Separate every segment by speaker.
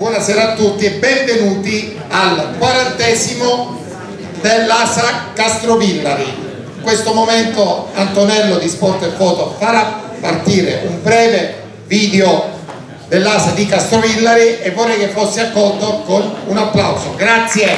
Speaker 1: Buonasera a tutti e benvenuti al quarantesimo dell'ASA Castrovillari. In questo momento Antonello di Sport e Foto farà partire un breve video dell'ASA di Castrovillari e vorrei che fosse accolto con un applauso. Grazie.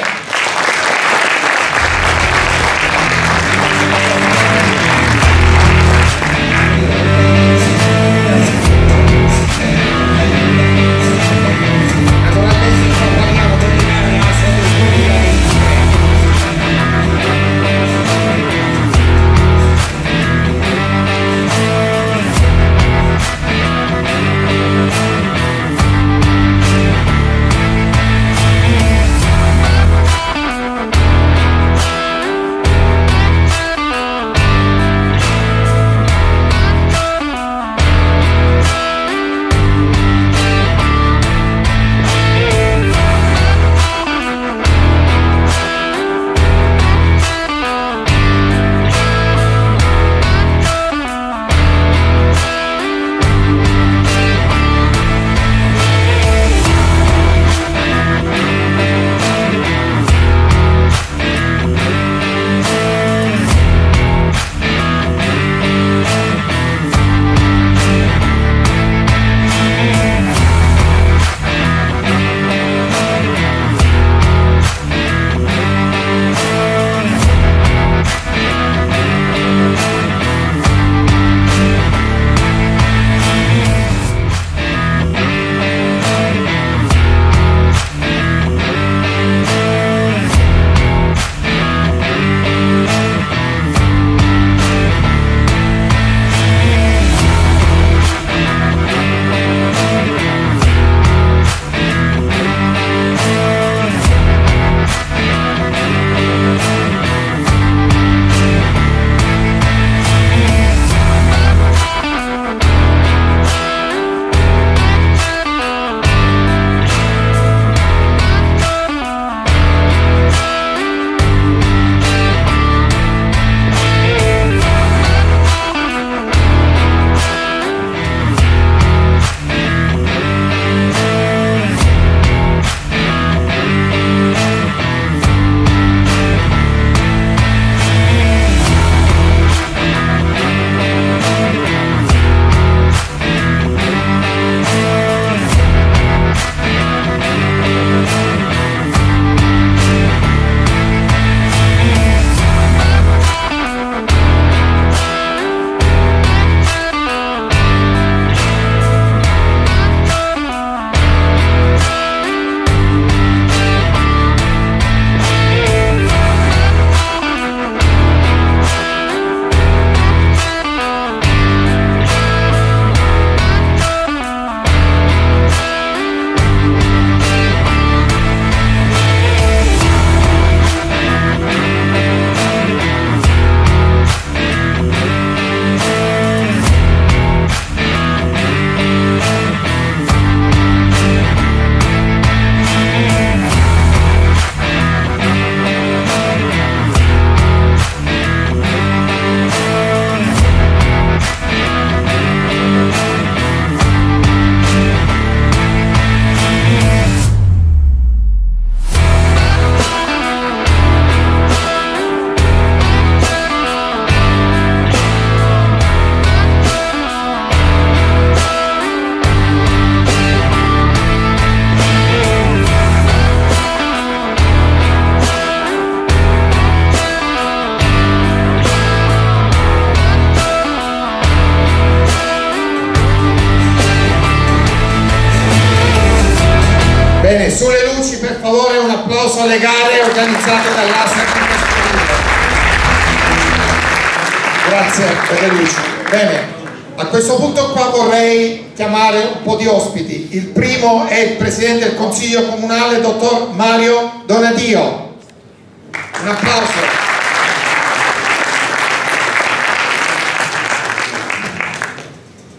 Speaker 1: Un applauso.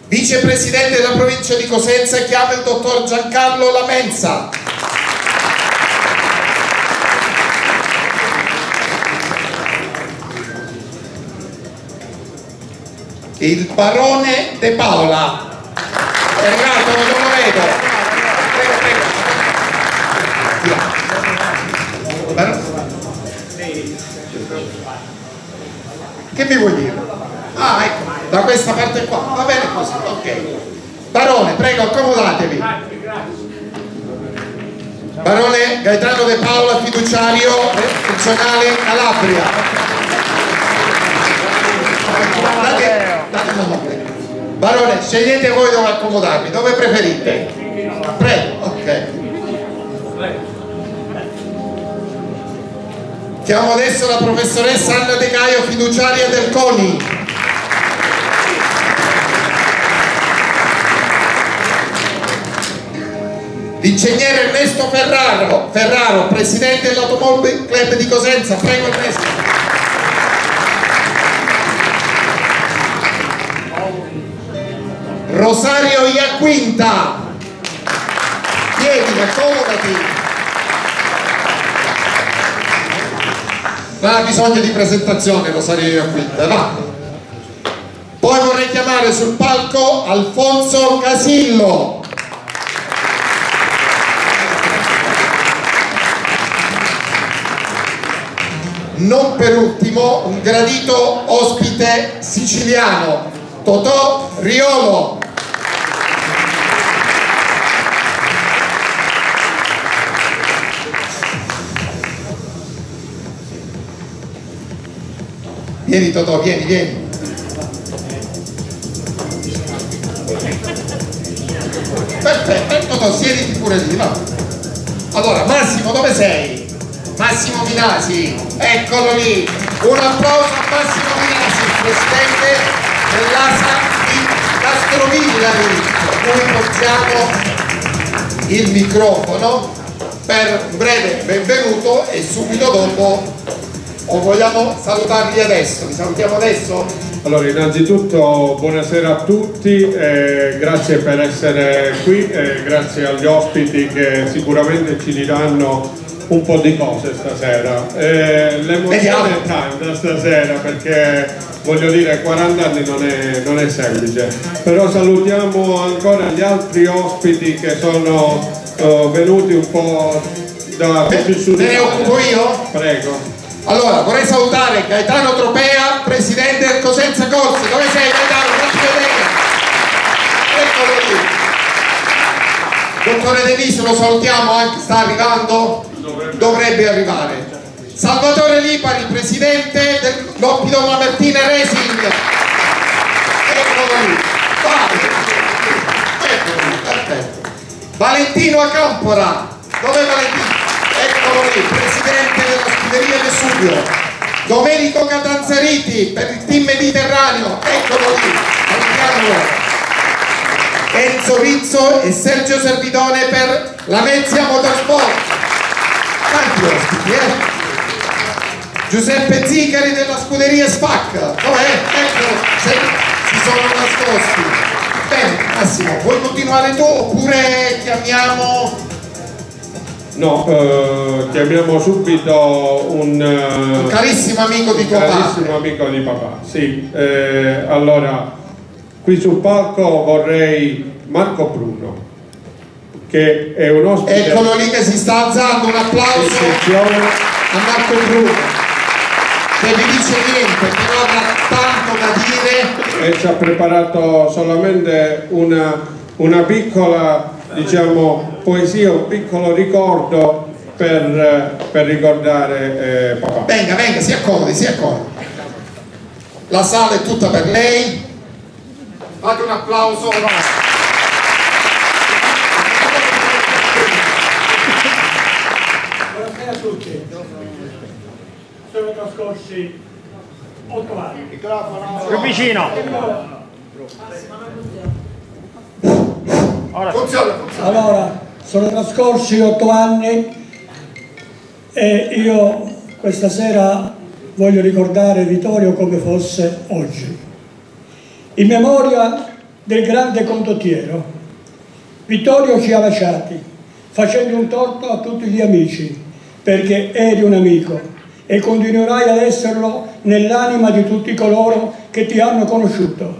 Speaker 1: Vicepresidente della provincia di Cosenza chiama il dottor Giancarlo Lamenza. Il barone De Paola. È arrivato, non lo vedo. Che mi vuoi dire? Ah, ecco, da questa parte qua, va bene così, ok. Barone, prego, accomodatevi. Barone Gaetano De Paola, fiduciario funzionale Calabria. Date, date un nome. Barone, scegliete voi dove accomodarvi, dove preferite? Prego, ok. Chiamo adesso la professoressa Anna De Caio, fiduciaria del CONI. L'ingegnere Ernesto Ferraro, Ferraro, presidente dell'Automobile Club di Cosenza. Prego Ernesto. Rosario Iaquinta. Vieni, accomodati. Non ha bisogno di presentazione Rosario Iaquinta, va. Poi vorrei chiamare sul palco Alfonso Casillo. Non per ultimo un gradito ospite siciliano, Totò Riolo. Vieni Totò, vieni, vieni. Perfetto, Totò, siediti pure lì, va. Allora, Massimo, dove sei? Massimo Minasi, eccolo lì. Un applauso a Massimo Minasi, presidente dell'ASA di Castrovillari. Cui portiamo il microfono per un breve benvenuto e subito dopo o vogliamo salutarli adesso? Li salutiamo adesso?
Speaker 2: Allora, innanzitutto buonasera a tutti, eh, grazie per essere qui, eh, grazie agli ospiti che sicuramente ci diranno un po' di cose stasera. Eh, l'emozione è tanta stasera perché voglio dire 40 anni non è, non è semplice, però salutiamo ancora gli altri ospiti che sono eh, venuti un po' da
Speaker 1: Te ne occupo io?
Speaker 2: Prego.
Speaker 1: Allora, vorrei salutare Gaetano Tropea, presidente del Cosenza Corsi. Dove sei Gaetano? Fatti vedere. Eccolo lì. Dottore De Viso lo salutiamo anche, sta arrivando? Dovrebbe, arrivare. Salvatore Lipari, presidente dell'Oppido Mamertina Racing. Eccolo lì. Vai. Eccolo lì, perfetto. Valentino Acampora. Dov'è Valentino? Lì, presidente della scuderia Vesuvio. Domenico Catanzariti per il team Mediterraneo, eccolo lì, salutiamolo. Enzo Rizzo e Sergio Servidone per la Mezia Motorsport. Tanti ospiti, eh? Giuseppe Zicari della scuderia SPAC. Dov'è? Eccolo, se, si sono nascosti. Bene, Massimo, vuoi continuare tu oppure chiamiamo
Speaker 2: No, eh, chiamiamo subito un,
Speaker 1: uh, un, carissimo amico di tuo
Speaker 2: carissimo padre. amico di papà. Sì, eh, allora qui sul palco vorrei Marco Bruno, che è un ospite.
Speaker 1: Eccolo lì che si sta alzando, un applauso a Marco Bruno. Che vi dice niente, però ha tanto da dire.
Speaker 2: E ci ha preparato solamente una, una piccola diciamo, poesia, un piccolo ricordo per, per ricordare eh, papà.
Speaker 1: Venga, venga, si accomodi, si accomodi. La sala è tutta per lei. Fate un applauso.
Speaker 3: Buonasera a tutti. Sono trascorsi otto anni. Microfono.
Speaker 4: Più vicino.
Speaker 3: Funziona, funziona. Allora, sono trascorsi otto anni e io questa sera voglio ricordare Vittorio come fosse oggi. In memoria del grande condottiero, Vittorio ci ha lasciati facendo un torto a tutti gli amici perché eri un amico e continuerai ad esserlo nell'anima di tutti coloro che ti hanno conosciuto.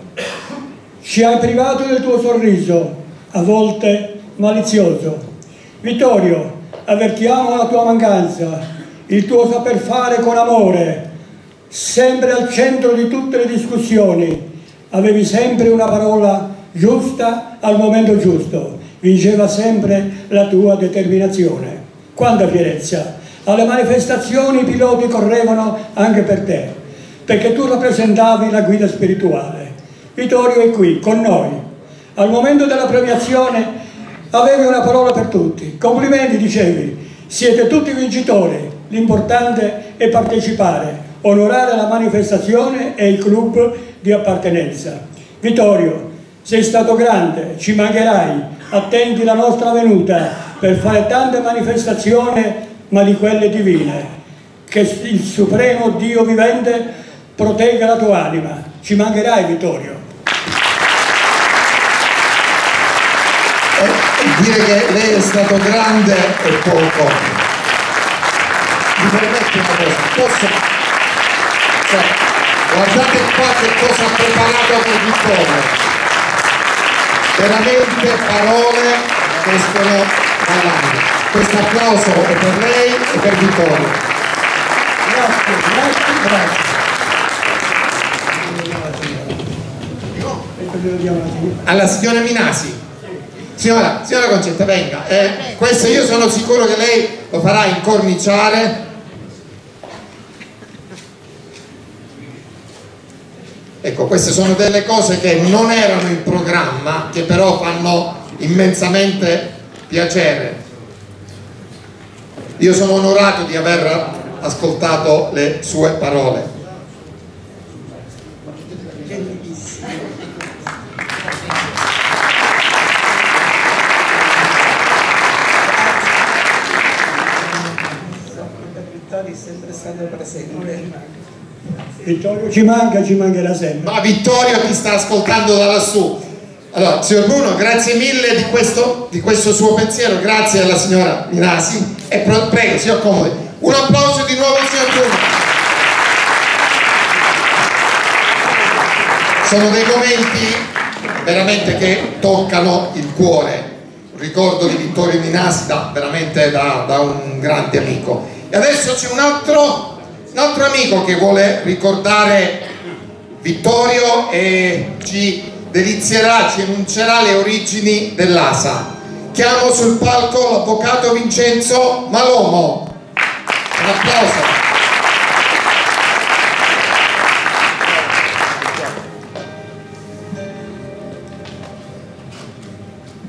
Speaker 3: Ci hai privato del tuo sorriso, a volte malizioso. Vittorio, avvertiamo la tua mancanza, il tuo saper fare con amore. sempre al centro di tutte le discussioni, avevi sempre una parola giusta al momento giusto, vinceva sempre la tua determinazione. Quanta fierezza! Alle manifestazioni i piloti correvano anche per te, perché tu rappresentavi la guida spirituale. Vittorio è qui, con noi. Al momento della premiazione avevi una parola per tutti. Complimenti, dicevi. Siete tutti vincitori. L'importante è partecipare, onorare la manifestazione e il club di appartenenza. Vittorio, sei stato grande, ci mancherai. Attendi la nostra venuta per fare tante manifestazioni, ma di quelle divine. Che il supremo Dio vivente protegga la tua anima. Ci mancherai, Vittorio.
Speaker 1: Dire che lei è stato grande e poco. Mi permette una cosa, posso... Cioè, guardate qua che cosa ha preparato per Vittorio. Veramente parole che escono dall'anima. Questo applauso è per lei e per Vittorio.
Speaker 3: Grazie, grazie, grazie.
Speaker 1: Alla signora Minasi. Signora, signora Concetta, venga. Eh, questo io sono sicuro che lei lo farà incorniciare. Ecco, queste sono delle cose che non erano in programma, che però fanno immensamente piacere. Io sono onorato di aver ascoltato le sue parole.
Speaker 3: Vittorio ci manca, ci mancherà sempre.
Speaker 1: Ma Vittorio ti sta ascoltando da lassù. Allora, signor Bruno, grazie mille di questo, di questo suo pensiero, grazie alla signora Minasi e prego, si accomodi. Un applauso di nuovo signor Bruno. Sono dei momenti veramente che toccano il cuore. Un ricordo di Vittorio Minasi da, veramente da, da un grande amico. E adesso c'è un altro un altro amico che vuole ricordare Vittorio e ci delizierà, ci annuncerà le origini dell'ASA. Chiamo sul palco l'avvocato Vincenzo Malomo. Un applauso.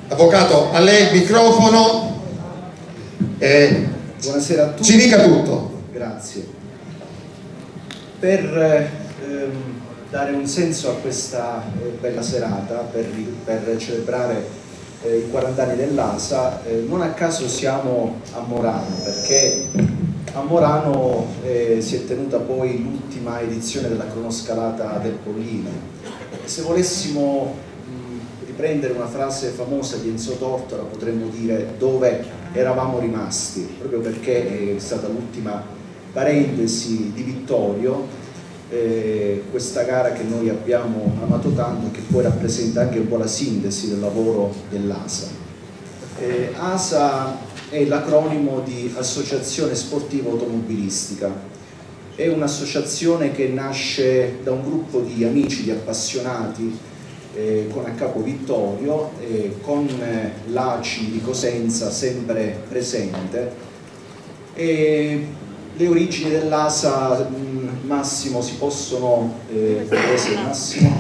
Speaker 1: Avvocato, a lei il microfono.
Speaker 4: Eh, Buonasera a tutti.
Speaker 1: Ci dica tutto.
Speaker 4: Grazie per ehm, dare un senso a questa eh, bella serata, per, per celebrare eh, i 40 anni dell'ASA, eh, non a caso siamo a Morano, perché a Morano eh, si è tenuta poi l'ultima edizione della cronoscalata del Pollino. Se volessimo mh, riprendere una frase famosa di Enzo Tortora potremmo dire dove eravamo rimasti, proprio perché è stata l'ultima parentesi di Vittorio, eh, questa gara che noi abbiamo amato tanto e che poi rappresenta anche un po' la sintesi del lavoro dell'ASA. Eh, ASA è l'acronimo di Associazione Sportiva Automobilistica, è un'associazione che nasce da un gruppo di amici, di appassionati eh, con a capo Vittorio, eh, con eh, l'ACI di Cosenza sempre presente le origini dell'ASA Massimo si possono, eh, Massimo,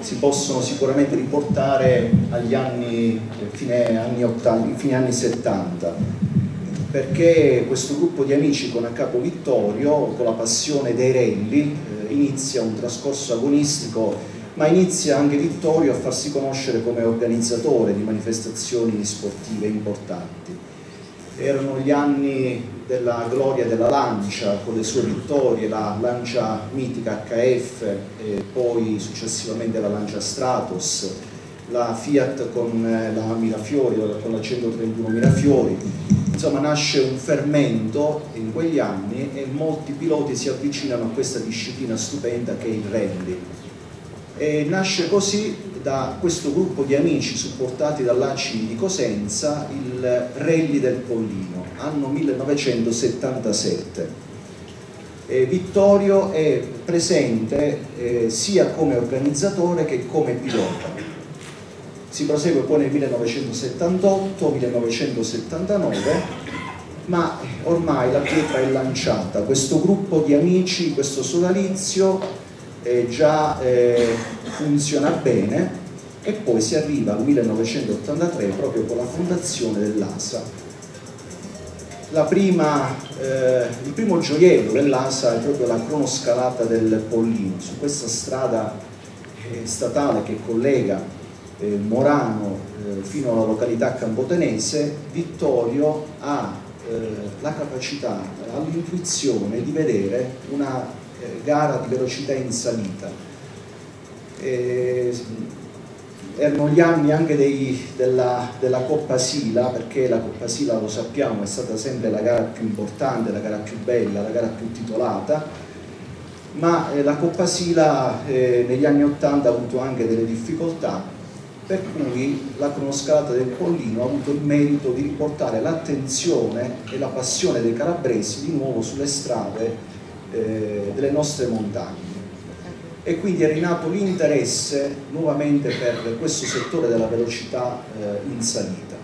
Speaker 4: si possono sicuramente riportare agli anni, fine anni, 80, fine anni 70 perché questo gruppo di amici con a capo Vittorio, con la passione dei rally, eh, inizia un trascorso agonistico, ma inizia anche Vittorio a farsi conoscere come organizzatore di manifestazioni sportive importanti. Erano gli anni della gloria della Lancia con le sue vittorie, la Lancia mitica HF e poi successivamente la Lancia Stratos, la Fiat con eh, la Mirafiori, con la 131 Mirafiori, insomma nasce un fermento in quegli anni e molti piloti si avvicinano a questa disciplina stupenda che è il rally. E nasce così da questo gruppo di amici supportati dall'ACI di Cosenza il Rally del Pollino, anno 1977. eh, Vittorio è presente eh, sia come organizzatore che come pilota. Si prosegue poi nel 1978-1979, ma ormai la pietra è lanciata, questo gruppo di amici, questo sodalizio eh, già eh, funziona bene e poi si arriva al 1983 proprio con la fondazione dell'ASA eh, il primo gioiello dell'ASA è proprio la cronoscalata del Pollino, su questa strada eh, statale che collega eh, Morano eh, fino alla località campotenese, Vittorio ha la capacità, ha l'intuizione di vedere una gara di velocità in salita. Erano gli anni anche dei, della, della, Coppa Sila, perché la Coppa Sila lo sappiamo è stata sempre la gara più importante, la gara più bella, la gara più titolata, ma eh, la Coppa Sila eh, negli anni Ottanta ha avuto anche delle difficoltà, per cui la cronoscalata del Pollino ha avuto il merito di riportare l'attenzione e la passione dei calabresi di nuovo sulle strade eh, delle nostre montagne. E quindi è rinato l'interesse nuovamente per questo settore della velocità eh, in salita.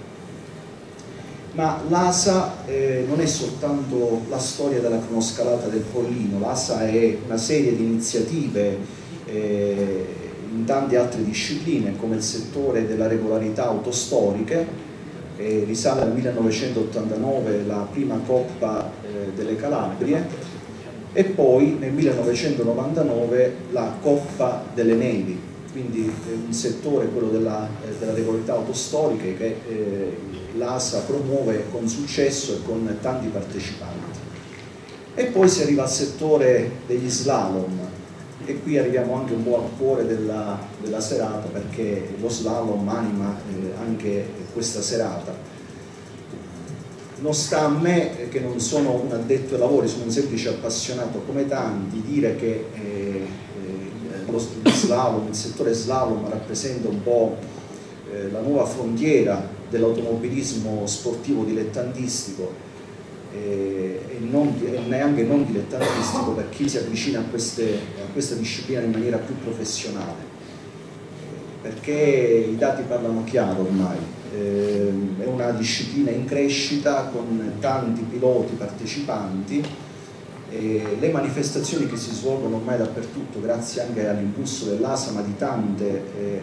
Speaker 4: Ma l'ASA eh, non è soltanto la storia della cronoscalata del Pollino, l'ASA è una serie di iniziative eh, in tante altre discipline come il settore della regolarità autostoriche, risale al 1989 la prima Coppa eh, delle Calabrie e poi nel 1999 la Coppa delle Nevi, quindi un settore, quello della, eh, della regolarità autostoriche che eh, l'ASA promuove con successo e con tanti partecipanti. E poi si arriva al settore degli slalom e qui arriviamo anche un po' al cuore della, della serata perché lo slalom anima eh, anche questa serata non sta a me, che non sono un addetto ai lavori, sono un semplice appassionato come tanti, dire che eh, eh, lo slalom, il settore slalom rappresenta un po' eh, la nuova frontiera dell'automobilismo sportivo dilettantistico eh, e, non, neanche non dilettantistico per chi si avvicina a, queste, a questa disciplina in maniera più professionale perché i dati parlano chiaro ormai. Eh, è una disciplina in crescita con tanti piloti partecipanti e le manifestazioni che si svolgono ormai dappertutto grazie anche all'impulso dell'ASA ma di tante eh,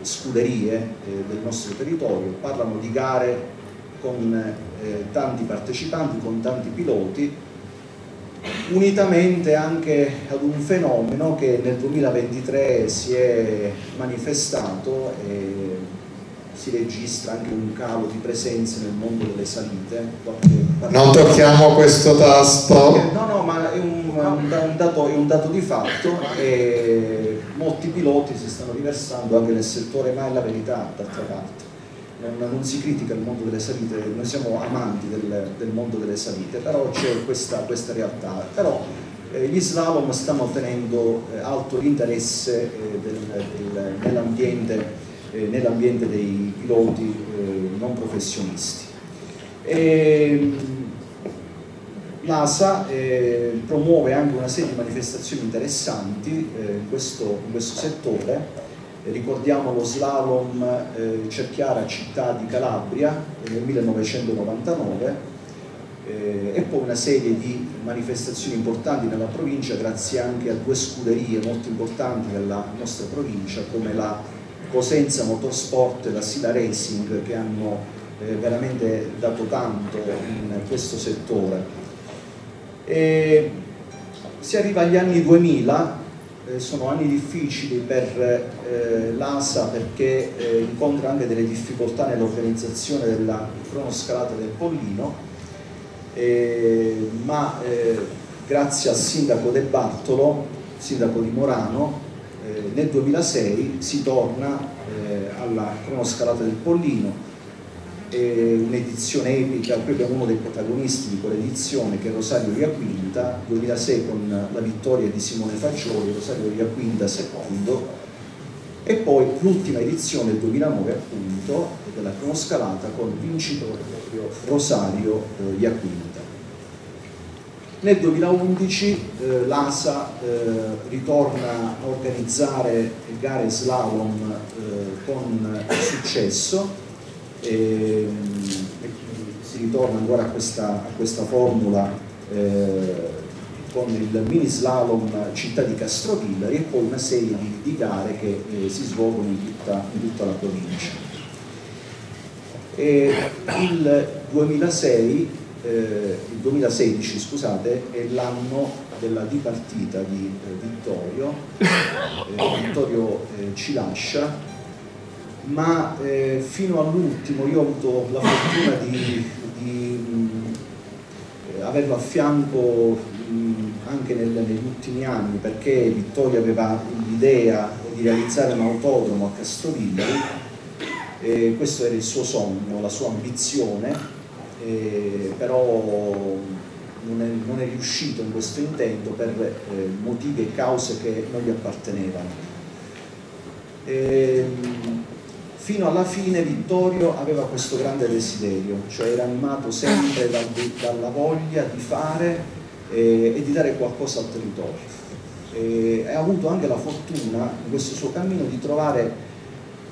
Speaker 4: scuderie eh, del nostro territorio parlano di gare con eh, tanti partecipanti, con tanti piloti unitamente anche ad un fenomeno che nel 2023 si è manifestato e si registra anche un calo di presenze nel mondo delle salite.
Speaker 1: Non tocchiamo questo tasto.
Speaker 4: No, no, ma è un, un, dato, è un dato, di fatto e molti piloti si stanno riversando anche nel settore, ma è la verità d'altra parte. Non, non, si critica il mondo delle salite, noi siamo amanti del, del mondo delle salite, però c'è questa, questa, realtà. Però eh, gli slalom stanno ottenendo eh, alto l'interesse eh, nell'ambiente eh, nell'ambiente dei piloti eh, non professionisti. L'ASA eh, promuove anche una serie di manifestazioni interessanti eh, in questo, in, questo, settore, ricordiamo lo slalom eh, Cerchiara città di Calabria nel 1999 eh, e poi una serie di manifestazioni importanti nella provincia grazie anche a due scuderie molto importanti della nostra provincia come la Cosenza Motorsport e la Sila Racing che hanno eh, veramente dato tanto in questo settore. E si arriva agli anni 2000, eh, sono anni difficili per eh, l'ASA perché eh, incontra anche delle difficoltà nell'organizzazione della cronoscalata del Pollino, eh, ma eh, grazie al sindaco De Bartolo, sindaco di Morano, nel 2006 si torna alla cronoscalata del Pollino, un'edizione epica, qui abbiamo uno dei protagonisti di quell'edizione che è Rosario Riaquinta, 2006 con la vittoria di Simone Fagioli, Rosario Riaquinta secondo, e poi l'ultima edizione del 2009 appunto della cronoscalata con vincitore proprio Rosario eh, Iaquinta. Nel 2011 eh, l'ASA eh, ritorna a organizzare gare slalom eh, con successo e, e si ritorna ancora a questa, a questa formula eh, con il mini slalom città di Castrovillari e poi una serie di, di gare che eh, si svolgono in tutta, in tutta la provincia. E il 2006 eh, il 2016 scusate, è l'anno della dipartita di eh, Vittorio, eh, Vittorio eh, ci lascia, ma eh, fino all'ultimo io ho avuto la fortuna di, di mh, eh, averlo a fianco mh, anche nel, negli ultimi anni perché Vittorio aveva l'idea di realizzare un autodromo a Castrovillari, questo era il suo sogno, la sua ambizione eh, però non è, non è, riuscito in questo intento per eh, motivi e cause che non gli appartenevano. Fino alla fine Vittorio aveva questo grande desiderio, cioè era animato sempre dal, dalla voglia di fare eh, e di dare qualcosa al territorio. Ha avuto anche la fortuna in questo suo cammino di trovare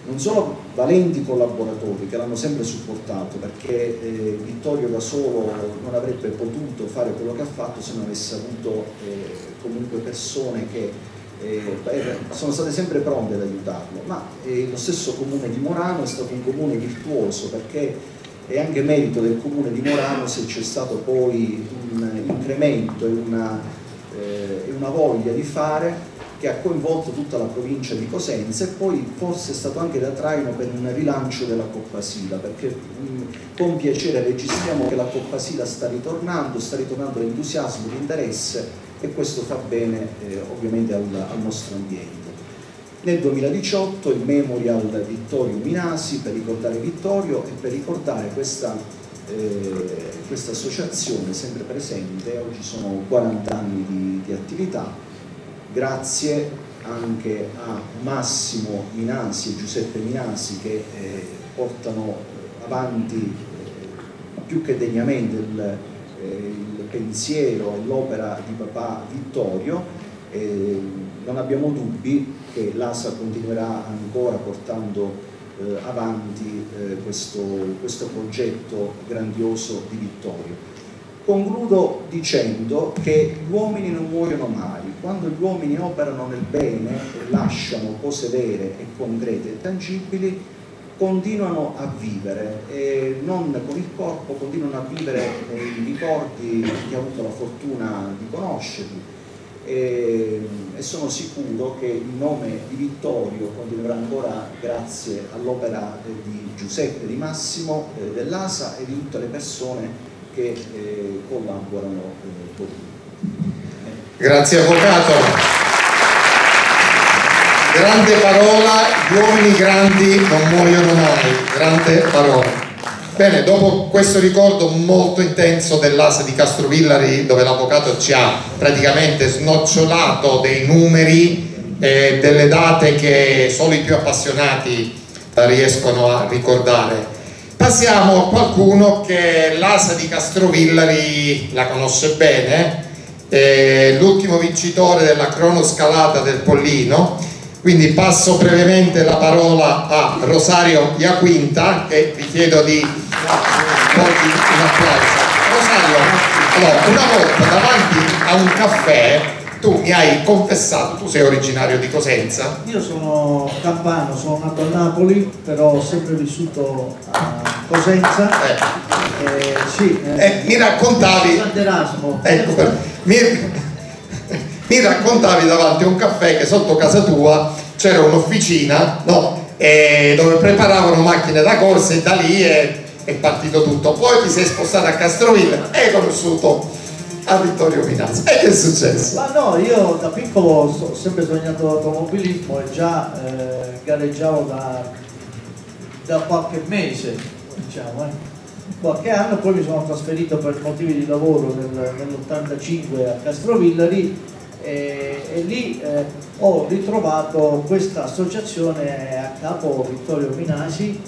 Speaker 4: non solo valenti collaboratori che l'hanno sempre supportato perché eh, Vittorio da solo non avrebbe potuto fare quello che ha fatto se non avesse avuto eh, comunque persone che eh, sono state sempre pronte ad aiutarlo ma eh, lo stesso comune di Morano è stato un comune virtuoso perché è anche merito del comune di Morano se c'è stato poi un incremento e una, eh, una voglia di fare che ha coinvolto tutta la provincia di Cosenza e poi forse è stato anche da traino per un rilancio della Coppa Sila perché mh, con piacere registriamo che la Coppa Sila sta ritornando, sta ritornando l'entusiasmo, l'interesse e questo fa bene eh, ovviamente al, al nostro ambiente. Nel 2018 il Memorial Vittorio Minasi per ricordare Vittorio e per ricordare questa, eh, questa associazione sempre presente, oggi sono 40 anni di, di attività grazie anche a Massimo Minasi e Giuseppe Minasi che eh, portano avanti eh, più che degnamente il, eh, il pensiero e l'opera di papà Vittorio non abbiamo dubbi che l'ASA continuerà ancora portando eh, avanti eh, questo, questo progetto grandioso di Vittorio. Concludo dicendo che gli uomini non muoiono mai, quando gli uomini operano nel bene e lasciano cose vere e concrete e tangibili, continuano a vivere e non con il corpo, continuano a vivere nei ricordi di chi ha avuto la fortuna di conoscerli e, e sono sicuro che il nome di Vittorio continuerà ancora grazie all'opera di Giuseppe, di Massimo, eh, dell'ASA e di tutte le persone che eh, collaborano eh, con lui.
Speaker 1: Grazie Avvocato. Grande parola, gli uomini grandi non muoiono mai, grande parola. Bene, dopo questo ricordo molto intenso dell'asa di Castrovillari dove l'avvocato ci ha praticamente snocciolato dei numeri e delle date che solo i più appassionati riescono a ricordare passiamo a qualcuno che l'asa di Castrovillari la conosce bene, eh, l'ultimo vincitore della cronoscalata del Pollino, quindi passo brevemente la parola a Rosario Iaquinta che vi chiedo di porgli un applauso. Rosario, allora, una volta davanti a un caffè tu mi hai confessato, tu sei originario di Cosenza?
Speaker 5: Io sono campano, sono nato a Napoli, però ho sempre vissuto a Cosenza. Eh.
Speaker 1: Eh, sì, eh mi raccontavi... Ecco, mi, mi raccontavi davanti a un caffè che sotto casa tua c'era un'officina no, dove preparavano macchine da corsa e da lì è, è partito tutto. Poi ti sei spostato a Castrovilla e hai conosciuto a Vittorio Minazzi. E che è successo?
Speaker 5: Ma no, io da piccolo ho sempre sognato l'automobilismo e già eh, gareggiavo da, da, qualche mese, diciamo, eh. qualche anno, poi mi sono trasferito per motivi di lavoro nel, nell'85 a Castrovillari e, e lì eh, ho ritrovato questa associazione a capo Vittorio Minasi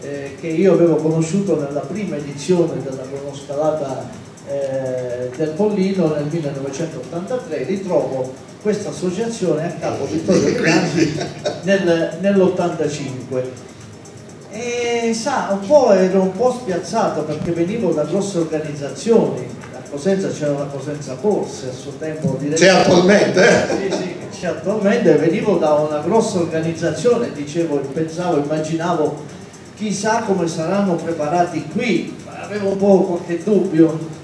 Speaker 5: eh, che io avevo conosciuto nella prima edizione della cronoscalata eh, del Pollino nel 1983, ritrovo questa associazione a capo Vittorio Granzi nel, nell'85 e sa, un po' ero un po' spiazzato perché venivo da grosse organizzazioni Cosenza c'era la Cosenza Corse a suo tempo
Speaker 1: c'è attualmente?
Speaker 5: Sì, sì, c'è attualmente venivo da una grossa organizzazione dicevo, pensavo, immaginavo chissà come saranno preparati qui avevo un po' qualche dubbio.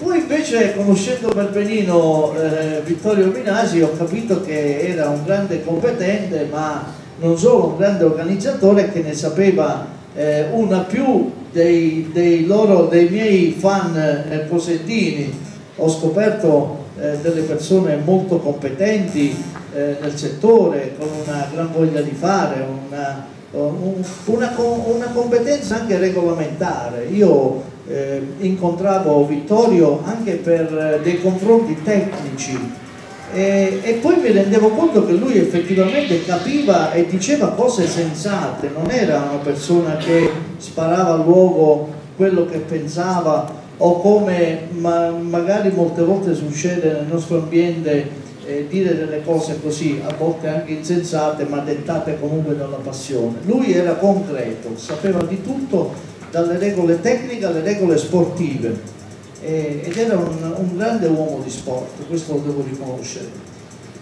Speaker 5: Poi invece conoscendo per benino eh, Vittorio Minasi ho capito che era un grande competente ma non solo un grande organizzatore che ne sapeva eh, una più dei, dei, loro, dei miei fan eh, cosentini ho scoperto eh, delle persone molto competenti eh, nel settore con una gran voglia di fare una, una, una competenza anche regolamentare. Io eh, incontravo Vittorio anche per dei confronti tecnici e, e, poi mi rendevo conto che lui effettivamente capiva e diceva cose sensate, non era una persona che sparava a luogo quello che pensava o come ma, magari molte volte succede nel nostro ambiente eh, dire delle cose così, a volte anche insensate ma dettate comunque dalla passione. Lui era concreto, sapeva di tutto dalle regole tecniche alle regole sportive eh, ed era un, un, grande uomo di sport, questo lo devo riconoscere.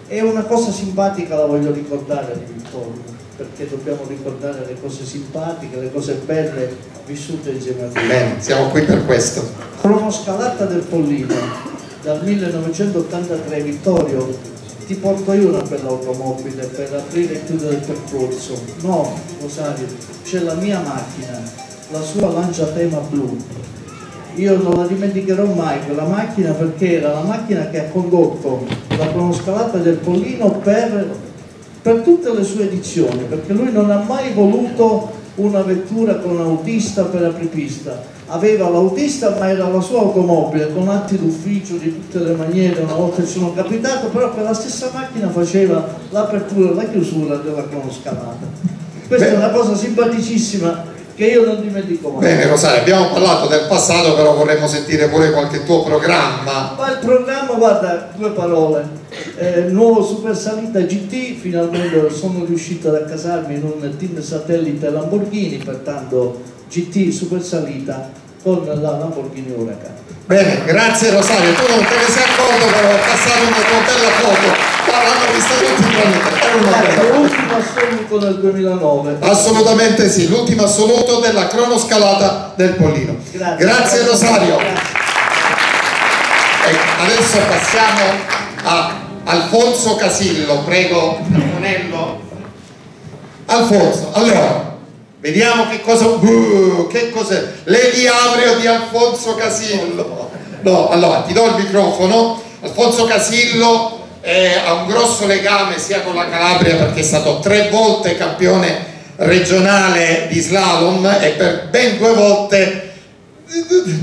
Speaker 5: E una cosa simpatica la voglio ricordare di Vittorio, perché dobbiamo ricordare le cose simpatiche, le cose belle vissute insieme a lui.
Speaker 1: Bene, siamo qui per questo.
Speaker 5: Cronoscalata del Pollino, dal 1983 Vittorio ti porto io una bella automobile per aprire e chiudere il percorso no Rosario c'è la mia macchina la sua lancia tema blu. Io non la dimenticherò mai quella macchina perché era la macchina che ha condotto la cronoscalata del Pollino per, per tutte le sue edizioni, perché lui non ha mai voluto una vettura con autista per apripista. Aveva l'autista ma era la sua automobile con atti d'ufficio di tutte le maniere, una volta ci sono capitato, però quella stessa macchina faceva l'apertura e la chiusura della cronoscalata. Questa Beh. è una cosa simpaticissima che io non dimentico mai.
Speaker 1: Bene Rosario, abbiamo parlato del passato, però vorremmo sentire pure qualche tuo programma.
Speaker 5: Ma il programma, guarda, due parole. Eh, nuovo Super Salita GT, finalmente sono riuscito ad accasarmi in un team satellite Lamborghini, pertanto GT Super Salita con la Lamborghini Huracan.
Speaker 1: Bene, grazie Rosario, tu non te ne sei accorto però ho passato una tua bella foto. L'hanno vista tutti
Speaker 5: l'ultimo assoluto del 2009
Speaker 1: assolutamente sì, l'ultimo assoluto della cronoscalata del Pollino. Grazie, grazie Rosario. Grazie. Ecco, adesso passiamo a Alfonso Casillo. Prego. Monello. Alfonso, allora Vediamo che cosa... Uh, che cos'è? L'Eliabrio di Alfonso Casillo. No, allora ti do il microfono. Alfonso Casillo eh, ha un grosso legame sia con la Calabria perché è stato tre volte campione regionale di slalom e per ben due volte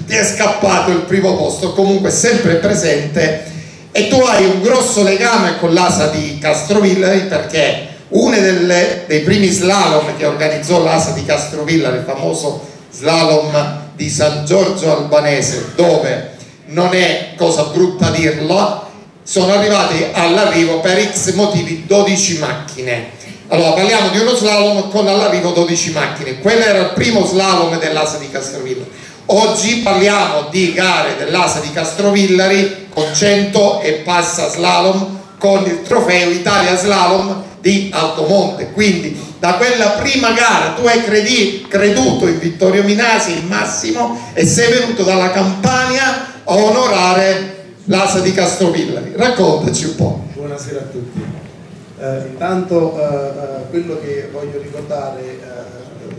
Speaker 1: ti è scappato il primo posto, comunque sempre presente e tu hai un grosso legame con l'ASA di Castrovillari perché uno dei primi slalom che organizzò l'Asa di Castrovilla, il famoso slalom di San Giorgio Albanese, dove non è cosa brutta dirlo, sono arrivati all'arrivo per x motivi 12 macchine. Allora parliamo di uno slalom con all'arrivo 12 macchine, quello era il primo slalom dell'Asa di Castrovilla. Oggi parliamo di gare dell'Asa di Castrovillari con 100 e passa slalom con il trofeo Italia Slalom di Altomonte. Quindi da quella prima gara tu hai credi, creduto in Vittorio Minasi il massimo e sei venuto dalla Campania a onorare l'asa di Castrovillari raccontaci un po'
Speaker 6: buonasera a tutti. Eh, intanto eh, eh quello che voglio ricordare eh,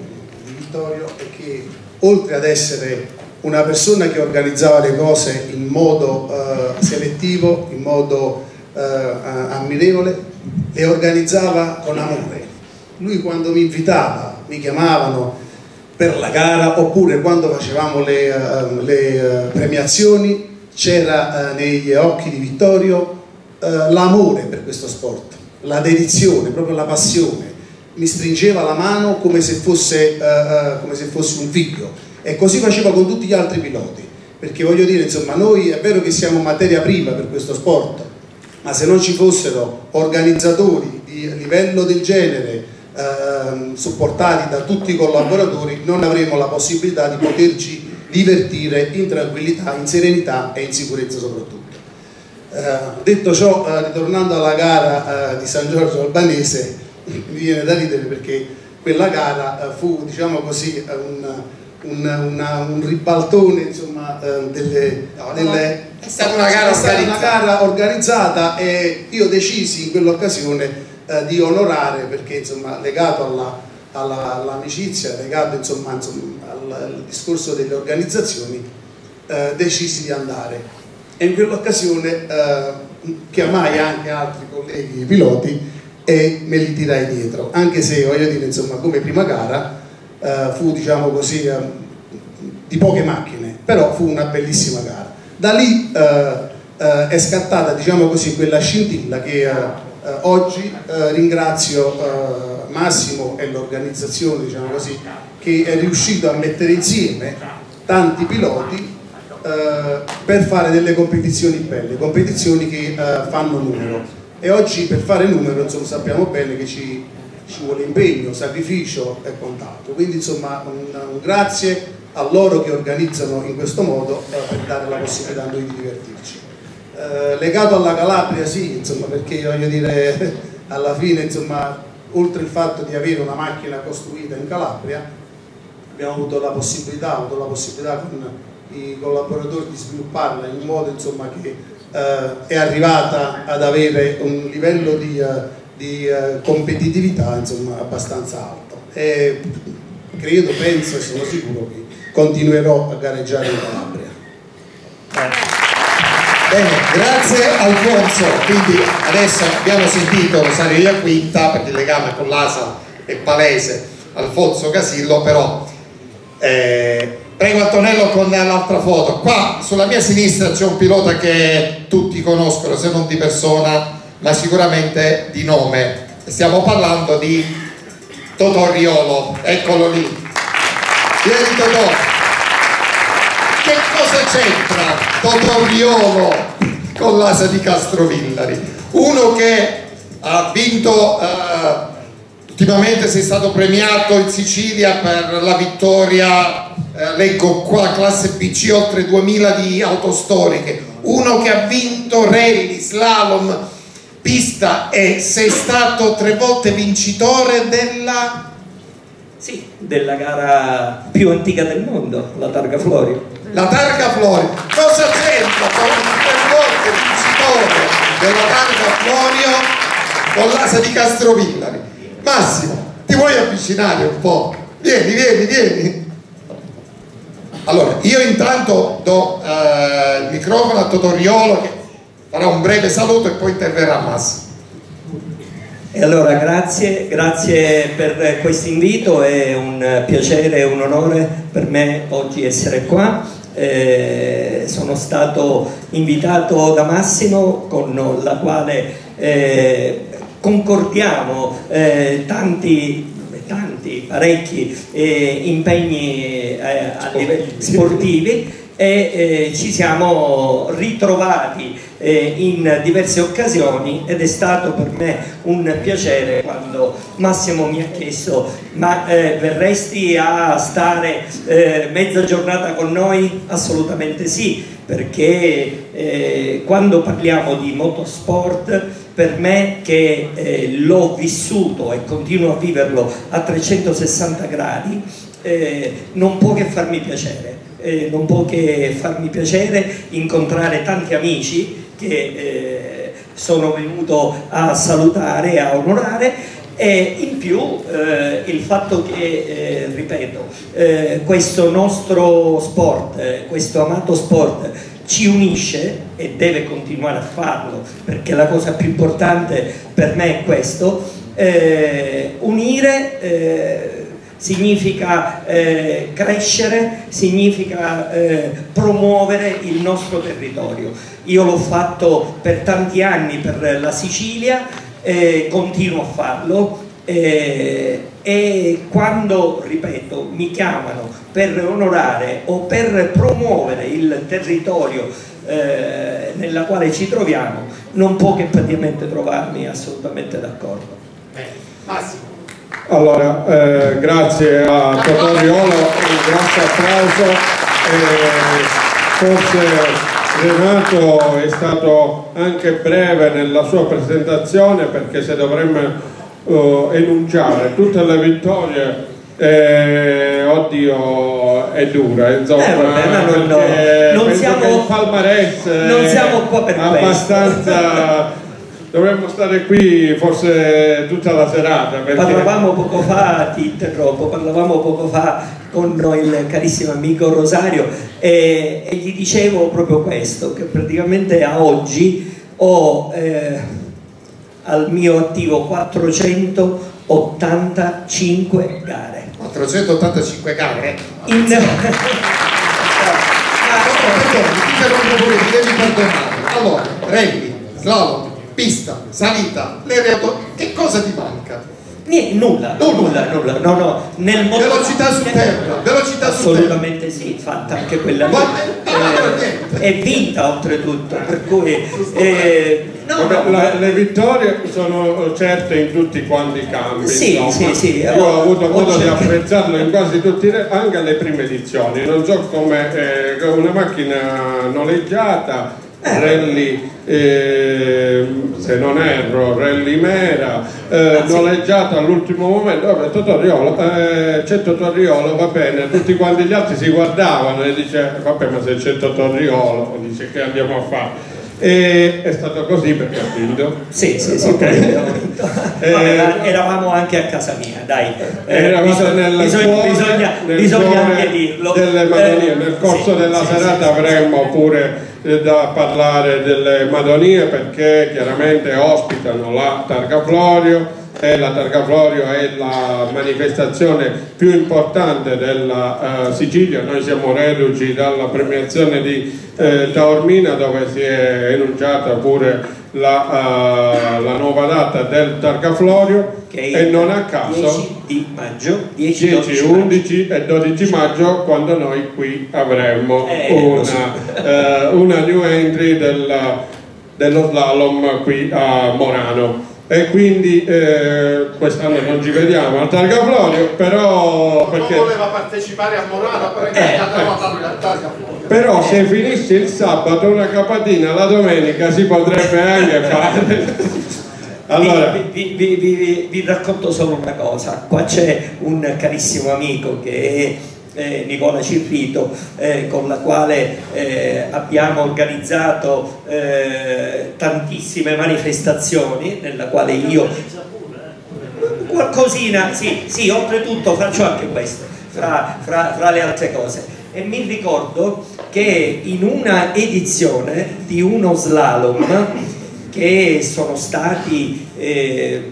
Speaker 6: di Vittorio è che oltre ad essere una persona che organizzava le cose in modo eh, selettivo in modo eh, ammirevole le organizzava con amore. Lui quando mi invitava, mi chiamavano per la gara oppure quando facevamo le, uh, le uh, premiazioni c'era uh, negli occhi di Vittorio l'amore per questo sport, la dedizione, proprio la passione. Mi stringeva la mano come se fosse, come se fosse un figlio e così faceva con tutti gli altri piloti perché voglio dire, insomma, noi è vero che siamo materia prima per questo sport, ma se non ci fossero organizzatori di livello del genere eh, supportati da tutti i collaboratori non avremo la possibilità di poterci divertire in tranquillità, in serenità e in sicurezza soprattutto. Eh, detto ciò, eh, ritornando alla gara eh, di San Giorgio Albanese, mi viene da ridere perché quella gara eh, fu, diciamo così, un, un, una, un ribaltone insomma, eh, delle,
Speaker 1: No,
Speaker 6: delle,
Speaker 1: è stata una gara
Speaker 6: è stata una
Speaker 1: organizzata.
Speaker 6: gara organizzata e io decisi in quell'occasione eh, di onorare perché insomma legato alla, alla- all'amicizia, legato insomma, insomma, al, al discorso delle organizzazioni, eh, decisi di andare. E in quell'occasione eh, chiamai anche altri colleghi piloti e me li tirai dietro, anche se voglio dire insomma come prima gara eh, fu diciamo così eh, di poche macchine, però fu una bellissima gara. Da lì eh, eh, è scattata diciamo così quella scintilla che eh, oggi ringrazio Massimo e l'organizzazione diciamo così che è riuscito a mettere insieme tanti piloti per fare delle competizioni belle, competizioni che fanno numero e oggi per fare numero insomma, sappiamo bene che ci, ci vuole impegno, sacrificio e quant'altro, quindi insomma un, un grazie a loro che organizzano in questo modo eh, per dare la possibilità a noi di divertirci. Eh, legato alla Calabria sì, insomma, perché voglio dire alla fine insomma oltre il fatto di avere una macchina costruita in Calabria abbiamo avuto la possibilità, avuto la possibilità con i collaboratori di svilupparla in un modo insomma, che eh, è arrivata ad avere un livello di, eh, di, eh, competitività insomma, abbastanza alto e credo, penso e sono sicuro che continuerò a gareggiare in Calabria.
Speaker 1: Bene, grazie Alfonso. Quindi adesso abbiamo sentito Rosaria Quinta perché il legame con l'ASA è palese, Alfonso Casillo, però eh, prego Antonello con l'altra foto. Qua sulla mia sinistra c'è un pilota che tutti conoscono, se non di persona, ma sicuramente di nome. Stiamo parlando di Totò Riolo, eccolo lì. Vieni Totò. Che cosa c'entra Totò Riolo con l'asa di Castrovillari? Uno che ha vinto, eh, ultimamente sei stato premiato in Sicilia per la vittoria, eh, leggo qua, classe BC oltre 2000 di autostoriche, uno che ha vinto rally, slalom, pista e sei stato tre volte vincitore della...
Speaker 7: Sì, della gara più antica del mondo, la Targa Florio.
Speaker 1: La targa Florio, cosa c'entra con tre volte vincitore della targa Florio con l'asa di Castrovillari? Massimo, ti vuoi avvicinare un po'? Vieni, vieni, vieni. Allora, io intanto do eh, il microfono a Totoriolo che farà un breve saluto e poi interverrà Massimo.
Speaker 7: E allora grazie, grazie per questo invito, è un piacere e un onore per me oggi essere qua. Eh, sono stato invitato da Massimo con la quale eh, concordiamo eh, tanti tanti, parecchi eh, impegni eh, a livelli sportivi e eh, ci siamo ritrovati eh, in diverse occasioni ed è stato per me un piacere quando Massimo mi ha chiesto ma eh, verresti a stare eh, mezza giornata con noi? Assolutamente sì, perché eh, quando parliamo di motorsport per me che eh, l'ho vissuto e continuo a viverlo a 360 gradi eh, non può che farmi piacere eh, non può che farmi piacere incontrare tanti amici che eh, sono venuto a salutare e a onorare e in più eh, il fatto che, eh, ripeto, eh, questo nostro sport, eh, questo amato sport ci unisce e deve continuare a farlo perché la cosa più importante per me è questo, eh, unire significa eh, crescere, significa eh, promuovere il nostro territorio. Io l'ho fatto per tanti anni per la Sicilia, eh, continuo a farlo eh, e quando, ripeto, mi chiamano per onorare o per promuovere il territorio eh, nella quale ci troviamo, non può che praticamente trovarmi assolutamente d'accordo.
Speaker 1: Massimo.
Speaker 2: Allora, eh, grazie a Totò Riolo, un grosso applauso. Eh, forse Renato è stato anche breve nella sua presentazione perché se dovremmo uh, enunciare tutte le vittorie eh, oddio è dura insomma
Speaker 7: eh, vabbè, non,
Speaker 2: non, non siamo,
Speaker 7: non siamo qua per
Speaker 2: abbastanza dovremmo stare qui forse tutta la serata perché...
Speaker 7: parlavamo poco fa ti interrompo parlavamo poco fa con il carissimo amico Rosario e, e gli dicevo proprio questo che praticamente a oggi ho eh, al mio attivo 485 gare.
Speaker 1: 485 gare?
Speaker 7: In...
Speaker 1: Allora, rally, slalom, pista, salita, l'aereo, che cosa ti manca?
Speaker 7: Niente, nulla, nulla, nulla, nulla, no, no,
Speaker 1: nel mondo velocità su terra, velocità
Speaker 7: su assolutamente sì, fatta anche quella lì, eh, è vinta oltretutto, per cui eh,
Speaker 2: no, no, la, le vittorie sono certe in tutti quanti i campi,
Speaker 7: sì, sì, sì,
Speaker 2: io ho, ho avuto modo di apprezzarlo in quasi tutti, anche alle prime edizioni, non so come eh, una macchina noleggiata rally eh, se non erro rally Mera eh, ah, noleggiato all'ultimo momento. Vabbè Totoriolo eh, c'è Totoriolo va bene tutti quanti gli altri si guardavano e dice vabbè ma se c'è Totoriolo dice che andiamo a fare? E è stato così perché ha vinto.
Speaker 7: Sì sì sì okay. eh, eravamo anche a casa mia dai.
Speaker 2: Eh, eravamo nel
Speaker 7: bisogna, cuore, bisogna, nel bisogna anche dirlo.
Speaker 2: delle Madonie. Nel corso sì, della sì, serata avremmo pure eh, da parlare delle Madonie perché chiaramente ospitano la Targa Florio e la Targa Florio è la manifestazione più importante della uh, Sicilia, noi siamo reduci dalla premiazione di uh, Taormina dove si è enunciata pure la, uh, la nuova data del Targa Florio e non a caso
Speaker 7: 10 di maggio 10,
Speaker 2: 10 11 e 12 maggio quando noi qui avremo eh, una, una new entry del, dello slalom qui a Morano e quindi eh, quest'anno non ci vediamo al Targa Florio però
Speaker 1: perché non voleva partecipare a Morano perché eh, eh.
Speaker 2: però se finisse il sabato una capatina la domenica si potrebbe anche fare
Speaker 7: allora. Vi, vi, vi, vi, racconto solo una cosa qua c'è un carissimo amico che è eh, Nicola Cirrito eh, con la quale eh, abbiamo organizzato eh, tantissime manifestazioni nella quale io qualcosina, sì, sì, oltretutto faccio anche questo fra, fra, fra le altre cose. E mi ricordo che in una edizione di uno slalom che sono stati eh,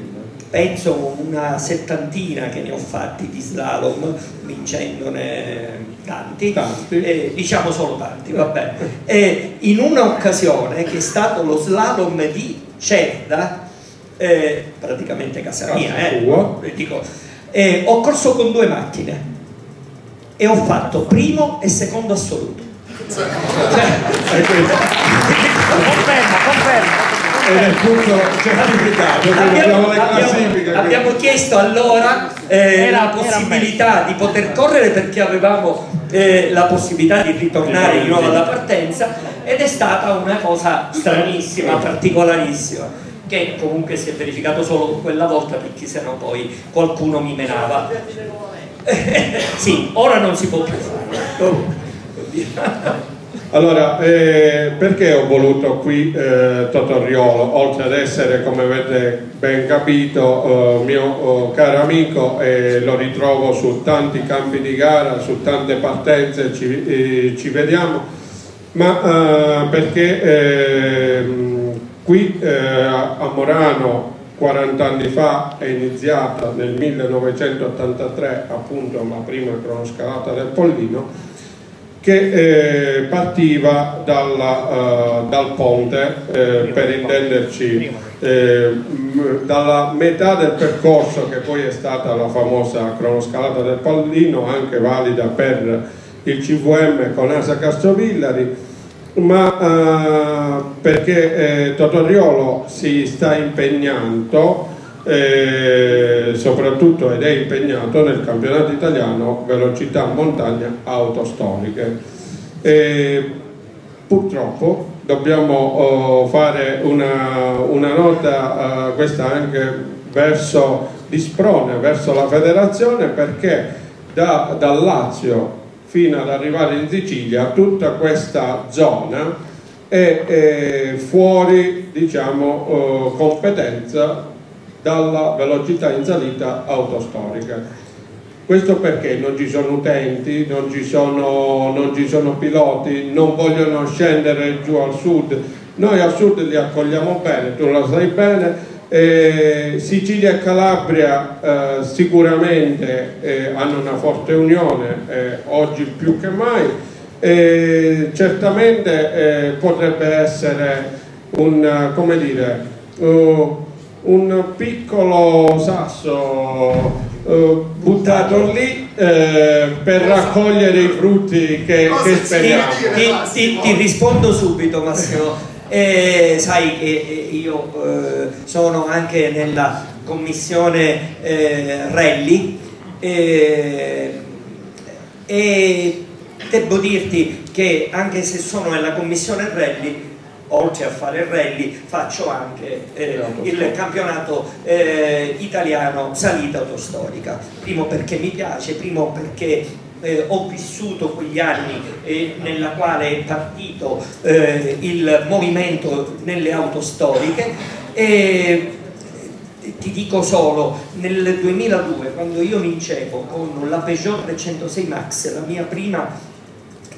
Speaker 7: penso una settantina che ne ho fatti di slalom, vincendone tanti, tanti. Eh, diciamo solo tanti, vabbè. Eh, in un'occasione che è stato lo slalom di Cerda, eh, praticamente casa mia, eh, dico, eh, ho corso con due macchine e ho fatto primo e secondo assoluto. Cioè,
Speaker 2: conferma, conferma ed è tutto certificato
Speaker 7: abbiamo, abbiamo, abbiamo chiesto allora eh, era, la possibilità di poter correre perché avevamo eh, la possibilità di ritornare di nuovo alla partenza ed è stata una cosa stranissima, particolarissima che comunque si è verificato solo quella volta perché sennò poi qualcuno mi menava. Sì, ora non si può più fare
Speaker 2: allora, eh, perché ho voluto qui eh, Totorriolo, oltre ad essere, come avete ben capito, eh, mio oh, caro amico e lo ritrovo su tanti campi di gara, su tante partenze, ci, eh, ci vediamo, ma eh, perché ehm, qui a Morano 40 anni fa è iniziata nel 1983 appunto la prima cronoscalata del Pollino che eh, partiva dalla, uh, dal ponte, eh, per intenderci eh, dalla metà del percorso che poi è stata la famosa cronoscalata del pallino, anche valida per il CVM con Asa Castrovillari, ma eh, perché eh, Totoriolo si sta impegnando eh, soprattutto ed è impegnato nel campionato italiano velocità montagna autostoriche. purtroppo dobbiamo oh, fare una, una nota, uh, questa anche verso di sprone, verso la federazione perché da, dal Lazio fino ad arrivare in Sicilia tutta questa zona è, è fuori diciamo, uh, competenza dalla velocità in salita autostorica questo perché non ci sono utenti, non ci sono, non ci sono piloti, non vogliono scendere giù al sud. Noi al sud li accogliamo bene, tu lo sai bene. Eh, Sicilia e Calabria eh, sicuramente eh, hanno una forte unione, eh, oggi più che mai. certamente eh, potrebbe essere un, come dire, uh, un piccolo sasso uh, buttato lì eh, per raccogliere i frutti che, che speriamo.
Speaker 7: Ti, ti, ti, rispondo subito Massimo. Eh, sai che io eh, sono anche nella commissione eh, rally eh, e devo dirti che anche se sono nella commissione rally oltre a fare il rally faccio anche eh, il campionato eh, italiano salita autostorica. Primo perché mi piace, primo perché eh, ho vissuto quegli anni eh, nella quale è partito eh, il movimento nelle autostoriche e ti dico solo, nel 2002 quando io vincevo con la Peugeot 306 Max, la mia prima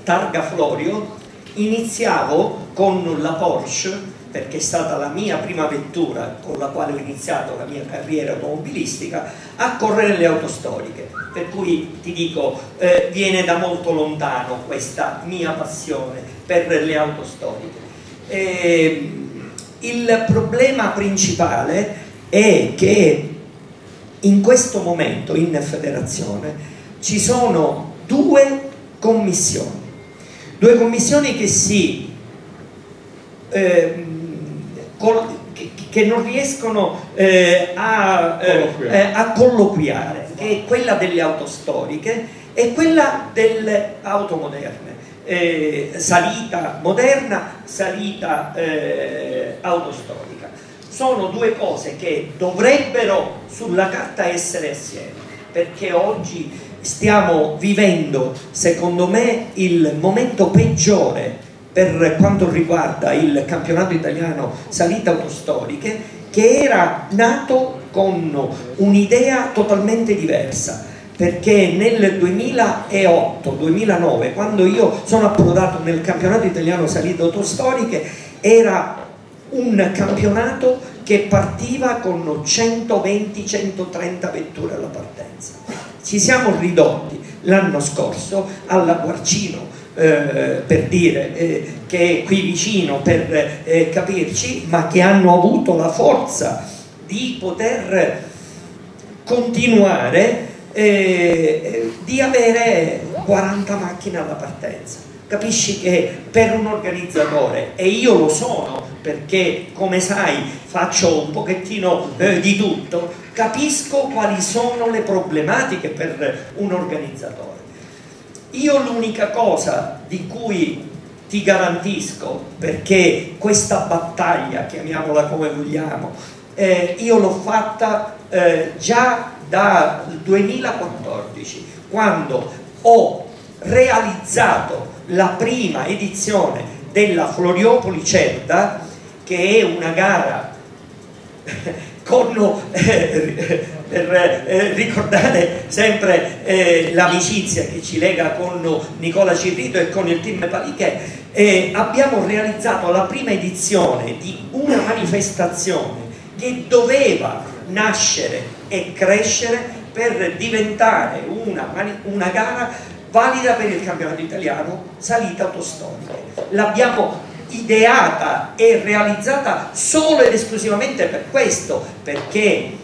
Speaker 7: targa Florio, iniziavo con la Porsche perché è stata la mia prima vettura con la quale ho iniziato la mia carriera automobilistica a correre le auto storiche. Per cui ti dico eh, viene da molto lontano questa mia passione per le auto storiche. E, il problema principale è che in questo momento in federazione ci sono due commissioni due commissioni che si eh, che, che, non riescono eh, a, eh, a, colloquiare, che è quella delle auto storiche e quella delle auto moderne. Eh, salita moderna, salita eh, autostorica. Sono due cose che dovrebbero sulla carta essere assieme, perché oggi stiamo vivendo, secondo me, il momento peggiore per quanto riguarda il campionato italiano salite autostoriche che era nato con un'idea totalmente diversa. Perché nel 2008-2009 quando io sono approdato nel campionato italiano salite autostoriche era un campionato che partiva con 120-130 vetture alla partenza ci siamo ridotti l'anno scorso alla Guarcino eh, per dire eh, che è qui vicino per eh, capirci ma che hanno avuto la forza di poter continuare eh, di avere 40 macchine alla partenza. Capisci che per un organizzatore e io lo sono perché come sai faccio un pochettino eh, di tutto capisco quali sono le problematiche per un organizzatore. Io l'unica cosa di cui ti garantisco, perché questa battaglia, chiamiamola come vogliamo, eh, io l'ho fatta eh, già dal 2014, quando ho realizzato la prima edizione della Floriopoli Cerda, che è una gara con, eh, per eh, ricordare sempre eh, l'amicizia che ci lega con Nicola Cirrito e con il team Palichè, eh, abbiamo realizzato la prima edizione di una manifestazione che doveva nascere e crescere per diventare una, una gara valida per il campionato italiano salita autostorica. L'abbiamo ideata e realizzata solo ed esclusivamente per questo, perché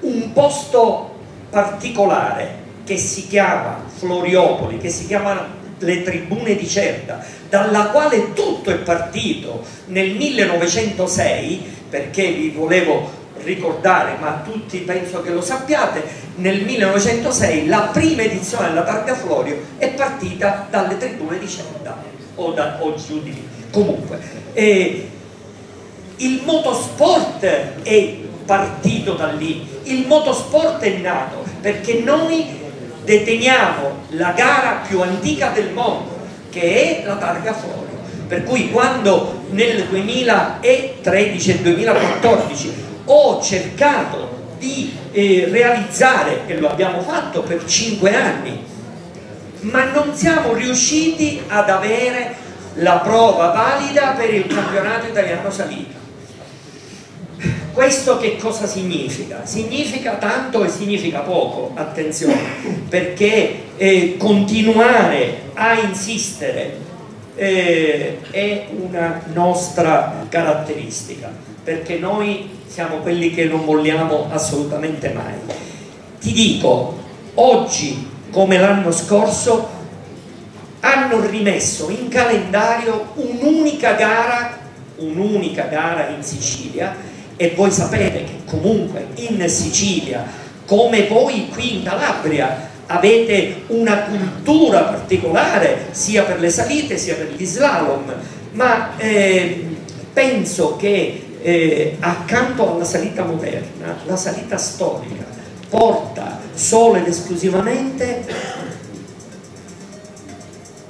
Speaker 7: un posto particolare che si chiama Floriopoli, che si chiama le tribune di Cerda, dalla quale tutto è partito nel 1906, perché vi volevo ricordare, ma tutti penso che lo sappiate, nel 1906 la prima edizione della Targa Florio è partita dalle tribune di Cerda o, da, o giù di lì. Comunque, eh, il motorsport è partito da lì, il motorsport è nato perché noi deteniamo la gara più antica del mondo, che è la Targa Florio. Per cui quando nel 2013 e 2014 ho cercato di eh, realizzare, e lo abbiamo fatto per cinque anni, ma non siamo riusciti ad avere la prova valida per il campionato italiano salita. Questo che cosa significa? Significa tanto e significa poco, attenzione, perché eh, continuare a insistere eh, è una nostra caratteristica, perché noi siamo quelli che non vogliamo assolutamente mai. Ti dico, oggi come l'anno scorso hanno rimesso in calendario un'unica gara, un'unica gara in Sicilia e voi sapete che comunque in Sicilia, come voi qui in Calabria, avete una cultura particolare sia per le salite sia per gli slalom, ma eh, penso che eh, accanto alla salita moderna, la salita storica porta solo ed esclusivamente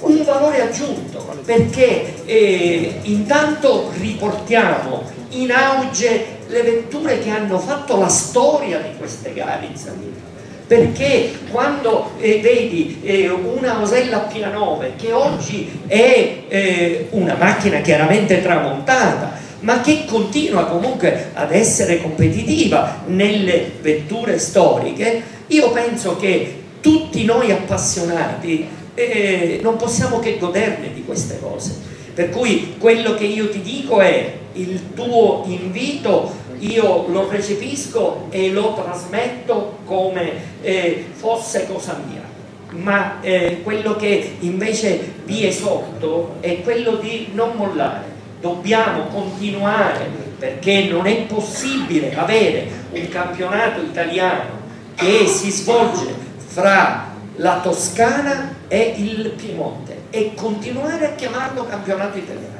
Speaker 7: un valore aggiunto perché eh, intanto riportiamo in auge le vetture che hanno fatto la storia di queste gare in salita perché quando eh, vedi eh, una Osella Pianove che oggi è eh, una macchina chiaramente tramontata ma che continua comunque ad essere competitiva nelle vetture storiche io penso che tutti noi appassionati eh, non possiamo che goderne di queste cose. Per cui quello che io ti dico è il tuo invito io lo recepisco e lo trasmetto come eh, fosse cosa mia. Ma eh, quello che invece vi esorto è quello di non mollare. Dobbiamo continuare perché non è possibile avere un campionato italiano che si svolge fra la Toscana e il Piemonte e continuare a chiamarlo campionato italiano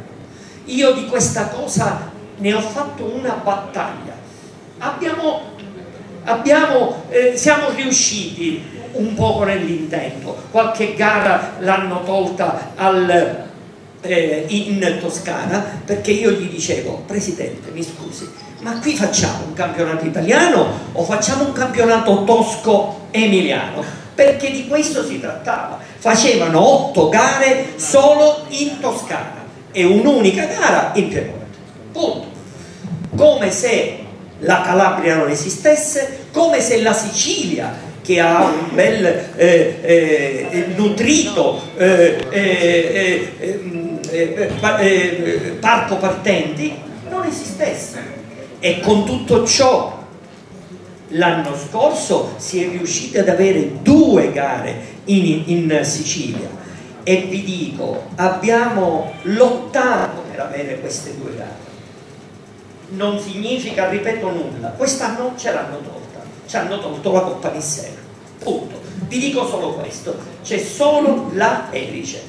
Speaker 7: io di questa cosa ne ho fatto una battaglia. Abbiamo, abbiamo, eh, siamo riusciti un poco nell'intento, qualche gara l'hanno tolta al, eh, in Toscana perché io gli dicevo, Presidente mi scusi, ma qui facciamo un campionato italiano o facciamo un campionato tosco-emiliano? Perché di questo si trattava. Facevano otto gare solo in Toscana e un'unica gara in Piemonte. Punto. Come se la Calabria non esistesse come se la Sicilia che ha un bel eh, eh, nutrito eh, eh, eh, eh parco partenti non esistesse. E con tutto ciò l'anno scorso si è riusciti ad avere due gare in, in Sicilia e vi dico abbiamo lottato per avere queste due gare non significa, ripeto, nulla. Quest'anno ce l'hanno tolta, ci hanno tolto la Coppa di Sera. Punto. Vi dico solo questo, c'è solo la Erice.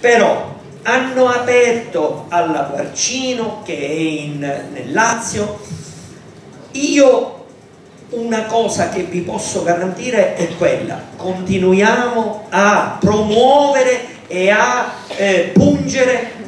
Speaker 7: Però hanno aperto alla Guarcino che è in, nel Lazio. Io una cosa che vi posso garantire è quella, continuiamo a promuovere e a eh, pungere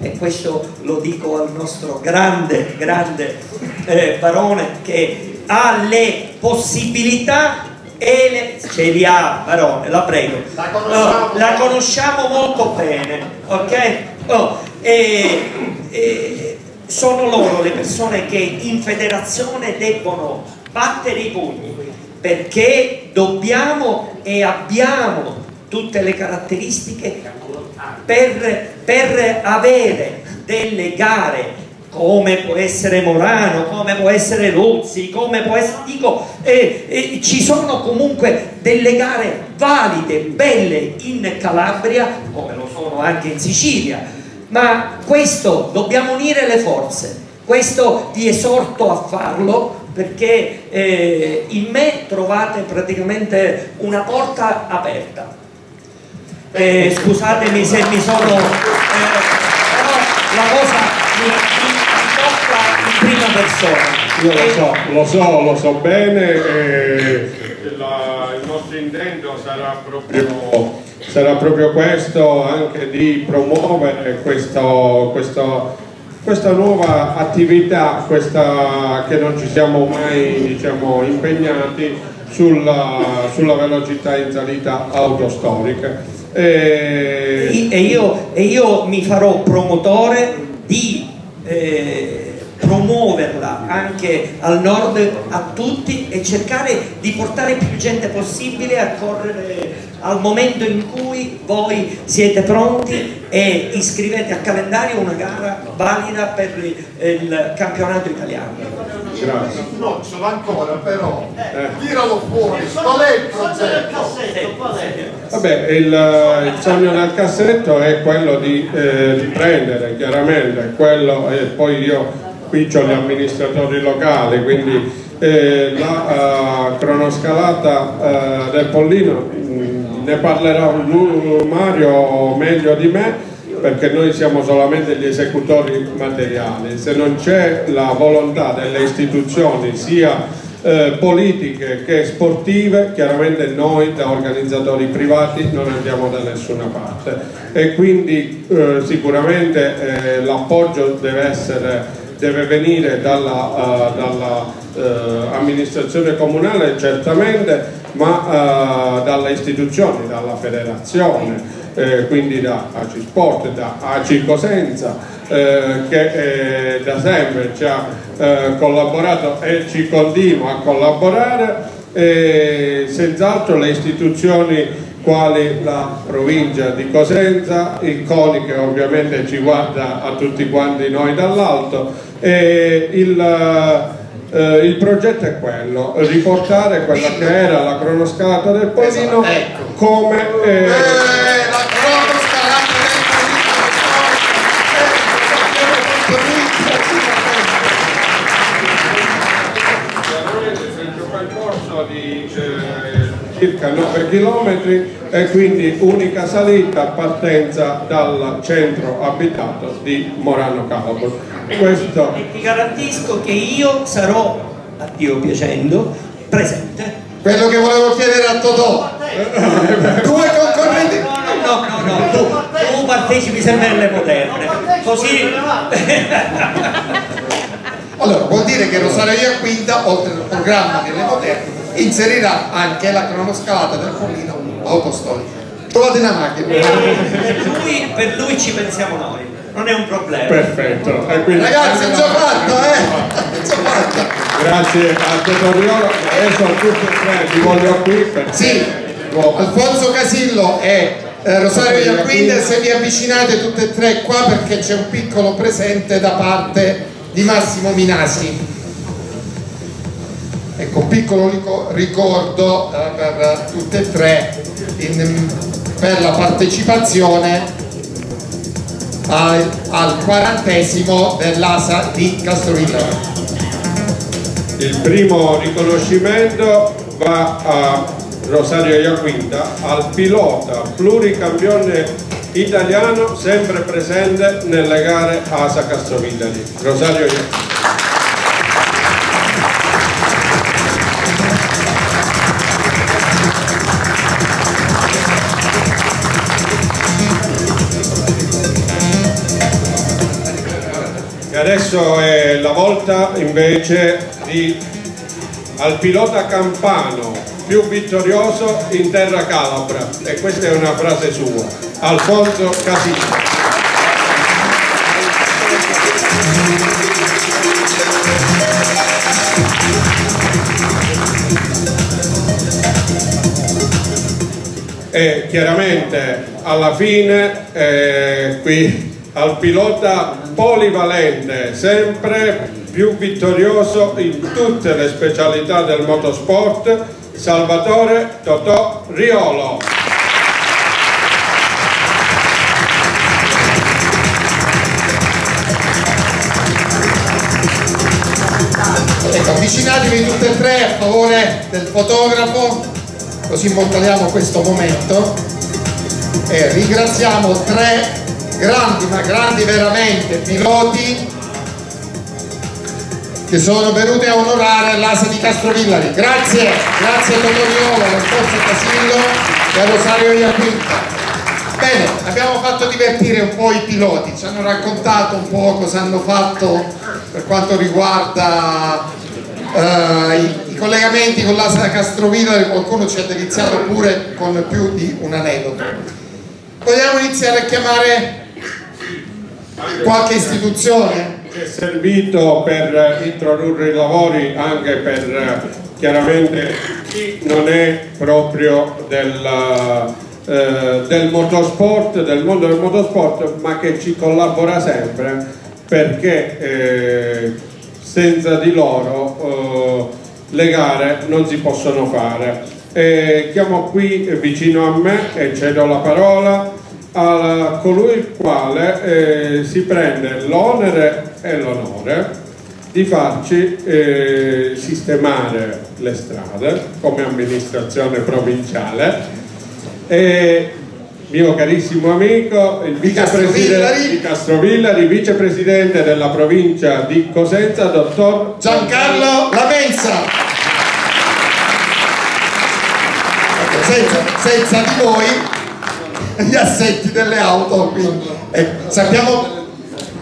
Speaker 7: e questo lo dico al nostro grande, grande eh, barone che ha le possibilità e le, ce li ha barone, la prego la conosciamo, oh, la conosciamo molto bene ok? Oh, e, e, sono loro le persone che in federazione debbono battere i pugni perché dobbiamo e abbiamo tutte le caratteristiche per, per avere delle gare come può essere Morano, come può essere Luzzi, come può essere... Dico, eh, eh, ci sono comunque delle gare valide, belle in Calabria, come lo sono anche in Sicilia, ma questo dobbiamo unire le forze, questo vi esorto a farlo perché eh, in me trovate praticamente una porta aperta. Eh, scusatemi se mi sono... Eh, però la cosa mi, mi, mi tocca in prima persona.
Speaker 2: Io lo so, lo so, lo so bene, eh, la- il nostro intento sarà proprio, sarà proprio questo, anche di promuovere questo, questo- questa nuova attività, questa, che non ci siamo mai diciamo, impegnati sulla, sulla velocità in salita autostorica. E-
Speaker 7: e io, e io mi farò promotore di eh, promuoverla anche al nord a tutti e cercare di portare più gente possibile a correre al momento in cui voi siete pronti e iscrivete a calendario una gara valida per il campionato italiano.
Speaker 2: Grazie.
Speaker 1: No, ce l'ho ancora però.
Speaker 2: Eh.
Speaker 1: Tiralo fuori, qual è il progetto?
Speaker 2: Vabbè, il, il sogno nel cassetto è quello di eh, riprendere chiaramente quello, e poi io qui ho gli amministratori locali, quindi eh, la eh, cronoscalata eh, del Pollino mh, ne parlerà Mario meglio di me perché noi siamo solamente gli esecutori materiali, se non c'è la volontà delle istituzioni sia eh, politiche che sportive, chiaramente noi da organizzatori privati non andiamo da nessuna parte. E quindi eh, sicuramente eh, l'appoggio deve, essere, deve venire dalla, eh, dalla, amministrazione comunale certamente, ma eh, dalle istituzioni, dalla federazione. eh, quindi da ACI Sport, da ACI Cosenza, eh, che eh, da sempre ci ha collaborato e ci continua a collaborare e senz'altro le istituzioni quali la provincia di Cosenza, il CONI che ovviamente ci guarda a tutti quanti noi dall'alto e il, eh, il progetto è quello, riportare quella che era la cronoscalata del
Speaker 1: ecco.
Speaker 2: come eh, circa 9 km e quindi unica salita a partenza dal centro abitato di Morano Calabro. Questo
Speaker 7: E ti garantisco che io sarò, a Dio piacendo, presente.
Speaker 1: Quello che volevo chiedere a Totò. Due concorrenti.
Speaker 7: No, no, no, no, no, tu, tu partecipi sempre alle moderne. Così
Speaker 1: Allora, vuol dire che Rosario Via Quinta, oltre al programma delle moderne, inserirà anche la cronoscalata del Pollino autostorica. Trovate una macchina.
Speaker 7: per lui, per lui ci pensiamo noi, non è un problema.
Speaker 2: perfetto. E quindi-
Speaker 1: Ragazzi, è già fatto, eh! È già fatta.
Speaker 2: Grazie a Tetoriolo, adesso tutti e tre vi voglio qui perché
Speaker 1: Sì, Alfonso Casillo e eh, Rosario Iacquinde, se vi avvicinate tutte e tre qua perché c'è un piccolo presente da parte di Massimo Minasi. Ecco, piccolo rico- ricordo eh, per tutte e tre in- per la partecipazione al, al quarantesimo dell'ASA di Castrovillano.
Speaker 2: il primo riconoscimento va a Rosario Iaquinta, al pilota pluricampione italiano sempre presente nelle gare ASA Castrovillari. Rosario Iaquinta. Adesso è la volta invece di, al pilota campano più vittorioso in terra calabra e questa è una frase sua, Alfonso Casino. e chiaramente alla fine eh, qui al pilota polivalente, sempre più vittorioso in tutte le specialità del motorsport, Salvatore Totò Riolo.
Speaker 1: Ecco, avvicinatevi tutte e tre a favore del fotografo, così immortaliamo questo momento e ringraziamo tre grandi, ma grandi veramente piloti che sono venuti a onorare l'Asa di Castrovillari. Grazie, grazie a Tottoriolo, a Forza Casillo e a Rosario Iaquinta. Bene, abbiamo fatto divertire un po' i piloti, ci hanno raccontato un po' cosa hanno fatto per quanto riguarda uh, i, i, collegamenti con l'Asa Castrovillari, qualcuno ci ha deliziato pure con più di un aneddoto. Vogliamo iniziare a chiamare qualche istituzione?
Speaker 2: È servito per introdurre i lavori anche per chiaramente chi non è proprio del, eh, del motorsport, del mondo del motorsport, ma che ci collabora sempre perché eh, senza di loro eh, le gare non si possono fare. E chiamo qui vicino a me e cedo la parola a colui il quale eh, si prende l'onere e l'onore di farci eh, sistemare le strade come amministrazione provinciale e mio carissimo amico il vicepresidente di Castrovillari, vicepresidente della provincia di Cosenza, dottor
Speaker 1: Giancarlo Lamenza. Senza, senza di voi gli assetti delle auto quindi eh, sappiamo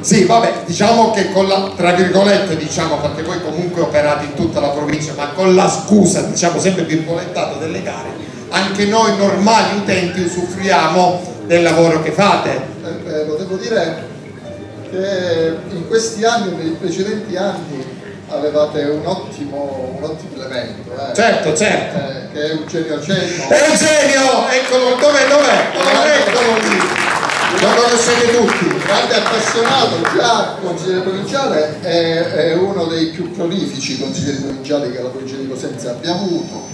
Speaker 1: sì vabbè diciamo che con la tra virgolette diciamo perché voi comunque operate in tutta la provincia ma con la scusa diciamo sempre virgolettata delle gare anche noi normali utenti usufruiamo del lavoro che fate.
Speaker 8: Eh, eh, lo devo dire che in questi anni nei precedenti anni avevate un ottimo, un ottimo elemento. Eh.
Speaker 1: Certo, certo.
Speaker 8: Eh, che è Eugenio Cenno.
Speaker 1: Eugenio! Eccolo, dov'è, dov'è? Eccolo lì! Lo conoscete tutti.
Speaker 8: Grande appassionato, già consigliere provinciale, è, è, uno dei più prolifici consiglieri provinciali che la provincia di Cosenza abbia avuto.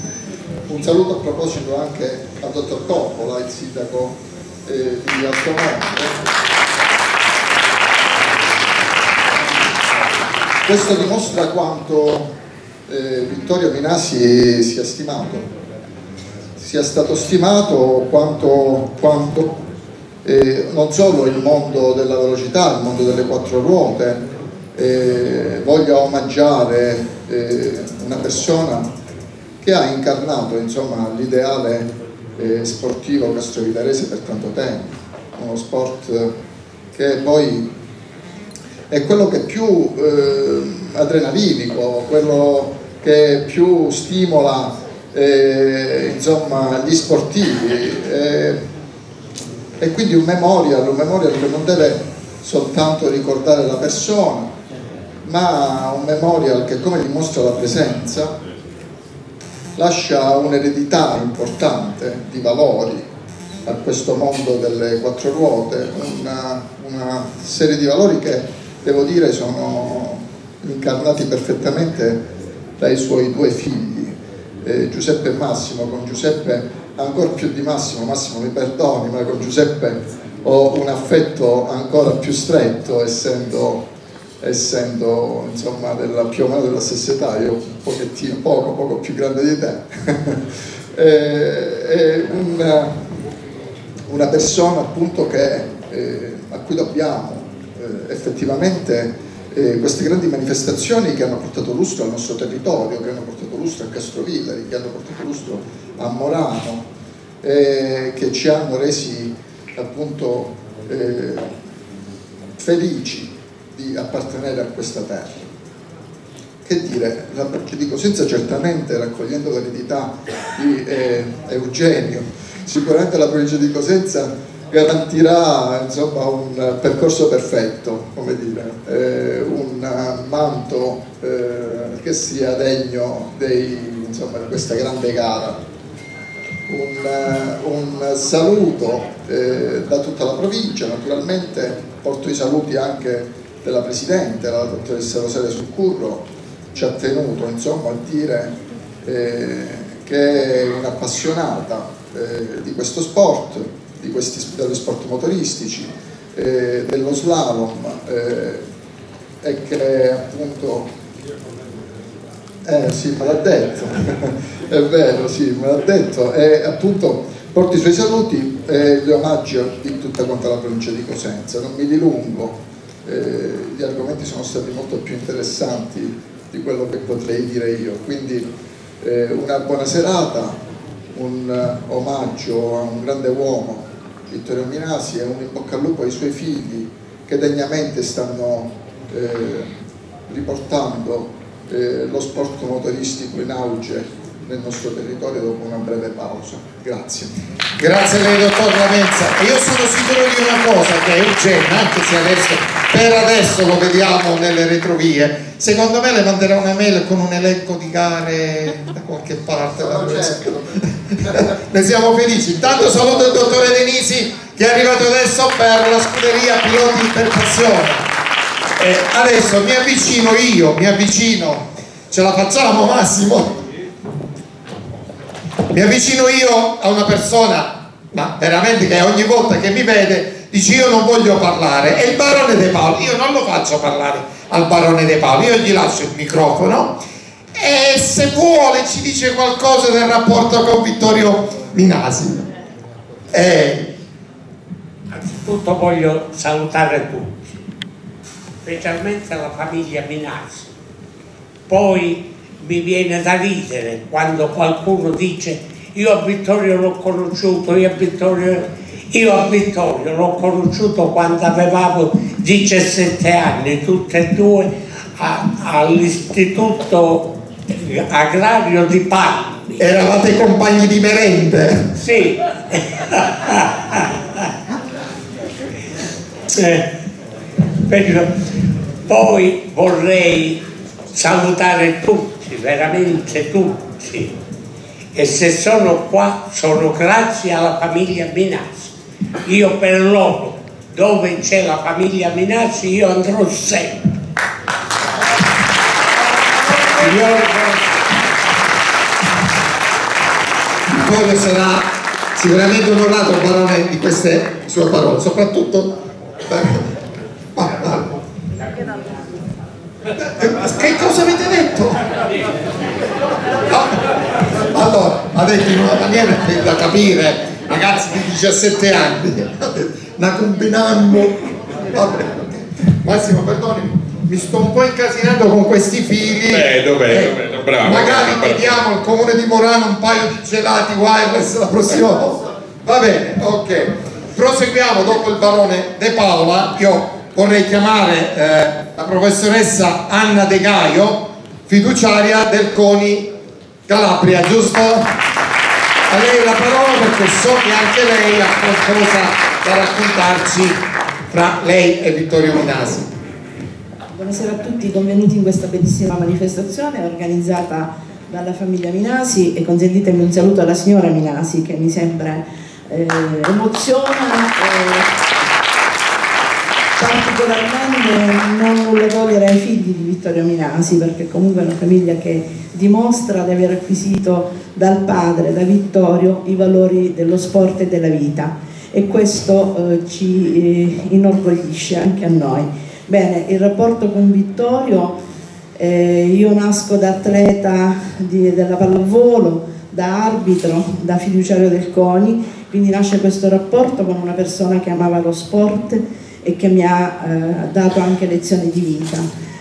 Speaker 8: Un saluto a proposito anche al dottor Coppola, il sindaco eh, di Altomonte Questo dimostra quanto eh, Vittorio Minasi sia stimato, sia stato stimato quanto, quanto eh, non solo il mondo della velocità, il mondo delle quattro ruote, eh, voglia omaggiare eh, una persona che ha incarnato l'ideale eh, sportivo castrovitarese per tanto tempo, uno sport che poi è quello che è più eh, adrenalinico, quello che più stimola eh, insomma, gli sportivi. Eh, e quindi un memorial, un memorial che non deve soltanto ricordare la persona ma un memorial che come dimostra la presenza lascia un'eredità importante di valori a questo mondo delle quattro ruote, una, una serie di valori che devo dire sono incarnati perfettamente dai suoi due figli, eh, Giuseppe e Massimo, con Giuseppe ancora più di Massimo, Massimo mi perdoni, ma con Giuseppe ho un affetto ancora più stretto essendo, essendo insomma della, più o meno della stessa età, io un pochettino, poco, poco più grande di te. è una, una persona appunto che, eh, a cui dobbiamo eh, effettivamente eh, queste grandi manifestazioni che hanno portato lustro al nostro territorio, che hanno portato lustro a Castrovillari, che hanno portato lustro a Morano, eh, che ci hanno resi appunto eh, felici di appartenere a questa terra. Che dire, la Provincia di Cosenza certamente raccogliendo l'eredità di eh, Eugenio, sicuramente la provincia di Cosenza garantirà insomma, un percorso perfetto, come dire, eh, un manto eh, che sia degno dei, insomma, di questa grande gara. un, eh, un saluto eh, da tutta la provincia, naturalmente porto i saluti anche della Presidente, la dottoressa Rosaria Succurro, ci ha tenuto insomma, a dire eh, che è un'appassionata eh, di questo sport, questi, degli sport motoristici, eh, dello slalom e che appunto eh sì, me l'ha detto, è vero, sì, me l'ha detto, e appunto porto i suoi saluti e gli omaggi di tutta quanta la provincia di Cosenza, non mi dilungo, eh, gli argomenti sono stati molto più interessanti di quello che potrei dire io, quindi eh, una buona serata, un omaggio a un grande uomo, Vittorio Minasi, e un in bocca al lupo ai suoi figli che degnamente stanno eh, riportando eh, lo sport motoristico in auge nel nostro territorio dopo una breve pausa. Grazie.
Speaker 1: Grazie a lei dottor Lamenza. Io sono sicuro di una cosa che Eugenio, anche se adesso per adesso lo vediamo nelle retrovie, secondo me le manderà una mail con un elenco di gare da qualche parte. Da certo. ne siamo felici. Intanto saluto il dottore Denisi che è arrivato adesso per la scuderia Piloti per Passione. Adesso mi avvicino io, mi avvicino, ce la facciamo Massimo? Mi avvicino io a una persona, ma veramente che ogni volta che mi vede dice io non voglio parlare, è il barone De Paolo, io non lo faccio parlare al barone De Paolo, io gli lascio il microfono e se vuole ci dice qualcosa del rapporto con Vittorio Minasi.
Speaker 9: Eh. Anzitutto voglio salutare tutti specialmente la famiglia Minasi. Poi mi viene da ridere quando qualcuno dice io a Vittorio l'ho conosciuto, io a Vittorio, io a Vittorio l'ho conosciuto quando avevamo 17 anni, tutte e due all'istituto agrario di Palmi.
Speaker 1: Eravate compagni di merende?
Speaker 9: Sì. eh. Poi vorrei salutare tutti, veramente tutti, e se sono qua sono grazie alla famiglia Minassi. Io per loro, dove c'è la famiglia Minassi, io andrò sempre.
Speaker 1: Vittorio sarà sicuramente onorato barone di queste sue parole, soprattutto che cosa avete detto? Allora, ha detto in una maniera da capire, ragazzi di 17 anni, la combinammo. Massimo, perdoni, mi sto un po' incasinando con questi fili.
Speaker 2: Vedo, vedo, eh, bravo.
Speaker 1: Magari chiediamo al comune di Morano un paio di gelati wireless la prossima volta. Va bene, ok. Proseguiamo dopo il barone De Paola. Io vorrei chiamare eh, la professoressa Anna De Gaio, fiduciaria del CONI Calabria, giusto? A lei la parola perché so che anche lei ha qualcosa da raccontarci fra lei e Vittorio Minasi.
Speaker 10: Buonasera a tutti, convenuti in questa bellissima manifestazione organizzata dalla famiglia Minasi e consentitemi un saluto alla signora Minasi che mi sempre eh, emoziona. Eh, particolarmente non nulla togliere ai figli di Vittorio Minasi perché comunque è una famiglia che dimostra di aver acquisito dal padre, da Vittorio, i valori dello sport e della vita e questo eh, ci eh, inorgoglisce anche a noi. Bene, il rapporto con Vittorio, eh, io nasco da atleta di, della pallavolo, da arbitro, da fiduciario del CONI, quindi nasce questo rapporto con una persona che amava lo sport e che mi ha eh, dato anche lezioni di vita.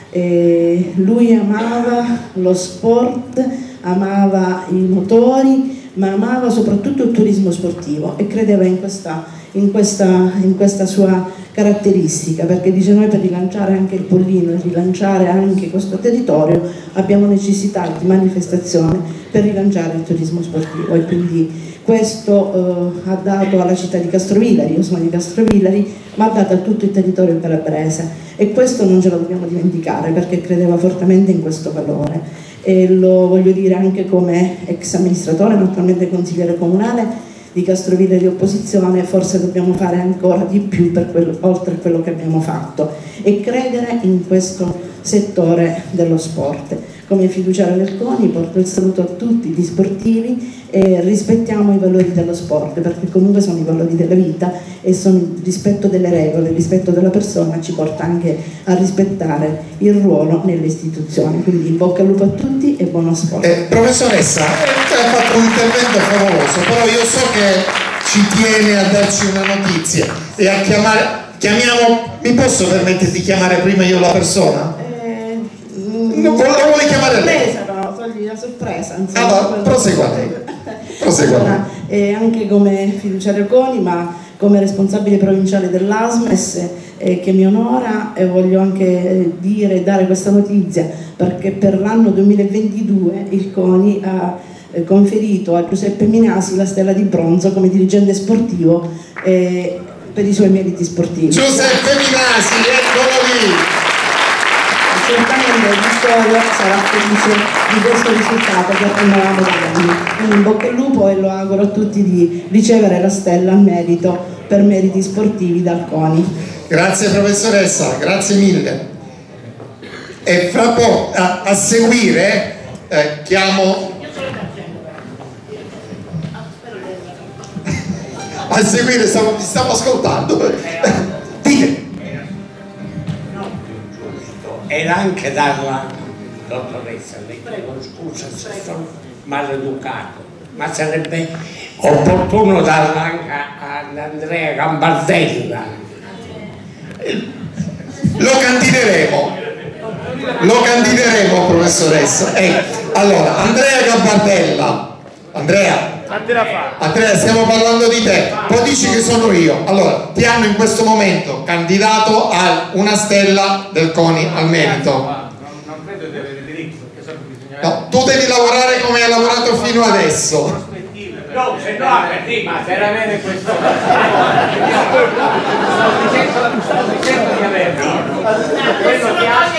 Speaker 10: E lui amava lo sport, amava i motori, ma amava soprattutto il turismo sportivo e credeva in questa, in questa, in questa sua caratteristica, perché dice noi per rilanciare anche il Pollino rilanciare anche questo territorio abbiamo necessità di manifestazione per rilanciare il turismo sportivo e quindi questo eh, ha dato alla città di Castrovillari, io sono di Castrovillari, ma ha dato a tutto il territorio calabrese. E questo non ce lo dobbiamo dimenticare perché credeva fortemente in questo valore. E lo voglio dire anche come ex amministratore, ma attualmente consigliere comunale di Castrovilla di opposizione, forse dobbiamo fare ancora di più quello, oltre a quello che abbiamo fatto. E credere in questo settore dello sport. Come fiduciario del CONI porto il saluto a tutti gli sportivi e rispettiamo i valori dello sport perché comunque sono i valori della vita e sono il rispetto delle regole, il rispetto della persona ci porta anche a rispettare il ruolo nelle istituzioni. Quindi in bocca al lupo a tutti e buono sport.
Speaker 1: Eh, professoressa, hai fatto un intervento favoloso, però io so che ci tiene a darci una notizia e a chiamare, chiamiamo, mi posso permettere di chiamare prima io la persona? Non vuole chiamare lei?
Speaker 10: No, togli la sorpresa.
Speaker 1: Insomma, allora, prosegua. Prosegua
Speaker 10: allora, eh, anche come fiduciario CONI, ma come responsabile provinciale dell'ASMES eh, che mi onora e voglio anche eh, dire e dare questa notizia perché per l'anno 2022 il CONI ha eh, conferito a Giuseppe Minasi la stella di bronzo come dirigente sportivo eh, per i suoi meriti sportivi.
Speaker 1: Giuseppe Minasi, eccolo!
Speaker 10: Vittorio sarà felice di questo risultato che ottenevamo da anni. Quindi in bocca al lupo e lo auguro a tutti di ricevere la stella al merito per meriti sportivi dal CONI.
Speaker 1: Grazie professoressa, grazie mille. E fra poco a, a seguire eh, chiamo a seguire stiamo, stiamo ascoltando dite
Speaker 9: era anche dalla dottoressa, le prego scusa se sono maleducato, ma sarebbe opportuno darla anche ad Andrea Gambardella.
Speaker 1: Lo candideremo, lo candideremo professoressa. Eh, allora, Andrea Gambardella, Andrea, Andrea, stiamo parlando di te, poi dici che sono io. Allora, ti hanno in questo momento candidato a una stella del CONI al merito.
Speaker 11: Non credo di avere diritto, perché bisogna...
Speaker 1: No, tu devi lavorare come hai lavorato fino adesso.
Speaker 11: No, se no, sì, ma per avere questo... Sto dicendo di averlo. Quello che ha...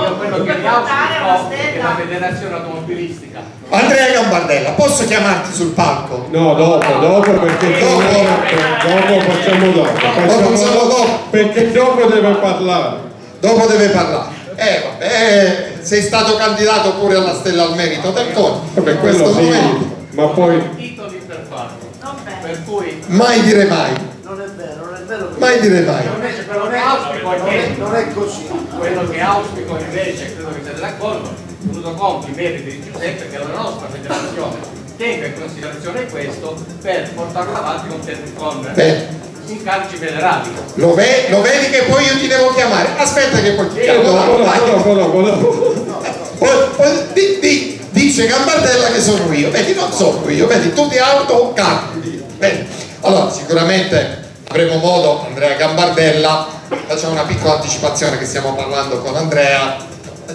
Speaker 11: Io quello che mi auspico è la federazione automobilistica.
Speaker 1: Andrea Gambardella, posso chiamarti sul palco?
Speaker 2: No, dopo, dopo perché dopo, dopo facciamo dopo. Facciamo dopo perché dopo deve parlare.
Speaker 1: Dopo deve parlare. Eh vabbè, eh, sei stato candidato pure alla stella al merito del CONI.
Speaker 2: Per questo sì, momento. ma poi...
Speaker 11: titoli per farlo. Per cui...
Speaker 1: Mai dire mai.
Speaker 5: Non è vero, non è vero.
Speaker 1: Mai dire mai.
Speaker 11: Invece quello che auspico è non è così. Quello che auspico invece, credo che siete d'accordo, tenuto conto i meriti di Giuseppe che la nostra federazione tenga in considerazione questo per portarlo avanti con, con incarici federali.
Speaker 1: Lo, ve lo, vedi che poi io ti devo chiamare? Aspetta che poi ti chiamo. Di, di, dice Gambardella che sono io, vedi non sono io, vedi tu ti autocandidi. Allora sicuramente avremo modo, Andrea Gambardella, facciamo una piccola anticipazione che stiamo parlando con Andrea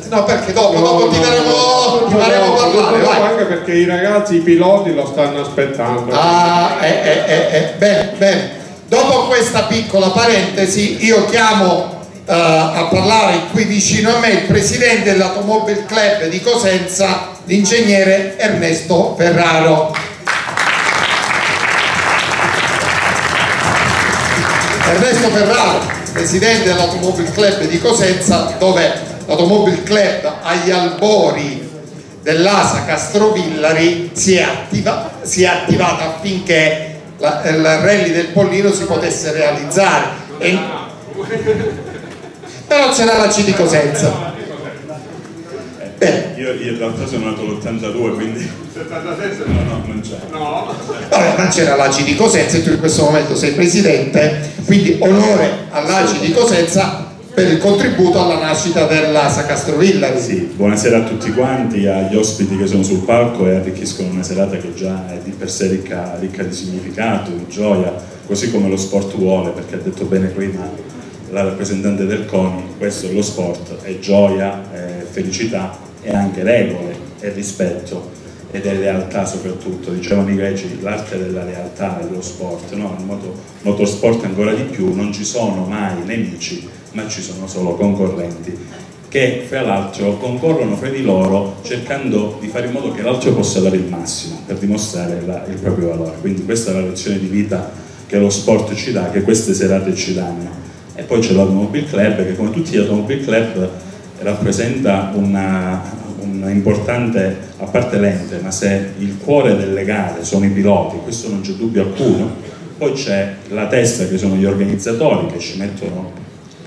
Speaker 1: No, perché dopo, no, dopo ti faremo, ti faremo parlare.
Speaker 2: Dopo anche perché i ragazzi, i piloti lo stanno aspettando.
Speaker 1: Ah, eh, eh, eh, eh. bene, bene. Dopo questa piccola parentesi, io chiamo uh, a parlare qui vicino a me il presidente dell'Automobile Club di Cosenza, l'ingegnere Ernesto Ferraro. Ernesto Ferraro, presidente dell'Automobile Club di Cosenza, dove l'Automobile Club agli albori dell'ASA Castrovillari si è, attiva, si è attivata affinché la, il rally del Pollino si potesse realizzare e, però c'era la C di Cosenza.
Speaker 12: Io, io in realtà sono nato l'82 quindi
Speaker 11: 76
Speaker 12: no no non c'è
Speaker 11: no.
Speaker 1: Vabbè, ma c'era l'ACI di Cosenza e tu in questo momento sei presidente quindi onore all'ACI di Cosenza per il contributo alla nascita dell'Asa Castrovilla.
Speaker 12: Sì, buonasera a tutti quanti, agli ospiti che sono sul palco e arricchiscono una serata che già è di per sé ricca, ricca di significato, di gioia, così come lo sport vuole, perché ha detto bene prima la rappresentante del CONI, questo è lo sport, è gioia, è felicità e anche regole e rispetto ed è lealtà soprattutto, dicevano i greci l'arte della lealtà dello sport, no? il moto, motorsport ancora di più, non ci sono mai nemici ma ci sono solo concorrenti che fra l'altro concorrono fra di loro cercando di fare in modo che l'altro possa dare il massimo per dimostrare la, il proprio valore. Quindi questa è la lezione di vita che lo sport ci dà, che queste serate ci danno. E poi c'è l'Automobile Club che come tutti gli Automobile Club rappresenta una, una importante, a parte l'ente, ma se il cuore delle gare sono i piloti, questo non c'è dubbio alcuno, poi c'è la testa che sono gli organizzatori che ci mettono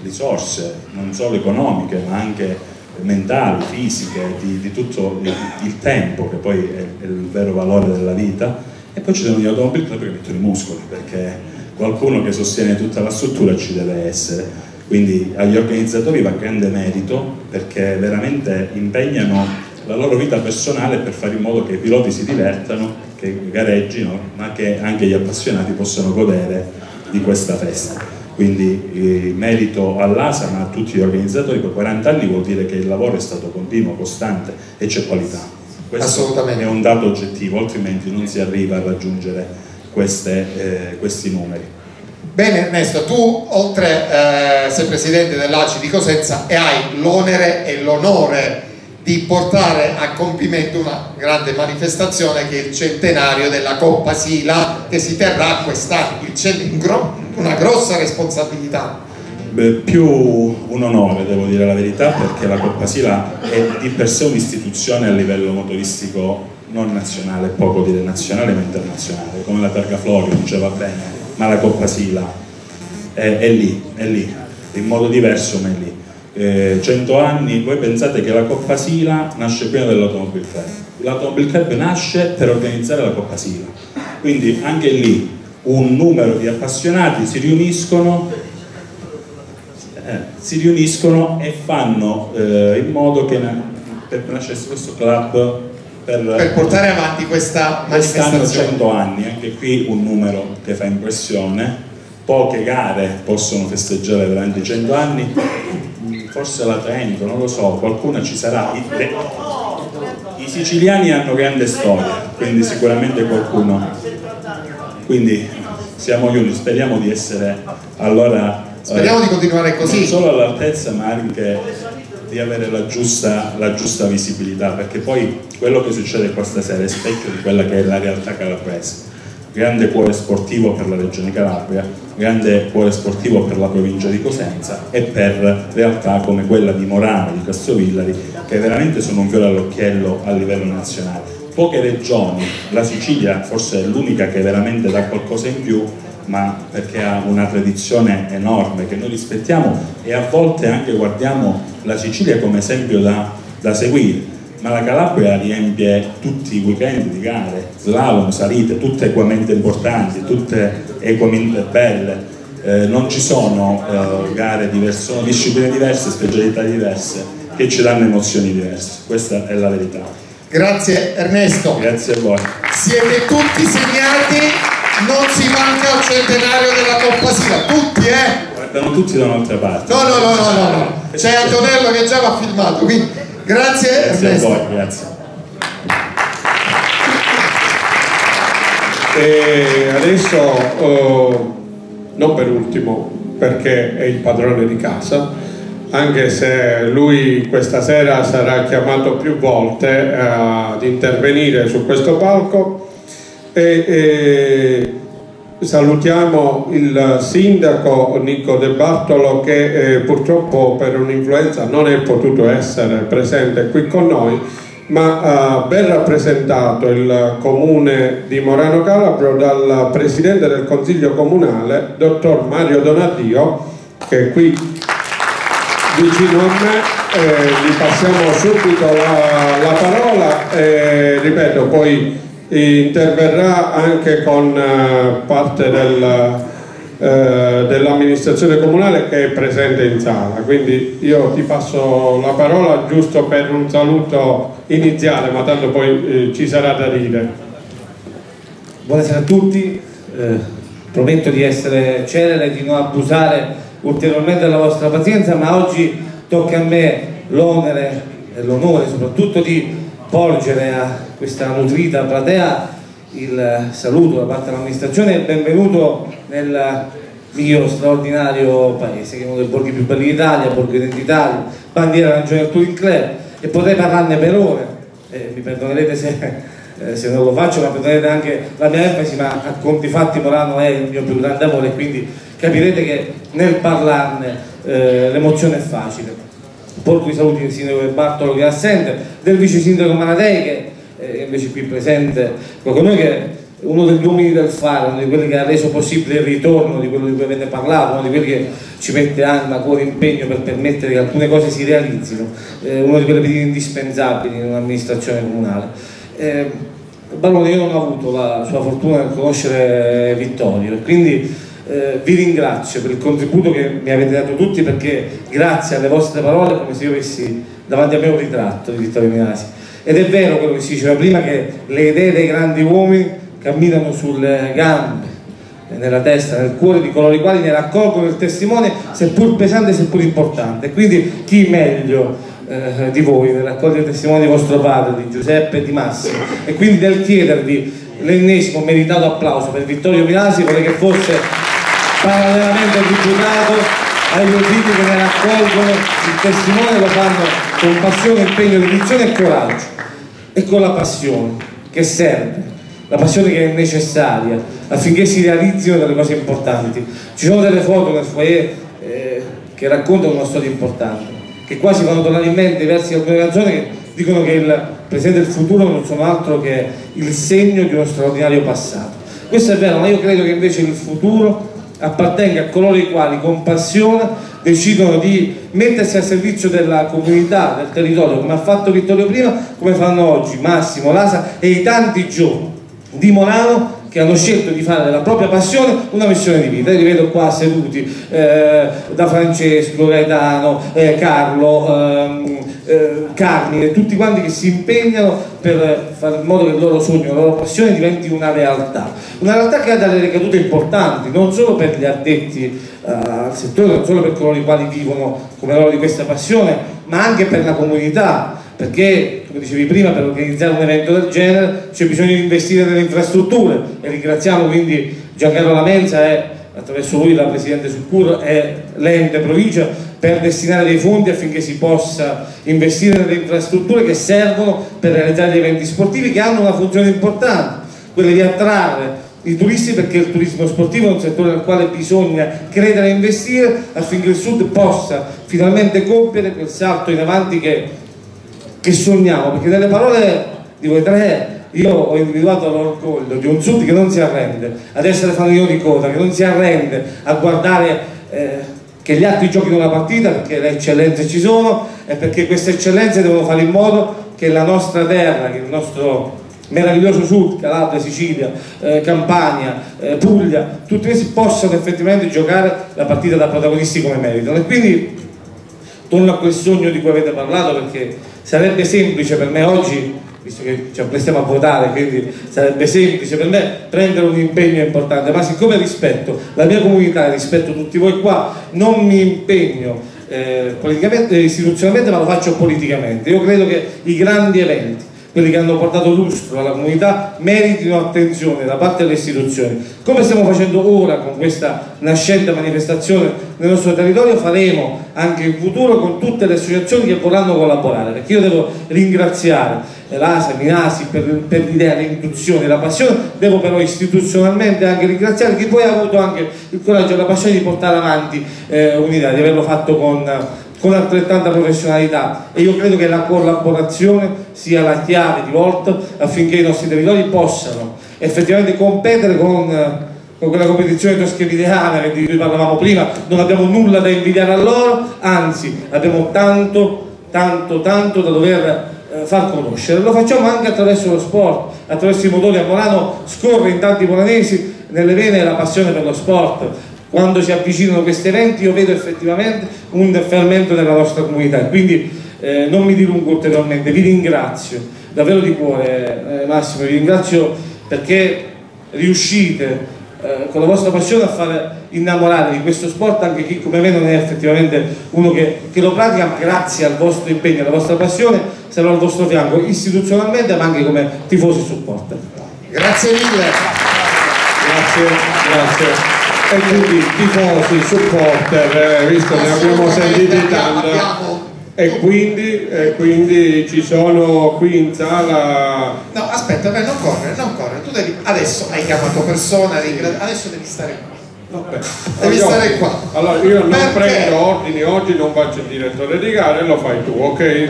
Speaker 12: risorse non solo economiche ma anche mentali, fisiche, di, di tutto il, il, tempo che poi è, è, il vero valore della vita. E poi ci sono gli automobili che mettono i muscoli perché qualcuno che sostiene tutta la struttura ci deve essere quindi agli organizzatori va grande merito perché veramente impegnano la loro vita personale per fare in modo che i piloti si divertano, che gareggino ma che anche gli appassionati possano godere di questa festa quindi eh, merito all'ASA ma a tutti gli organizzatori, per 40 anni vuol dire che il lavoro è stato continuo, costante e c'è qualità. Questo è un dato oggettivo, altrimenti non si arriva a raggiungere queste, eh, questi numeri.
Speaker 1: Bene Ernesto, tu oltre eh, sei presidente dell'ACI di Cosenza e hai l'onere e l'onore di portare a compimento una grande manifestazione che è il centenario della Coppa Sila che si terrà quest'anno, Celingro una grossa responsabilità.
Speaker 12: Beh, più un onore, devo dire la verità, perché la Coppa Sila è di per sé un'istituzione a livello motoristico non nazionale, poco dire nazionale ma internazionale, come la Targa Florio diceva bene, ma la Coppa Sila è, è lì, è lì, in modo diverso ma è lì. Eh, 100 anni, voi pensate che la Coppa Sila nasce prima dell'Automobile Club. L'Automobile Club nasce per organizzare la Coppa Sila, quindi anche lì un numero di appassionati si riuniscono, eh, si riuniscono e fanno eh, in modo che nascesse questo club
Speaker 1: per, per, portare avanti questa manifestazione.
Speaker 12: 100 anni, anche qui un numero che fa impressione, poche gare possono festeggiare veramente 100 anni, forse la Trento, non lo so, qualcuna ci sarà. I, le, I siciliani hanno grande storia, quindi sicuramente qualcuno quindi siamo gli uni, speriamo di essere allora
Speaker 1: speriamo eh, di continuare così
Speaker 12: non solo all'altezza ma anche di avere la giusta, la giusta, visibilità perché poi quello che succede qua stasera è specchio di quella che è la realtà calabrese. Grande cuore sportivo per la regione Calabria grande cuore sportivo per la provincia di Cosenza e per realtà come quella di Morano, di Castrovillari che veramente sono un fiore all'occhiello a livello nazionale. Poche regioni, la Sicilia forse è l'unica che veramente dà qualcosa in più, ma perché ha una tradizione enorme che noi rispettiamo e a volte anche guardiamo la Sicilia come esempio da, da seguire, ma la Calabria riempie tutti i weekend di gare, slalom, salite, tutte equamente importanti, tutte equamente belle, eh, non ci sono eh, gare diverse, sono discipline diverse, specialità diverse che ci danno emozioni diverse, questa è la verità.
Speaker 1: Grazie Ernesto.
Speaker 12: Grazie a voi.
Speaker 1: Siete tutti segnati, non si manca al centenario della Coppa Sila, tutti eh?
Speaker 12: Guardano tutti da un'altra parte.
Speaker 1: No, no, no, no, no, no. C'è Antonello che già l'ha filmato, quindi grazie,
Speaker 12: grazie
Speaker 1: Ernesto.
Speaker 12: a voi, grazie.
Speaker 2: E adesso, oh, non per ultimo, perché è il padrone di casa, anche se lui questa sera sarà chiamato più volte eh, ad intervenire su questo palco e, e salutiamo il sindaco Nico De Bartolo che eh, purtroppo per un'influenza non è potuto essere presente qui con noi ma ha ben rappresentato il comune di Morano Calabro dal presidente del consiglio comunale dottor Mario Donadio che è qui vicino a me, eh, gli passiamo subito la, la parola ripeto poi interverrà anche con eh, parte del, eh, dell'amministrazione comunale che è presente in sala. Quindi io ti passo la parola giusto per un saluto iniziale ma tanto poi eh, ci sarà da dire.
Speaker 13: Buonasera a tutti. Eh, prometto di essere celere di non abusare ulteriormente della vostra pazienza, ma oggi tocca a me l'onere e l'onore soprattutto di porgere a, questa nutrita platea il saluto da parte dell'amministrazione e il benvenuto nel mio straordinario paese che è uno dei borghi più belli d'Italia, borgo identitario, bandiera arancione del Touring Club e potrei parlarne per ore, eh, mi perdonerete se, eh, se, non lo faccio, ma perdonerete anche la mia enfasi, ma a conti fatti Morano è il mio più grande amore quindi capirete che nel parlarne eh, l'emozione è facile. Porto i saluti del sindaco Bartolo che è assente, del vice sindaco Manatei che è invece qui presente con noi che è uno degli uomini del fare, uno di quelli che ha reso possibile il ritorno di quello di cui avete parlato, uno di quelli che ci mette anima, cuore, impegno per permettere che alcune cose si realizzino, eh, uno di quelle pedine indispensabili in un'amministrazione comunale. Eh, Ballone, io non ho avuto la sua fortuna di conoscere Vittorio quindi eh, vi ringrazio per il contributo che mi avete dato tutti perché grazie alle vostre parole è come se io avessi davanti a me un ritratto di Vittorio Minasi ed è vero quello che si diceva prima che le idee dei grandi uomini camminano sulle gambe nella testa, nel cuore di coloro i quali ne raccolgono il testimone seppur pesante seppur importante. Quindi chi meglio eh, di voi nel raccogliere il testimone di vostro padre, di Giuseppe e di Massimo? E quindi nel chiedervi l'ennesimo meritato applauso per Vittorio Minasi vorrei che fosse parallelamente tributato ai due figli che ne raccolgono il testimone lo fanno con passione, impegno, dedizione e coraggio e con la passione che serve. La passione che è necessaria affinché si realizzino delle cose importanti. Ci sono delle foto nel foyer eh, che raccontano una storia importante che quasi fanno tornare in mente versi alcune canzoni che dicono che il presente e il futuro non sono altro che il segno di uno straordinario passato. Questo è vero ma io credo che invece il futuro appartenga a coloro i quali con passione decidono di mettersi a servizio della comunità, del territorio, come ha fatto Vittorio prima, come fanno oggi Massimo, Lasa e i tanti giovani di Molano che hanno scelto di fare della propria passione una missione di vita. Io li vedo qua seduti eh, da Francesco, Gaetano, eh, Carlo, ehm, eh, Carmine, tutti quanti che si impegnano per fare in modo che il loro sogno, la loro passione diventi una realtà. Una realtà che ha delle ricadute importanti, non solo per gli addetti eh, al settore, non solo per coloro i quali vivono come loro di questa passione, ma anche per la comunità perché, come dicevi prima, per organizzare un evento del genere c'è bisogno di investire nelle infrastrutture e ringraziamo quindi Giancarlo Lamenza e attraverso lui la Presidente Succur e l'ente provincia per destinare dei fondi affinché si possa investire nelle infrastrutture che servono per realizzare gli eventi sportivi che hanno una funzione importante, quella di attrarre i turisti perché il turismo sportivo è un settore nel quale bisogna credere e investire affinché il Sud possa finalmente compiere quel salto in avanti che che sogniamo, perché nelle parole di voi tre io ho individuato l'orgoglio di un sud che non si arrende ad essere fanino di coda, che non si arrende a guardare eh, che gli altri giochino la partita perché le eccellenze ci sono e perché queste eccellenze devono fare in modo che la nostra terra, che il nostro meraviglioso sud, Calabria, Sicilia, eh, Campania, eh, Puglia, tutti questi possano effettivamente giocare la partita da protagonisti come meritano. E quindi torno a quel sogno di cui avete parlato perché sarebbe semplice per me oggi visto che ci apprestiamo a votare quindi sarebbe semplice per me prendere un impegno importante. Ma siccome rispetto la mia comunità rispetto tutti voi qua non mi impegno eh, politicamente, istituzionalmente ma lo faccio politicamente. Io credo che i grandi eventi quelli che hanno portato lustro alla comunità meritino attenzione da parte delle istituzioni. Come stiamo facendo ora con questa nascente manifestazione nel nostro territorio, faremo anche in futuro con tutte le associazioni che vorranno collaborare, perché io devo ringraziare l'ASA, Minasi per, per l'idea, l'intuizione, la passione, devo però istituzionalmente anche ringraziare chi poi ha avuto anche il coraggio e la passione di portare avanti eh, un'idea, di averlo fatto con con altrettanta professionalità. E io credo che la collaborazione sia la chiave di volta affinché i nostri territori possano effettivamente competere con, con quella competizione toschevideana di cui parlavamo prima, non abbiamo nulla da invidiare a loro, anzi abbiamo tanto, tanto, tanto da dover eh, far conoscere. Lo facciamo anche attraverso lo sport, attraverso i motori. A Molano scorre in tanti molanesi nelle vene la passione per lo sport, quando si avvicinano questi eventi io vedo effettivamente un fermento della nostra comunità quindi eh, non mi dilungo ulteriormente vi ringrazio davvero di cuore eh, Massimo vi ringrazio perché riuscite eh, con la vostra passione a far innamorare di questo sport anche chi come me non è effettivamente uno che, che lo pratica ma grazie al vostro impegno alla vostra passione sarò al vostro fianco istituzionalmente ma anche come tifosi supporter.
Speaker 1: Grazie mille.
Speaker 2: Grazie, grazie. E quindi tifosi, supporter, eh, visto ne abbiamo sentiti tanto. E quindi, e quindi ci sono qui in sala
Speaker 1: No, aspetta, beh, non correre, non correre. Tu devi, adesso hai chiamato persona, adesso devi stare qua. Devi
Speaker 2: Allora,
Speaker 1: stare qua.
Speaker 2: Allora io non
Speaker 1: Perché?
Speaker 2: prendo ordini, oggi non faccio il direttore di gara e lo fai tu, ok?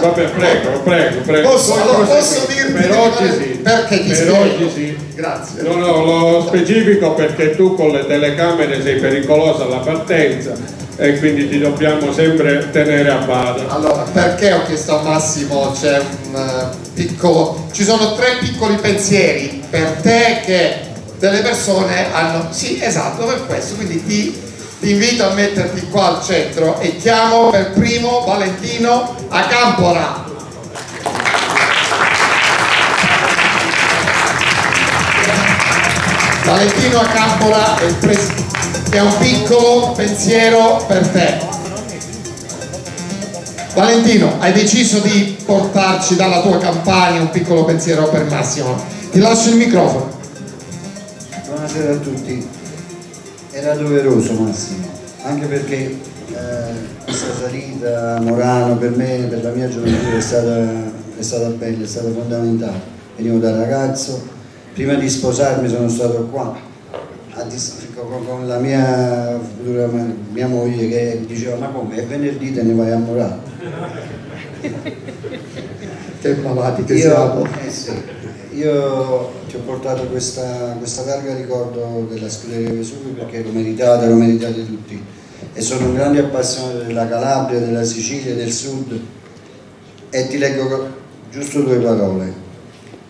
Speaker 2: Vabbè, prego, prego, prego.
Speaker 1: Posso, allora, posso dirti
Speaker 2: per oggi
Speaker 1: fare-
Speaker 2: sì.
Speaker 1: perché ti
Speaker 2: per
Speaker 1: spiego.
Speaker 2: oggi sì.
Speaker 1: Grazie.
Speaker 2: No, no, lo specifico perché tu con le telecamere sei pericolosa alla partenza e quindi ti dobbiamo sempre tenere a bada.
Speaker 1: Allora, perché ho chiesto a Massimo c'è un eh, piccolo ci sono tre piccoli pensieri per te che delle persone hanno sì esatto per questo quindi ti, ti invito a metterti qua al centro e chiamo per primo Valentino Acampora Valentino Acampora è, il pres- è un piccolo pensiero per te Valentino, hai deciso di portarci dalla tua campagna un piccolo pensiero per Massimo. Ti lascio il microfono.
Speaker 14: Buonasera a tutti. Era doveroso Massimo, anche perché eh, questa salita a Morano per me, per la mia gioventù è stata, è stata bella, è stata fondamentale. Venivo da ragazzo, prima di sposarmi sono stato qua con, la mia futura mia moglie che diceva ma come è venerdì te ne vai a Morano
Speaker 1: Che malati che
Speaker 14: io,
Speaker 1: siamo.
Speaker 14: eh sì, io ti ho portato questa, questa targa ricordo della scuderia Vesuvio perché lo meritate, lo meritate tutti. E sono un grande appassionato della Calabria, della Sicilia, del sud. E ti leggo giusto due parole.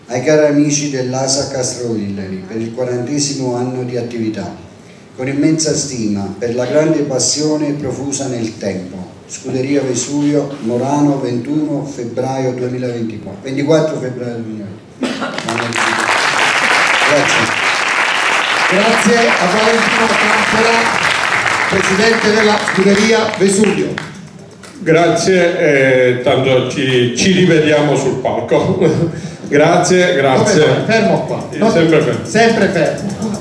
Speaker 14: Ai cari amici dell'ASA Castro Villari per il quarantesimo anno di attività con immensa stima per la grande passione profusa nel tempo. Scuderia Vesuvio, Morano, 21 febbraio 2024 24 febbraio 2024 grazie
Speaker 1: Grazie a Valentino Campora, presidente della scuderia Vesuvio.
Speaker 2: Grazie e tanto ci, ci rivediamo sul palco. grazie, grazie.
Speaker 1: Fermo qua.
Speaker 2: Io sempre fermo.
Speaker 1: Sempre fermo.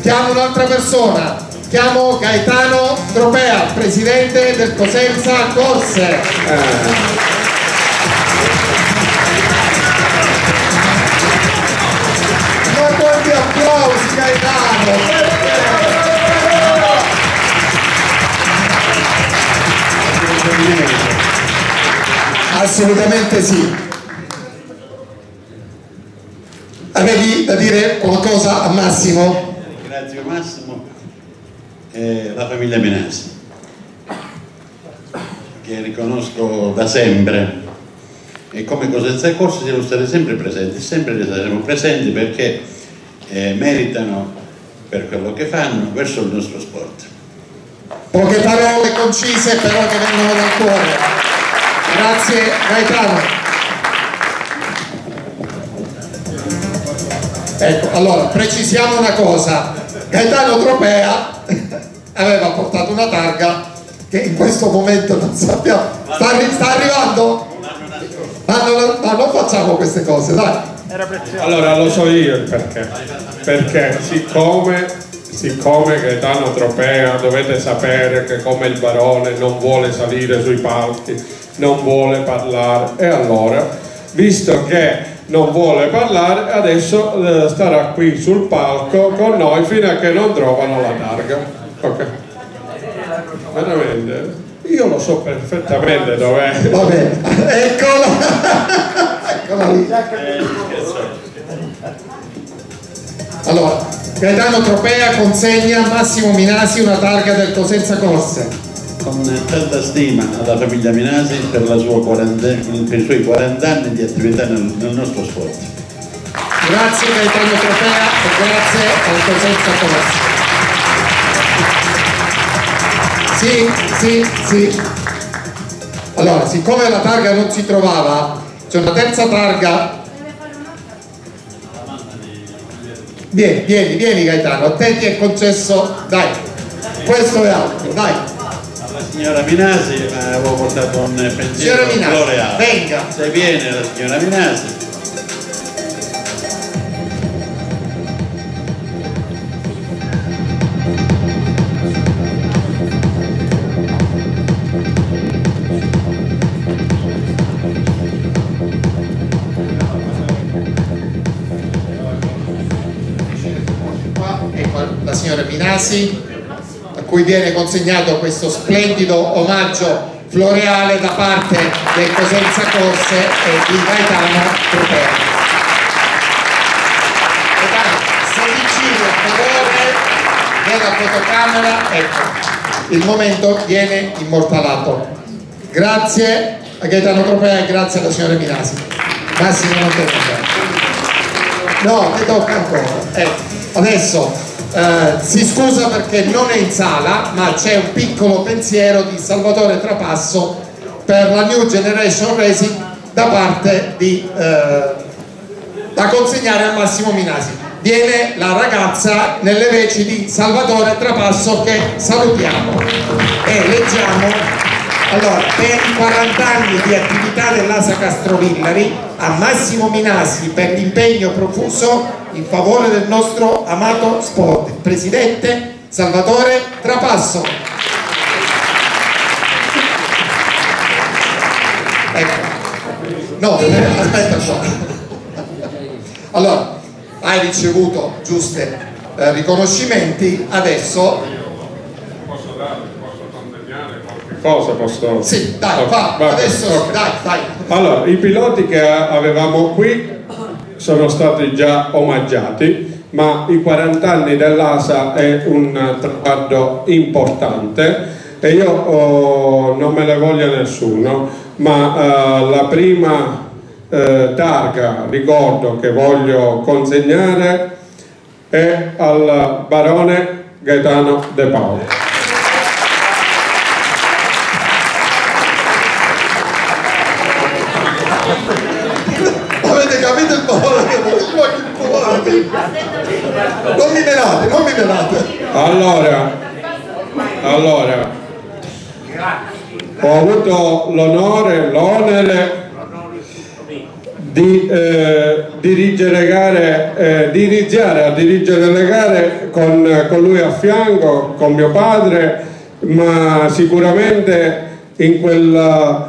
Speaker 1: Chiamo un'altra persona. Chiamo Gaetano Tropea, presidente del Cosenza Corse. Ma Assolutamente sì. Avevi da dire qualcosa a Massimo?
Speaker 15: Grazie Massimo e la famiglia Menasi che riconosco da sempre e come Cosenza e Corsi siamo stati sempre presenti, sempre ne saremo presenti perché eh, meritano per quello che fanno verso il nostro sport.
Speaker 1: Poche parole concise però che vengono dal cuore. Grazie Gaetano. Ecco, allora precisiamo una cosa. Gaetano Tropea aveva portato una targa che in questo momento non sappiamo. Sta, arri- sta arrivando? Ma non, no, non facciamo queste cose, dai.
Speaker 2: Allora lo so io il perché. Perché siccome, siccome Gaetano Tropea dovete sapere che come il barone non vuole salire sui palchi, non vuole parlare e allora, visto che non vuole parlare, adesso eh, starà qui sul palco con noi fino a che non trovano la targa. Ok. Veramente? Io lo so perfettamente dov'è.
Speaker 1: Va bene, eccola. eccola lì. Allora, Gaetano Tropea consegna a Massimo Minasi una targa del Cosenza Corse.
Speaker 15: Con tanta stima alla famiglia Minasi per, la sua 40 per i suoi 40 anni di attività nel, nel nostro sport.
Speaker 1: Grazie Gaetano Tropea e grazie al Cosenza Corse. Sì, sì, sì. Allora, siccome la targa non si trovava, c'è una terza targa. Vieni, vieni, vieni Gaetano, a te ti è concesso, dai, questo è altro, dai.
Speaker 15: Signora Minasi, eh, avevo portato un pensiero
Speaker 1: Signora Minasi,
Speaker 15: floreale.
Speaker 1: venga.
Speaker 15: Se viene la signora Minasi.
Speaker 1: Qua, ecco la signora Minasi cui viene consegnato questo splendido omaggio floreale da parte del Cosenza Corse e di Gaetano Trupelli. Vicino a favore della fotocamera, ecco, il momento viene immortalato. Grazie a Gaetano Tropea e grazie alla signora Minasi. Massimo non te No, ti tocca ancora. Ecco, adesso eh, si scusa perché non è in sala, ma c'è un piccolo pensiero di Salvatore Trapasso per la New Generation Racing da parte di eh, da consegnare a Massimo Minasi. Viene la ragazza nelle veci di Salvatore Trapasso che salutiamo e leggiamo allora, per i 40 anni di attività dell'Asa Castrovillari, a Massimo Minasi per l'impegno profuso in favore del nostro amato sport, presidente Salvatore Trapasso. Ecco. No, aspetta qua. Allora, hai ricevuto giusti eh, riconoscimenti, adesso
Speaker 2: Cosa posso...
Speaker 1: Sì, dai,
Speaker 2: Ok,
Speaker 1: va,
Speaker 2: va,
Speaker 1: adesso
Speaker 2: ok.
Speaker 1: dai, dai.
Speaker 2: Allora, i piloti che avevamo qui sono stati già omaggiati, ma i 40 anni dell'ASA è un traguardo importante e io oh, non me ne voglia nessuno, ma eh, la prima eh, targa, ricordo, che voglio consegnare è al barone Gaetano De Paolo.
Speaker 1: Avete capito il valore che Non mi menate, non mi menate.
Speaker 2: Allora, allora, ho avuto l'onore, l'onere di eh, dirigere gare, eh, di iniziare a dirigere le gare con, con lui a fianco, con mio padre, ma sicuramente quel,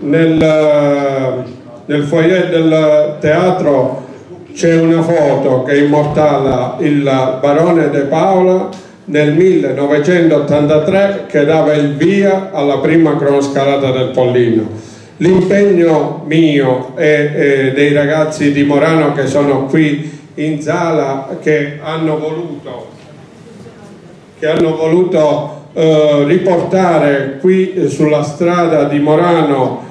Speaker 2: nel, nel foyer del teatro c'è una foto che immortala il barone De Paola nel 1983 che dava il via alla prima cronoscalata del Pollino. L'impegno mio e, e dei ragazzi di Morano che sono qui in sala che hanno voluto, che hanno voluto eh, riportare qui sulla strada di Morano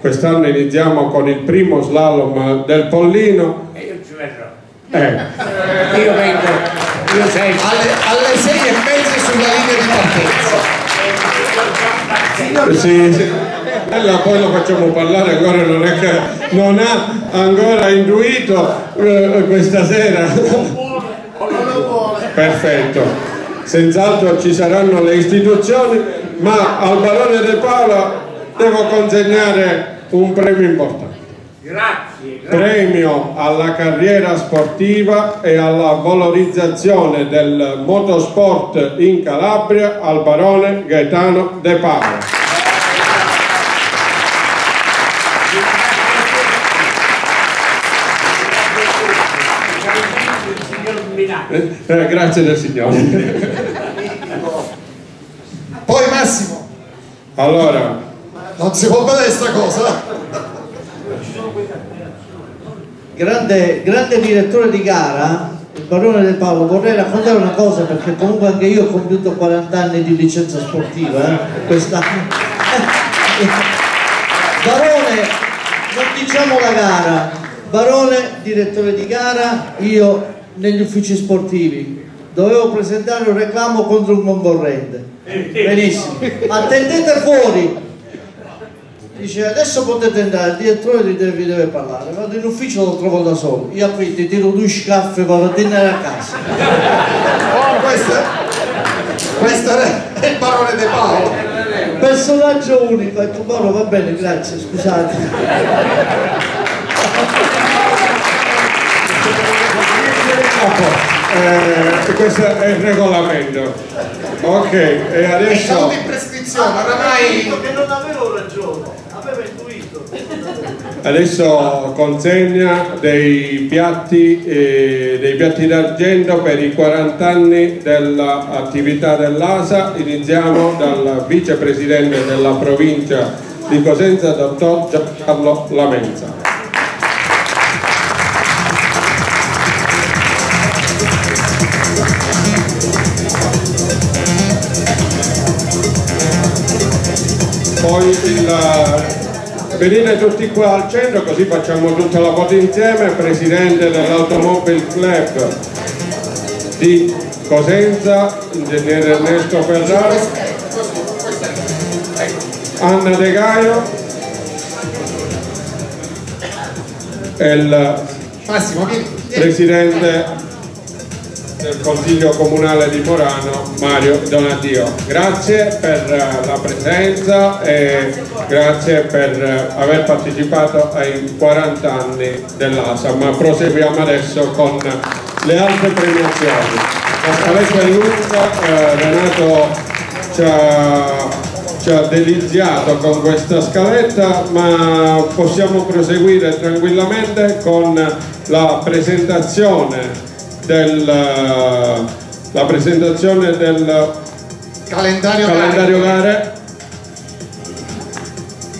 Speaker 2: quest'anno iniziamo con il primo slalom del Pollino
Speaker 9: E io ci verrò.
Speaker 2: eh,
Speaker 9: Io vengo, io sei.
Speaker 1: Alle, alle sei sulla linea di partenza.
Speaker 2: sì, sì. Ella poi lo facciamo parlare ancora non è che non ha ancora intuito eh, questa sera perfetto senz'altro ci saranno le istituzioni ma al Barone De Paola devo consegnare un premio importante
Speaker 9: Grazie, grazie.
Speaker 2: premio alla carriera sportiva e alla valorizzazione del motorsport in Calabria al barone Gaetano De Paolo. Eh, eh, grazie del Signore.
Speaker 1: Poi Massimo,
Speaker 2: Allora,
Speaker 1: non si può vedere sta cosa.
Speaker 5: Grande, grande direttore di gara, il barone del Paolo, vorrei raccontare una cosa perché comunque anche io ho compiuto 40 anni di licenza sportiva eh, quest'anno. Barone, non diciamo la gara, Barone, direttore di gara, io negli uffici sportivi dovevo presentare un reclamo contro un concorrente. Benissimo, attendete fuori, dice adesso potete andare, il direttore vi deve, vi deve parlare, vado in ufficio lo trovo da solo, io qui ti tiro due scaffe vado a dinare a casa.
Speaker 1: Questo, questo è il barone De Paolo.
Speaker 5: Personaggio unico, ecco Mauro va bene, grazie, scusate.
Speaker 2: Eh, questo è il regolamento. Ok, e
Speaker 1: È
Speaker 2: adesso
Speaker 1: stato in prescrizione, oramai
Speaker 5: che non avevo ragione.
Speaker 2: Adesso consegna dei piatti, eh, piatti d'argento per i 40 anni dell'attività dell'ASA. Iniziamo dal vicepresidente della provincia di Cosenza, dottor Giancarlo Lamenza. Venite tutti qua al centro così facciamo tutta la foto insieme presidente dell'Automobile Club di Cosenza ingegnere Ernesto Ferraro Anna De Gaio e il presidente Consiglio Comunale di Morano Mario Donatio. Grazie per eh, la presenza e grazie per eh, aver partecipato ai 40 anni dell'ASA, ma proseguiamo adesso con le altre premiazioni. La scaletta è lunga, eh, Renato ci ha, ci ha deliziato con questa scaletta, ma possiamo proseguire tranquillamente con la presentazione del, la presentazione del
Speaker 1: Calendario,
Speaker 2: calendario gare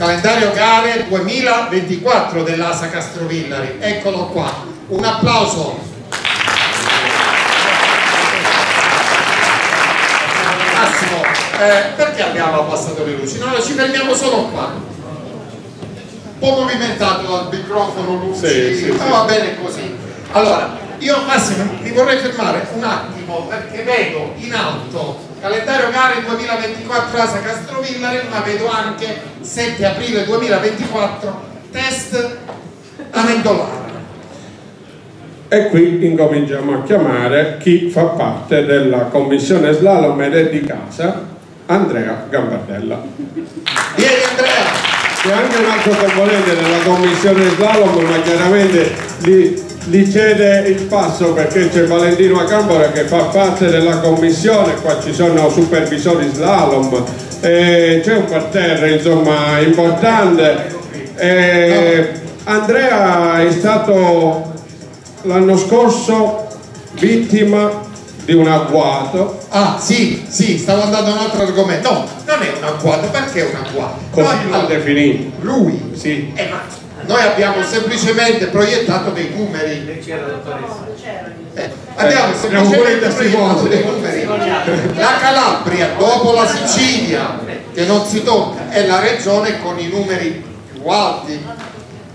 Speaker 1: Calendario gare 2024 dell'ASA Castrovillari. Eccolo qua. Un applauso. Massimo, eh, perché abbiamo abbassato le luci? No, ci fermiamo solo qua. Un po' movimentato al microfono, luci,
Speaker 2: Sì, sì,
Speaker 1: ma
Speaker 2: sì.
Speaker 1: va bene così. Allora, io Massimo mi vorrei fermare un attimo perché vedo in alto calendario gare 2024 Asa Castrovillari, ma vedo anche 7 aprile 2024 test Amendolara.
Speaker 2: e qui incominciamo a chiamare chi fa parte della commissione slalom ed è di casa Andrea Gambardella
Speaker 1: Vieni Andrea!
Speaker 2: c'è anche un altro componente della commissione slalom ma chiaramente gli, gli cede il passo perché c'è Valentino Acambora che fa parte della commissione qua ci sono supervisori slalom eh, c'è un parterre insomma importante Eh, Andrea è stato l'anno scorso vittima di un agguato
Speaker 1: Ah sì, sì, stavo andando a un altro argomento. No, non è un agguato, perché è un agguato?
Speaker 2: così
Speaker 1: Noi-
Speaker 2: l'ha definito
Speaker 1: Lui,
Speaker 2: sì.
Speaker 1: eh, ma noi abbiamo semplicemente proiettato dei numeri. Eh, abbiamo
Speaker 2: Abbiamo pure i
Speaker 1: semplicemente proiettato dei numeri. La Calabria, dopo la Sicilia, che non si tocca, è la regione con i numeri più alti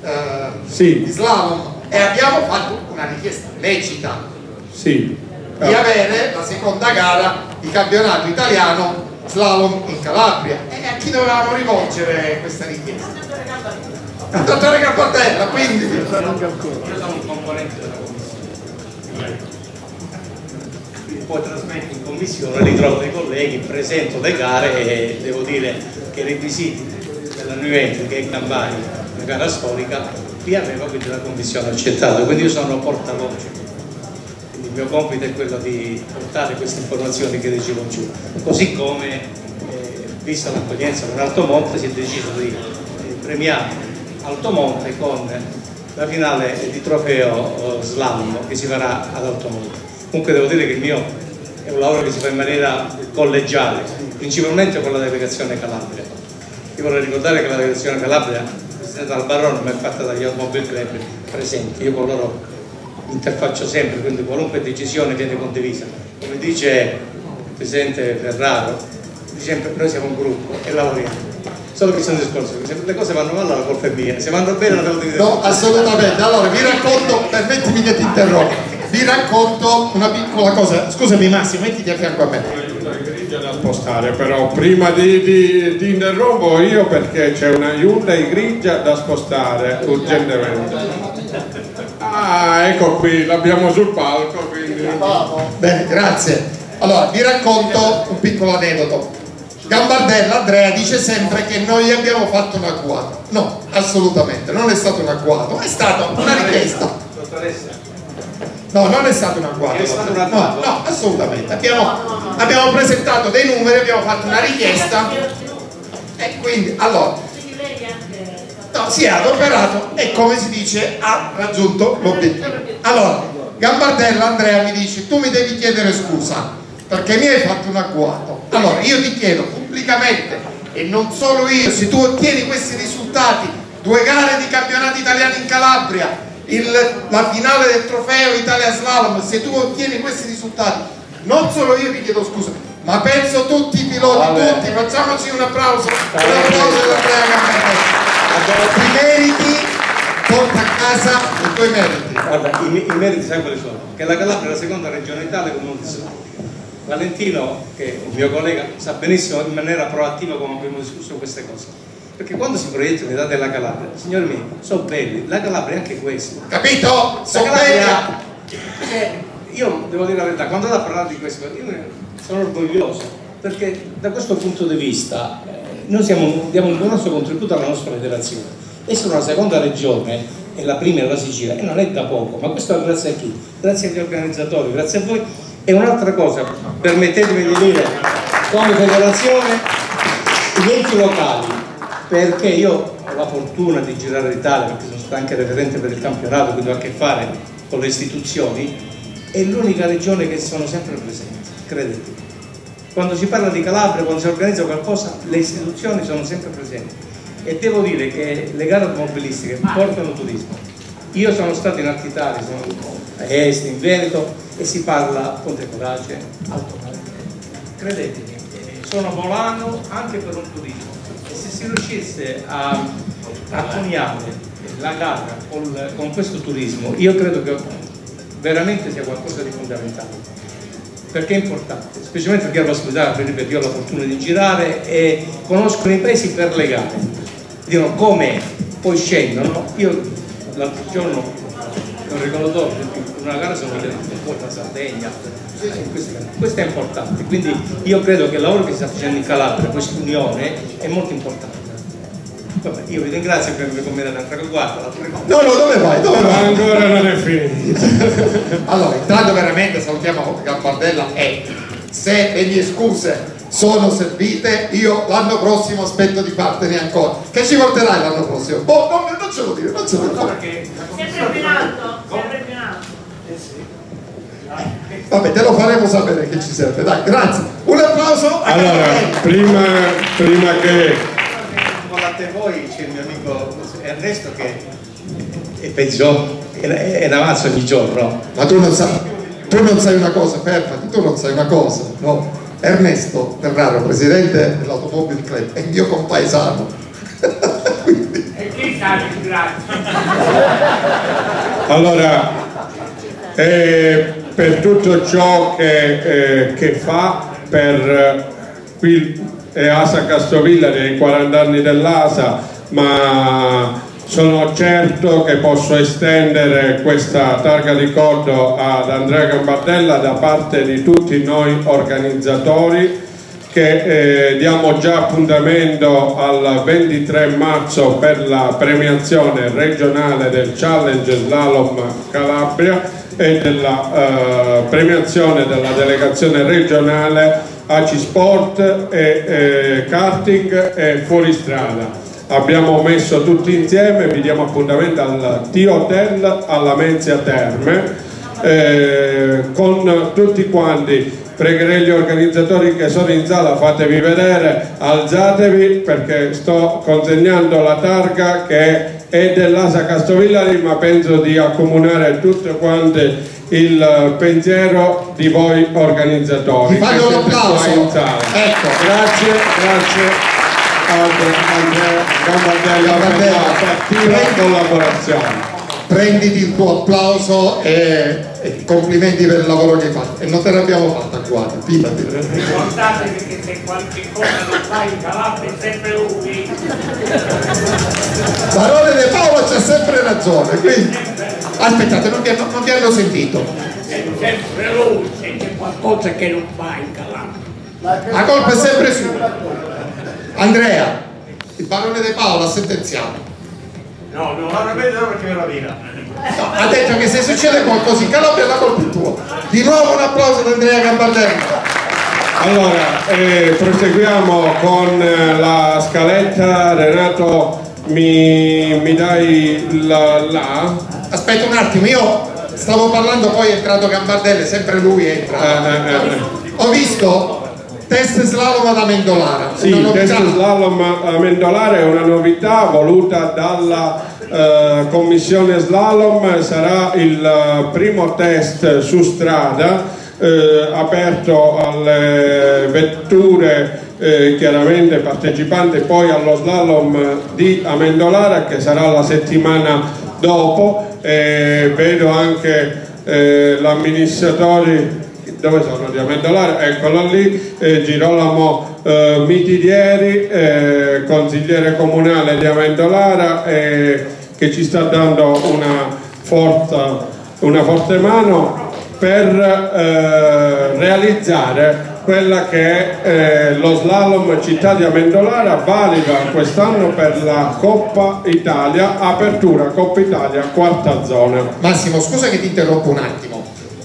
Speaker 1: eh,
Speaker 2: Sì.
Speaker 1: di slalom e abbiamo fatto una richiesta lecita
Speaker 2: sì
Speaker 1: di avere la seconda gara di campionato italiano slalom in Calabria e a chi dovevamo rivolgere questa richiesta? Al dottore Cappatella, quindi
Speaker 11: Io sono un componente. Poi trasmetto in commissione, ritrovo dei colleghi, presento le gare e devo dire che i requisiti della New Entry, che è Campania, una gara storica, li aveva quindi la commissione accettato, quindi io sono portavoce. Quindi il mio compito è quello di portare queste informazioni che dicevo giù. Così come, eh, vista l'accoglienza con Altomonte, si è deciso di eh, premiare Altomonte con la finale di trofeo eh, slalom che si farà ad Altomonte. Comunque devo dire che il mio è un lavoro che si fa in maniera collegiale, principalmente con la delegazione Calabria. Io vorrei ricordare che la delegazione Calabria, presentata dal Barone, ma è fatta dagli Automobile Club presenti. Io con loro interfaccio sempre, quindi qualunque decisione viene condivisa. Come dice il Presidente Ferraro, noi siamo un gruppo e lavoriamo. Solo che c'è un discorso, se le cose vanno male la colpa è mia, se vanno bene la devo dire.
Speaker 1: No, assolutamente. Allora vi racconto, permettimi che ti interrompo, vi racconto una piccola cosa. Scusami Massimo, mettiti a fianco a me.
Speaker 2: grigia da spostare però prima di, di, di interrompo io perché c'è una Hyundai grigia da spostare urgentemente ah ecco qui l'abbiamo sul palco quindi
Speaker 1: Bene, grazie. Allora, vi racconto un piccolo aneddoto. Gambardella Andrea dice sempre che noi abbiamo fatto un agguato. No, assolutamente, non è stato un agguato, è stata una richiesta. No, non è stato un agguato. No, no, assolutamente. Abbiamo, abbiamo presentato dei numeri, abbiamo fatto una richiesta e quindi, allora, no, si è adoperato e come si dice ha raggiunto l'obiettivo. Allora, Gambardella Andrea mi dice tu mi devi chiedere scusa perché mi hai fatto un agguato. Allora, io ti chiedo pubblicamente e non solo io, se tu ottieni questi risultati, due gare di campionato italiano in Calabria, il- la finale del trofeo Italia Slalom, se tu ottieni questi risultati, non solo io ti chiedo scusa, ma penso tutti i piloti,
Speaker 16: Vabbè.
Speaker 1: tutti, facciamoci un applauso, un applauso ad Andrea Gambardella. Ti meriti, porta a casa i tuoi meriti.
Speaker 17: Guarda, i, i meriti sai quali sono? Che la Calabria è la seconda regione d'Italia con molti soldi. Valentino, che è un mio collega, sa benissimo in maniera proattiva come abbiamo discusso queste cose. Perché quando si proiettano i dati della Calabria, signori miei, sono belli, la Calabria è anche questo.
Speaker 1: Capito? Sono
Speaker 17: Calabria, eh, io devo dire la verità, quando vado a parlare di queste cose, io sono orgoglioso, perché da questo punto di vista eh, noi siamo, diamo un nostro contributo alla nostra federazione. Essere una seconda regione e la prima è la Sicilia e non è da poco, ma questo grazie a chi? Grazie agli organizzatori, grazie a voi. E un'altra cosa, permettetemi di dire, come federazione, gli enti locali, perché io ho la fortuna di girare l'Italia, perché sono stato anche referente per il campionato, quindi ho a che fare con le istituzioni, è l'unica regione che sono sempre presenti, credetemi. Quando si parla di Calabria, quando si organizza qualcosa, le istituzioni sono sempre presenti. E devo dire che le gare automobilistiche portano turismo. Io sono stato in Alta Italia, sono a Est, in Veneto, e si parla Ponte Corace, Alto. Credetemi, sono volano anche per un turismo. E se si riuscisse a, a coniare la gara col- con questo turismo, io credo che veramente sia qualcosa di fondamentale perché è importante, specialmente perché ero ospitale, perché io ho la fortuna di girare e conoscono i paesi per le gare, dicono come poi scendono, io l'altro giorno ricordo dove, in una gara sono venuto fuori da Sardegna, questo, questo è importante, quindi io credo che il lavoro che si sta facendo in Calabria, questa unione, è molto importante. Vabbè, io vi ringrazio per avermi commentato altra cosa, guarda, l'altra cosa.
Speaker 1: No, no, dove vai? Dove vai?
Speaker 2: Ancora non è finito.
Speaker 1: Allora, intanto veramente salutiamo Gambardella e se le mie scuse sono servite, io l'anno prossimo aspetto di fartene ancora. Che ci porterai l'anno prossimo? Boh, non, non ce lo dire, non ce lo dire.
Speaker 11: Sempre più in alto, sempre più in alto.
Speaker 1: Vabbè, te lo faremo sapere che ci serve. Dai, grazie. Un applauso a
Speaker 2: Allora, prima, prima che
Speaker 17: Con a te voi c'è il mio amico Ernesto che è peggio, è, avanzo ogni giorno.
Speaker 1: Ma tu non sai, tu non sai una cosa, fermati, tu non sai una cosa, no? Ernesto Ferraro, presidente dell'Automobile Club, è il mio compaesano.
Speaker 9: E chi sa
Speaker 2: Allora, eh, per tutto ciò che, eh, che fa per eh, qui è Asa Castrovilla dei 40 anni dell'Asa, ma sono certo che posso estendere questa targa ricordo ad Andrea Gambardella da parte di tutti noi organizzatori che eh, diamo già appuntamento al 23 marzo per la premiazione regionale del Challenge Slalom Calabria e della eh, premiazione della delegazione regionale ACI Sport e eh, karting e fuoristrada. Abbiamo messo tutti insieme, vi diamo appuntamento al T-Hotel alla Menzia Terme eh, con tutti quanti pregherei gli organizzatori che sono in sala fatevi vedere alzatevi perché sto consegnando la targa che è dell'Asa Castrovillari ma penso di accomunare tutti quanti il pensiero di voi organizzatori qua
Speaker 1: l'applauso.
Speaker 2: in sala.
Speaker 1: Ecco.
Speaker 2: grazie grazie Andrea Gambardella per la fattiva collaborazione
Speaker 1: Prenditi il tuo applauso e, e complimenti per il lavoro che hai fatto. E non te l'abbiamo fatta qua, fidati.
Speaker 9: Ricordatevi che se qualche cosa non fai in Calabria è sempre lui.
Speaker 1: Parole di Paolo c'è sempre ragione, quindi aspettate, non vi, hanno- non vi hanno sentito.
Speaker 9: È sempre lui se c'è qualcosa che non fa in Calabria.
Speaker 1: La colpa è sempre sua. Andrea, il barone De Paolo ha sentenziato.
Speaker 11: No, no, non ripeto perché me la vira.
Speaker 1: No, ha detto che se succede qualcosa in Calabria la colpa è tua. Di nuovo un applauso ad Andrea Gambardello.
Speaker 2: Allora, eh, proseguiamo con eh, la scaletta. Renato, mi, mi dai la, la?
Speaker 1: Aspetta un attimo, io stavo parlando, poi è entrato Gambardelli, sempre lui è entrato.
Speaker 2: Eh, eh, eh.
Speaker 1: Ho visto test slalom ad Amendolara.
Speaker 2: Sì, il test slalom a Mendolare è una novità voluta dalla eh, commissione slalom, sarà il eh, primo test su strada eh, aperto alle vetture eh, chiaramente partecipanti poi allo slalom di Amendolara che sarà la settimana dopo. E vedo anche eh, l'amministratore dove sono di Amendolara? Eccolo lì, eh, Girolamo eh, Mitidieri, eh, consigliere comunale di Amendolara eh, che ci sta dando una, forza, una forte mano per eh, realizzare quella che è eh, lo slalom città di Amendolara valida quest'anno per la Coppa Italia, apertura Coppa Italia quarta zona.
Speaker 1: Massimo, scusa che ti interrompo un attimo.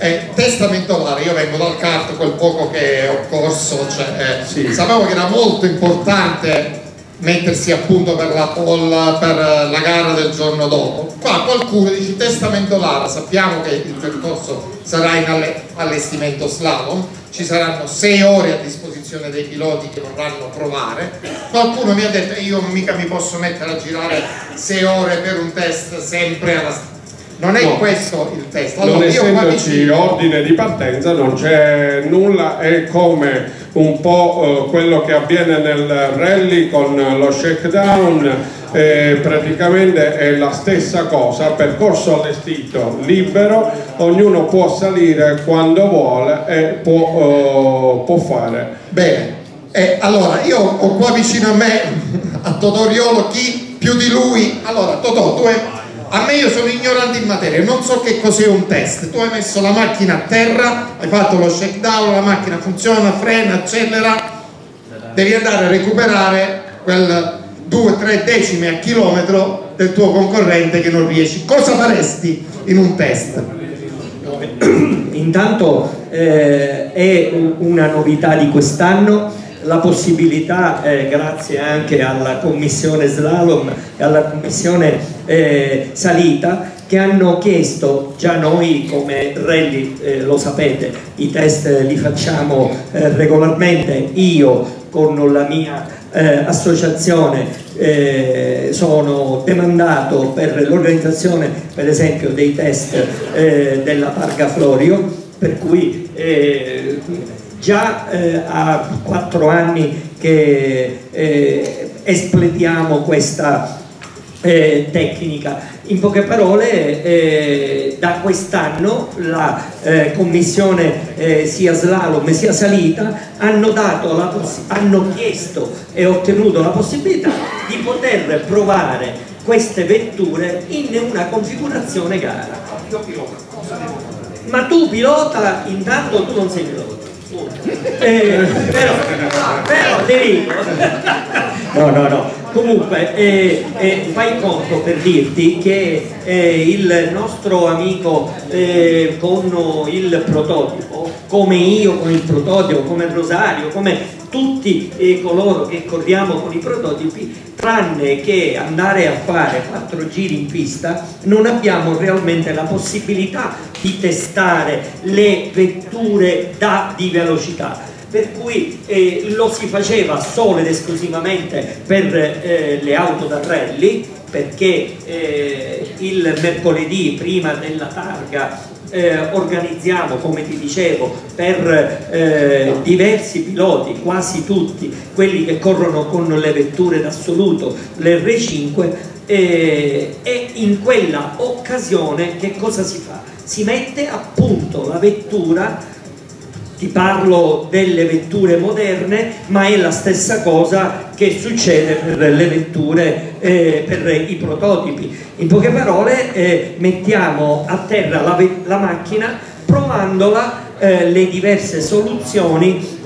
Speaker 1: Eh, testamentolare, io vengo dal kart, quel poco che ho corso, cioè, eh, sapevo che era molto importante mettersi a punto per la, pole, per la gara del giorno dopo. Qua qualcuno dice testamentolare, sappiamo che il percorso sarà in alle- allestimento slalom, ci saranno sei ore a disposizione dei piloti che vorranno provare. Qualcuno mi ha detto io mica mi posso mettere a girare sei ore per un test sempre alla non è
Speaker 2: No.
Speaker 1: questo il test.
Speaker 2: non
Speaker 1: Allora, qua
Speaker 2: essendoci ordine di partenza non c'è nulla, è come un po' eh, quello che avviene nel rally con lo shakedown, eh, praticamente è la stessa cosa, percorso allestito, libero, ognuno può salire quando vuole e può, eh, può fare.
Speaker 1: Bene, Eh, allora io ho qua vicino a me, a Todoriolo, chi più di lui? Allora Totò, tu hai... a me io sono ignorante in materia, non so che cos'è un test. Tu hai messo la macchina a terra, hai fatto lo shakedown, la macchina funziona, frena, accelera, devi andare a recuperare quel 2-3 decimi a chilometro del tuo concorrente che non riesci. Cosa faresti in un test?
Speaker 7: Intanto eh, è una novità di quest'anno la possibilità, eh, grazie anche alla commissione slalom e alla commissione eh, salita, che hanno chiesto, già noi come rally eh, lo sapete, i test li facciamo eh, regolarmente, io con la mia eh, associazione eh, sono demandato per l'organizzazione per esempio dei test eh, della Targa Florio per cui eh, già eh, a quattro anni che eh, espletiamo questa eh, tecnica. In poche parole, eh, da quest'anno la eh, commissione eh, sia slalom sia salita hanno, hanno chiesto e ottenuto la possibilità di poter provare queste vetture in una configurazione gara. Ma tu pilota, intanto tu non sei pilota. Eh, però, però dico no no no. Comunque eh, eh, fai conto per dirti che eh, il nostro amico eh, con il prototipo come io con il prototipo come Rosario come tutti eh, coloro che corriamo con i prototipi tranne che andare a fare quattro giri in pista non abbiamo realmente la possibilità di testare le vetture da, di velocità. Per cui eh, lo si faceva solo ed esclusivamente per eh, le auto da rally perché eh, il mercoledì prima della targa eh, organizziamo, come ti dicevo, per eh, diversi piloti, quasi tutti, quelli che corrono con le vetture d'assoluto, le R5, eh, e in quella occasione che cosa si fa? Si mette a punto la vettura ti parlo delle vetture moderne, ma è la stessa cosa che succede per le vetture, eh, per i prototipi. In poche parole, eh, mettiamo a terra la, la macchina provandola, eh, le diverse soluzioni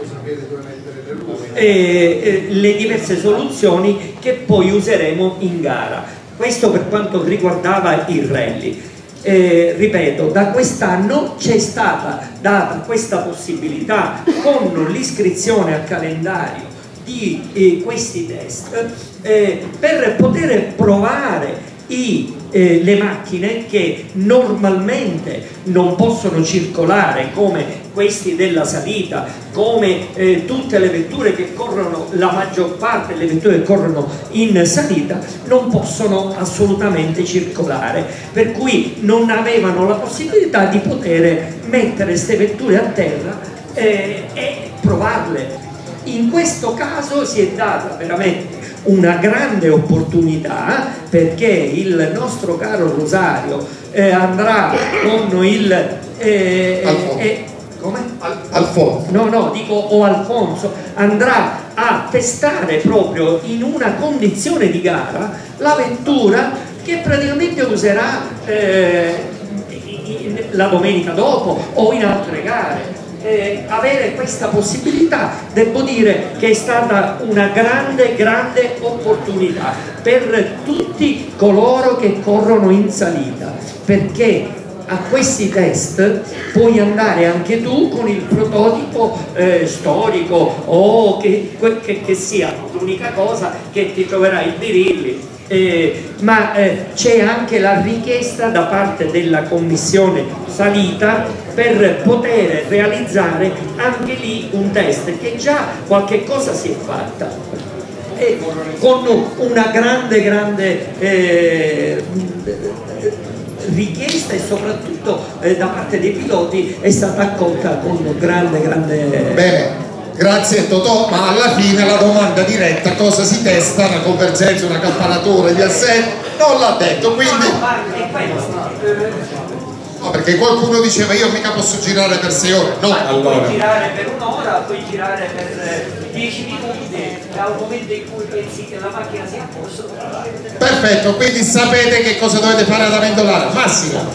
Speaker 7: eh, le diverse soluzioni che poi useremo in gara. Questo per quanto riguardava il rally. Eh, ripeto, da quest'anno c'è stata data questa possibilità con l'iscrizione al calendario di eh, questi test eh, per poter provare i, eh, le macchine che normalmente non possono circolare come questi della salita, come eh, tutte le vetture che corrono, la maggior parte delle vetture che corrono in salita, non possono assolutamente circolare, per cui non avevano la possibilità di poter mettere queste vetture a terra eh, e provarle. In questo caso si è data veramente una grande opportunità perché il nostro caro Rosario eh, andrà con il eh, eh, come?
Speaker 1: Alfonso.
Speaker 7: No no dico o Alfonso andrà a testare proprio in una condizione di gara la vettura che praticamente userà eh, la domenica dopo o in altre gare eh, avere questa possibilità devo dire che è stata una grande grande opportunità per tutti coloro che corrono in salita perché a questi test puoi andare anche tu con il prototipo eh, storico o che, che, che sia l'unica cosa che ti troverai il birilli eh, ma eh, c'è anche la richiesta da parte della commissione salita per poter realizzare anche lì un test che già qualche cosa si è fatta. E con una grande grande eh, richiesta e soprattutto eh, da parte dei piloti è stata accolta con grande grande
Speaker 1: bene Grazie Totò, ma alla fine la domanda diretta cosa si testa, una convergenza, una campanatura, gli assetti, non l'ha detto, quindi... No, perché qualcuno diceva io mica posso girare per 6 ore, no,
Speaker 7: allora... Puoi girare per un'ora, puoi girare per 10 minuti, dal momento in cui pensi che la macchina sia a posto.
Speaker 1: Perfetto, quindi sapete che cosa dovete fare ad Amendolara. Massimo.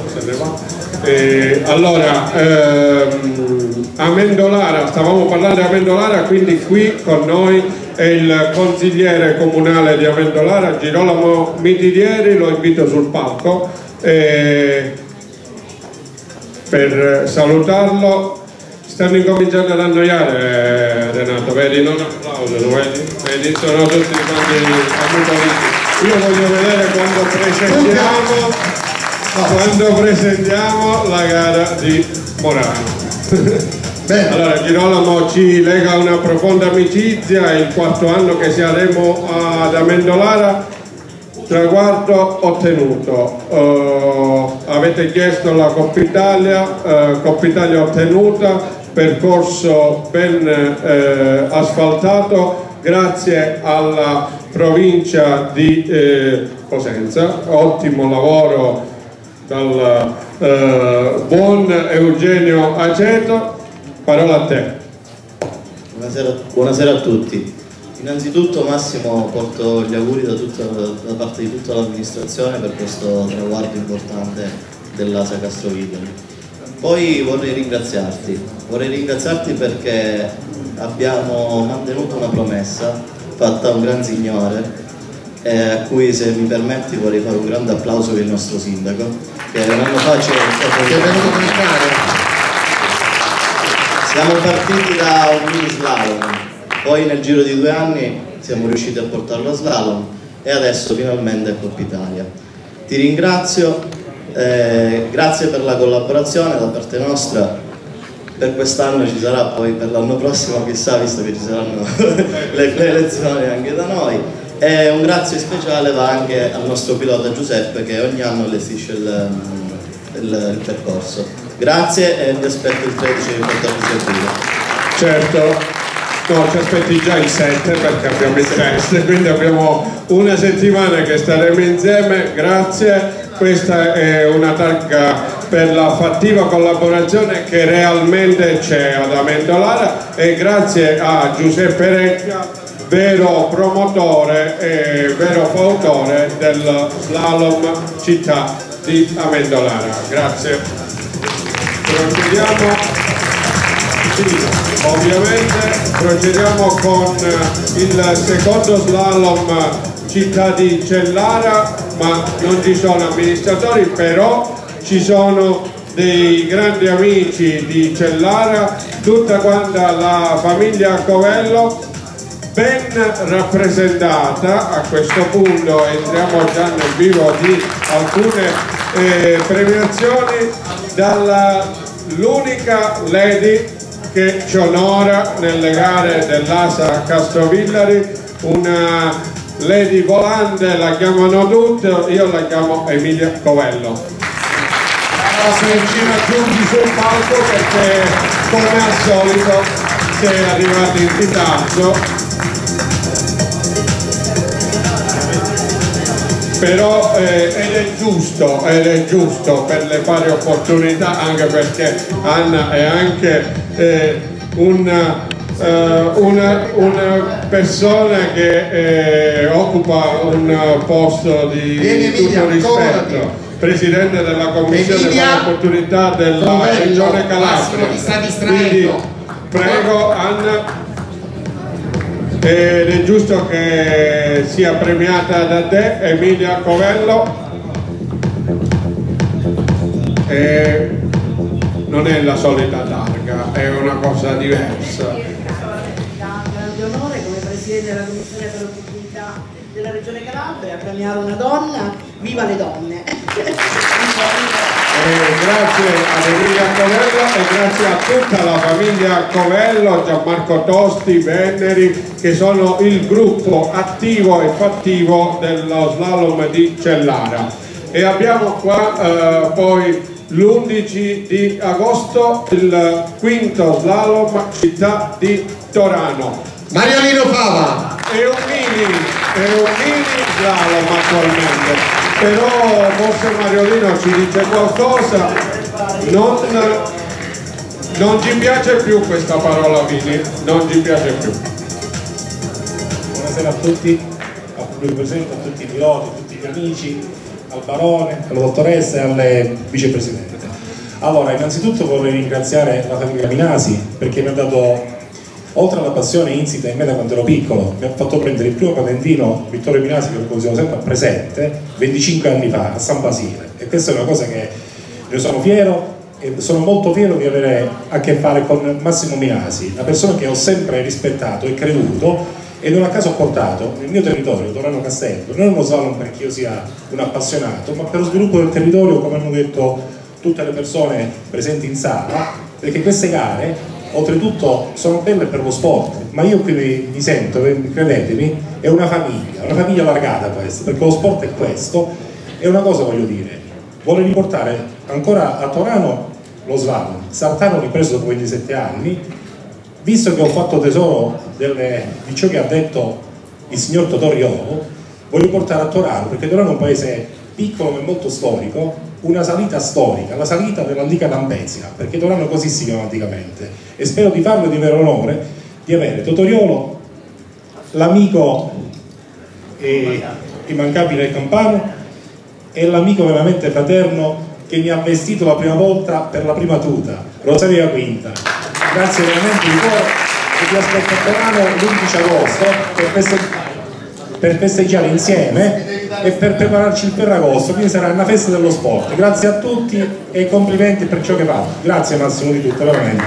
Speaker 2: Eh, allora, ehm, Amendolara, stavamo parlando di Amendolara, quindi qui con noi è il consigliere comunale di Amendolara, Girolamo Mitidieri, lo invito sul palco eh, per salutarlo. Stanno incominciando ad annoiare Renato, vedi? Non applaudono, vedi? vedi? Sono tutti quanti ammutoliti. Io voglio vedere quando presentiamo quando presentiamo la gara di Morano. allora Girolamo ci lega una profonda amicizia, è il quarto anno che saremo ad Amendolara, traguardo ottenuto. Uh, avete chiesto la Coppa Italia, uh, Coppa Italia ottenuta, percorso ben uh, asfaltato grazie alla provincia di Cosenza, ottimo lavoro dal buon Eugenio Aceto, parola a te.
Speaker 18: Buonasera, buonasera, a tutti. Innanzitutto Massimo porto gli auguri da, tutta, da parte di tutta l'amministrazione per questo traguardo importante dell'Asa Castroviglia. Poi vorrei ringraziarti, vorrei ringraziarti perché abbiamo mantenuto una promessa fatta a un gran signore eh, a cui se mi permetti vorrei fare un grande applauso per il nostro sindaco che un anno fa ci è venuto mancare. Siamo partiti da un mini slalom poi nel giro di due anni siamo riusciti a portarlo a slalom e adesso finalmente è Coppa Italia ti ringrazio eh, grazie per la collaborazione da parte nostra per quest'anno ci sarà poi per l'anno prossimo chissà visto che ci saranno le, le elezioni anche da noi e un grazie speciale va anche al nostro pilota Giuseppe che ogni anno allestisce il, il, il percorso. Grazie e vi aspetto il 13 e il 14 aprile.
Speaker 2: Certo, no, ci aspetti già il 7 perché abbiamo il test, quindi abbiamo una settimana che staremo insieme, grazie. Questa è una targa per la fattiva collaborazione che realmente c'è ad Amendolara e grazie a Giuseppe Recchia vero promotore e vero fautore del slalom città di Amendolara. Grazie. Ovviamente procediamo con il secondo slalom città di Cellara, ma non ci sono amministratori, però ci sono dei grandi amici di Cellara, tutta quanta la famiglia Covello ben rappresentata. A questo punto entriamo già nel vivo di alcune eh, premiazioni dall'unica lady che ci onora nelle gare dell'ASA Castrovillari una lady volante la chiamano tutte io la chiamo Emilia Covello se ci raggiungi sul palco perché come al solito sei arrivato in ritardo però eh, ed è giusto ed è giusto per le pari opportunità anche perché Anna è anche eh, una, eh, una, una, persona che eh, occupa un posto di
Speaker 1: Vieni,
Speaker 2: tutto
Speaker 1: Emilia,
Speaker 2: rispetto. presidente della commissione
Speaker 1: Emilia,
Speaker 2: pari opportunità della regione Calabria. Quindi, prego Anna ed è giusto che sia premiata da te Emilia Covello. E non è la solita targa è una cosa diversa.
Speaker 10: Grande onore come Presidente della Commissione per l'opportunità della Regione Calabria a premiare una donna, viva le donne!
Speaker 2: Eh, grazie a Emilia Covello e grazie a tutta la famiglia Covello, Gianmarco Tosti, Venneri, che sono il gruppo attivo e fattivo dello slalom di Cellara. E abbiamo qua eh, poi l'11 di agosto il quinto slalom città di Torano.
Speaker 1: Mariolino Fava!
Speaker 2: È un mini, è un mini slalom attualmente però forse Mariolino ci dice qualcosa. Non, non ci piace più questa parola Vini? Non ci piace più.
Speaker 19: Buonasera a tutti al pubblico presente, a tutti i piloti, a tutti gli amici al barone, alla dottoressa e alle vicepresidente allora innanzitutto vorrei ringraziare la famiglia Minasi perché mi ha dato oltre alla passione insita in me da quando ero piccolo, mi ha fatto prendere il primo patentino Vittorio Minasi che lo considero sempre presente 25 anni fa a San Basile. E questa è una cosa che ne sono fiero e sono molto fiero di avere a che fare con Massimo Minasi, una persona che ho sempre rispettato e creduto e non a caso ho portato nel mio territorio, Torano Castello, non uno slalom perché io sia un appassionato, ma per lo sviluppo del territorio, come hanno detto tutte le persone presenti in sala, perché queste gare oltretutto sono belle per lo sport, ma io qui mi, sento, credetemi, è una famiglia, una famiglia allargata questa, perché lo sport è questo, e una cosa voglio dire, vuole riportare ancora a Torano lo slalom, Sartano ripreso dopo 27 anni, visto che ho fatto tesoro delle, di ciò che ha detto il signor Totoriolo, voglio portare a Torano, perché Torano è un paese piccolo ma molto storico, una salita storica, la salita dell'antica Lampezia, perché Torano così si chiama anticamente, e spero di farlo e di avere l'onore di avere Totoriolo, l'amico eh, immancabile del Campano e l'amico veramente fraterno che mi ha vestito la prima volta per la prima tuta, Rosaria Quinta. Grazie veramente di cuore e vi aspetto a Torano l'11 agosto per festeggiare per festeggiare insieme e per prepararci il Ferragosto, quindi sarà una festa dello sport. Grazie a tutti e complimenti per ciò che fate. Grazie Massimo di tutto, veramente.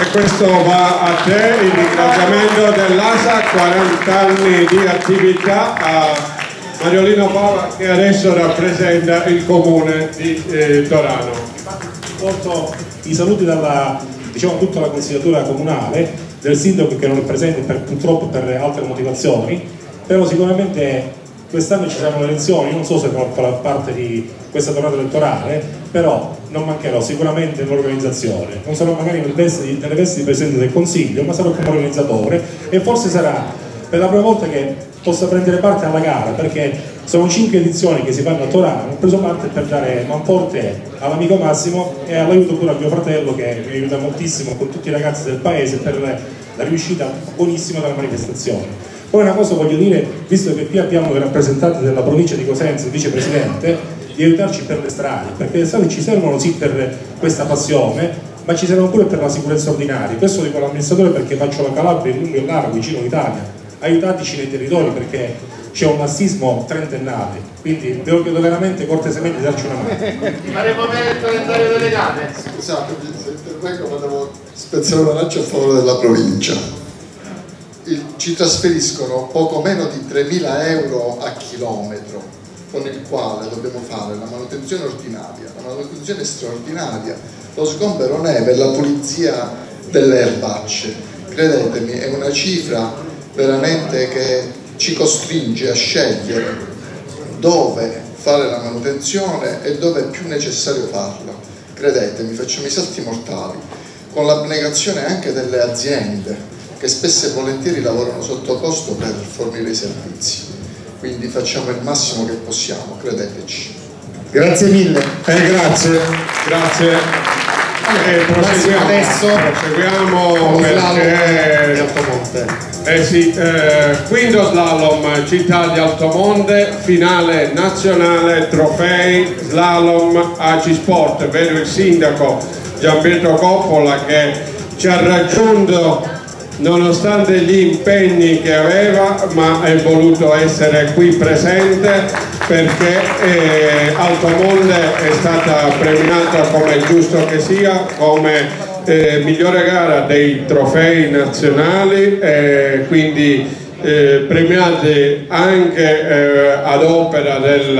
Speaker 2: E questo va a te il ringraziamento dell'ASA, 40 anni di attività a Mariolino Pava che adesso rappresenta il comune di eh, Torano.
Speaker 19: Porto i saluti dalla diciamo, tutta la consigliatura comunale, del sindaco che non è presente per, purtroppo per altre motivazioni, però sicuramente quest'anno ci saranno le elezioni, non so se farà parte di questa tornata elettorale, però non mancherò sicuramente nell'organizzazione, non sarò magari nelle vesti, nelle vesti di Presidente del Consiglio, ma sarò come organizzatore e forse sarà per la prima volta che possa prendere parte alla gara, perché sono cinque edizioni che si fanno a Torano, ho preso parte per dare manforte all'amico Massimo e all'aiuto pure al mio fratello che mi aiuta moltissimo con tutti i ragazzi del paese per la riuscita buonissima della manifestazione. Poi una cosa voglio dire, visto che qui abbiamo dei rappresentanti della provincia di Cosenza, il vicepresidente, di aiutarci per le strade, perché le strade ci servono sì per questa passione, ma ci servono pure per la sicurezza ordinaria. Questo dico all'amministratore perché faccio la Calabria in lungo e largo, vicino all'Italia. Aiutateci nei territori perché c'è un lassismo trentennale, quindi devo chiedo veramente cortesemente di darci una mano.
Speaker 11: Ti faremo bene il calendario delle gare.
Speaker 8: Scusate, se intervengo ma devo spezzare una lancia a favore della provincia. Ci trasferiscono poco meno di 3.000 euro a chilometro con il quale dobbiamo fare la manutenzione ordinaria, la manutenzione straordinaria, lo sgombero neve, la pulizia delle erbacce. Credetemi, è una cifra veramente che ci costringe a scegliere dove fare la manutenzione e dove è più necessario farla. Credetemi, facciamo i salti mortali, con l'abnegazione anche delle aziende che spesso e volentieri lavorano sotto costo per fornire i servizi. Quindi facciamo il massimo che possiamo, credeteci.
Speaker 1: Grazie mille.
Speaker 2: Eh, grazie, grazie. Eh, proseguiamo,
Speaker 1: adesso
Speaker 2: proseguiamo perché eh sì, eh, quinto slalom città di Altomonte, finale nazionale, trofei, slalom AC Sport, vedo il sindaco Gianpietro Coppola che ci ha raggiunto nonostante gli impegni che aveva ma è voluto essere qui presente perché eh, Altomonte è stata premiata come è giusto che sia come eh, migliore gara dei trofei nazionali e quindi eh, premiati anche eh, ad opera del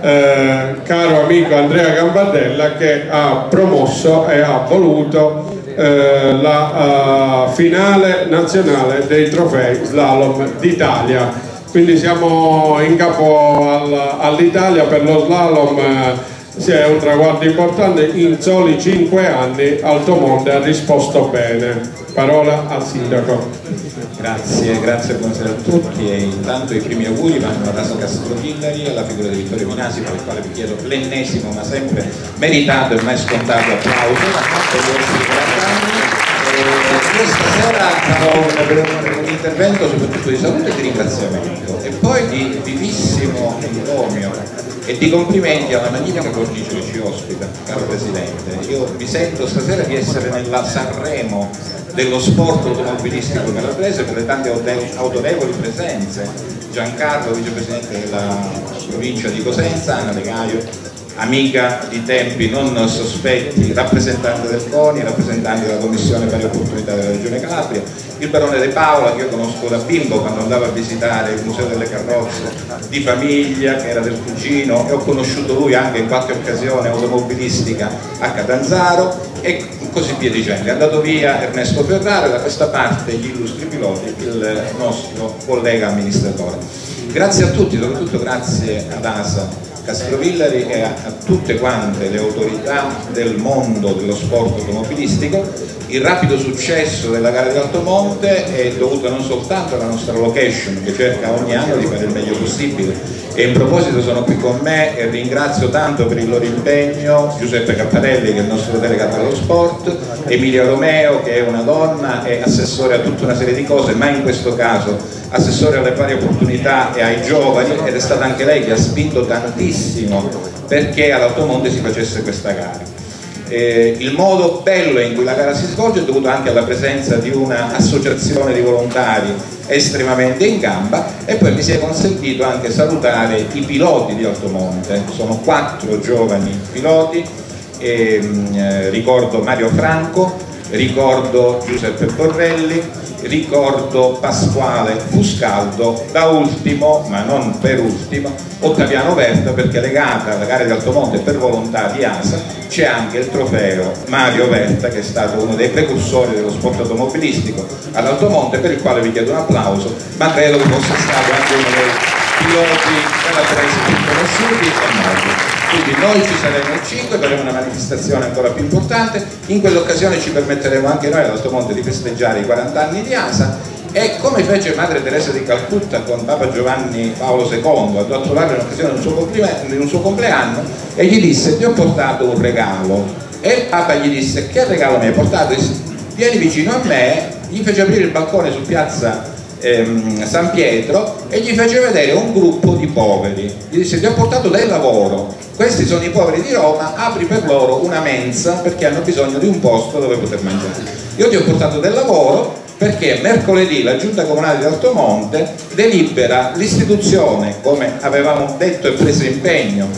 Speaker 2: eh, caro amico Andrea Gambardella che ha promosso e ha voluto eh, la eh, finale nazionale dei trofei slalom d'Italia. Quindi siamo in capo al- all'Italia per lo slalom, eh, sì, è un traguardo importante, in soli 5 anni Altomonte ha risposto bene. Parola al sindaco.
Speaker 20: Grazie, grazie buonasera a tutti e intanto i primi auguri vanno ad Asa Castrovillari e alla figura di Vittorio Minasi per il quale vi chiedo l'ennesimo ma sempre meritato e mai scontato applauso per gli ultimi 40 anni. Questa sera farò un, un intervento soprattutto di salute e di ringraziamento e poi di vivissimo encomio e di complimenti alla magnifica cornice che ci ospita, caro Presidente. Io mi sento stasera di essere nella Sanremo dello sport automobilistico calabrese per le tante autorevoli presenze. Giancarlo, vicepresidente della provincia di Cosenza, Anna De Gaio, amica di tempi non sospetti, rappresentante del CONI, rappresentante della Commissione per le opportunità della Regione Calabria, il barone De Paola che io conosco da bimbo quando andavo a visitare il Museo delle Carrozze di famiglia che era del cugino e ho conosciuto lui anche in qualche occasione automobilistica a Catanzaro e così via dicendo. È andato via Ernesto Ferrara e da questa parte gli illustri piloti, il nostro collega amministratore. Grazie a tutti, soprattutto grazie ad ASA Castrovillari e a, a tutte quante le autorità del mondo dello sport automobilistico. Il rapido successo della gara di Altomonte è dovuto non soltanto alla nostra location che cerca ogni anno di fare il meglio possibile e in proposito sono qui con me e ringrazio tanto per il loro impegno Giuseppe Capparelli che è il nostro delegato allo sport, Emilia Romeo che è una donna e assessore a tutta una serie di cose ma in questo caso assessore alle pari opportunità e ai giovani ed è stata anche lei che ha spinto tantissimo perché all'Automonte si facesse questa gara. Eh, il modo bello in cui la gara si svolge è dovuto anche alla presenza di un'associazione di volontari estremamente in gamba e poi mi si è consentito anche salutare i piloti di Altomonte, sono quattro giovani piloti, ehm, eh, ricordo Mario Franco, ricordo Giuseppe Borrelli, ricordo Pasquale Fuscaldo, da ultimo, ma non per ultimo, Ottaviano Verta perché legata alla gara di Altomonte per volontà di ASA c'è anche il trofeo Mario Verta che è stato uno dei precursori dello sport automobilistico ad Altomonte per il quale vi chiedo un applauso, ma credo che fosse stato anche uno dei piloti calabresi più conosciuti e noti. Quindi noi ci saremo il 5, faremo una manifestazione ancora più importante, in quell'occasione ci permetteremo anche noi ad Altomonte di festeggiare i 40 anni di ASA. E come fece Madre Teresa di Calcutta con Papa Giovanni Paolo II, andò a trovare in occasione di un suo compleanno e gli disse ti ho portato un regalo e il Papa gli disse che regalo mi hai portato? Vieni vicino a me, gli fece aprire il balcone su piazza ehm, San Pietro e gli fece vedere un gruppo di poveri. Gli disse ti ho portato del lavoro, questi sono i poveri di Roma, apri per loro una mensa perché hanno bisogno di un posto dove poter mangiare. Io ti ho portato del lavoro perché mercoledì la giunta comunale di Altomonte delibera l'istituzione, come avevamo detto e preso impegno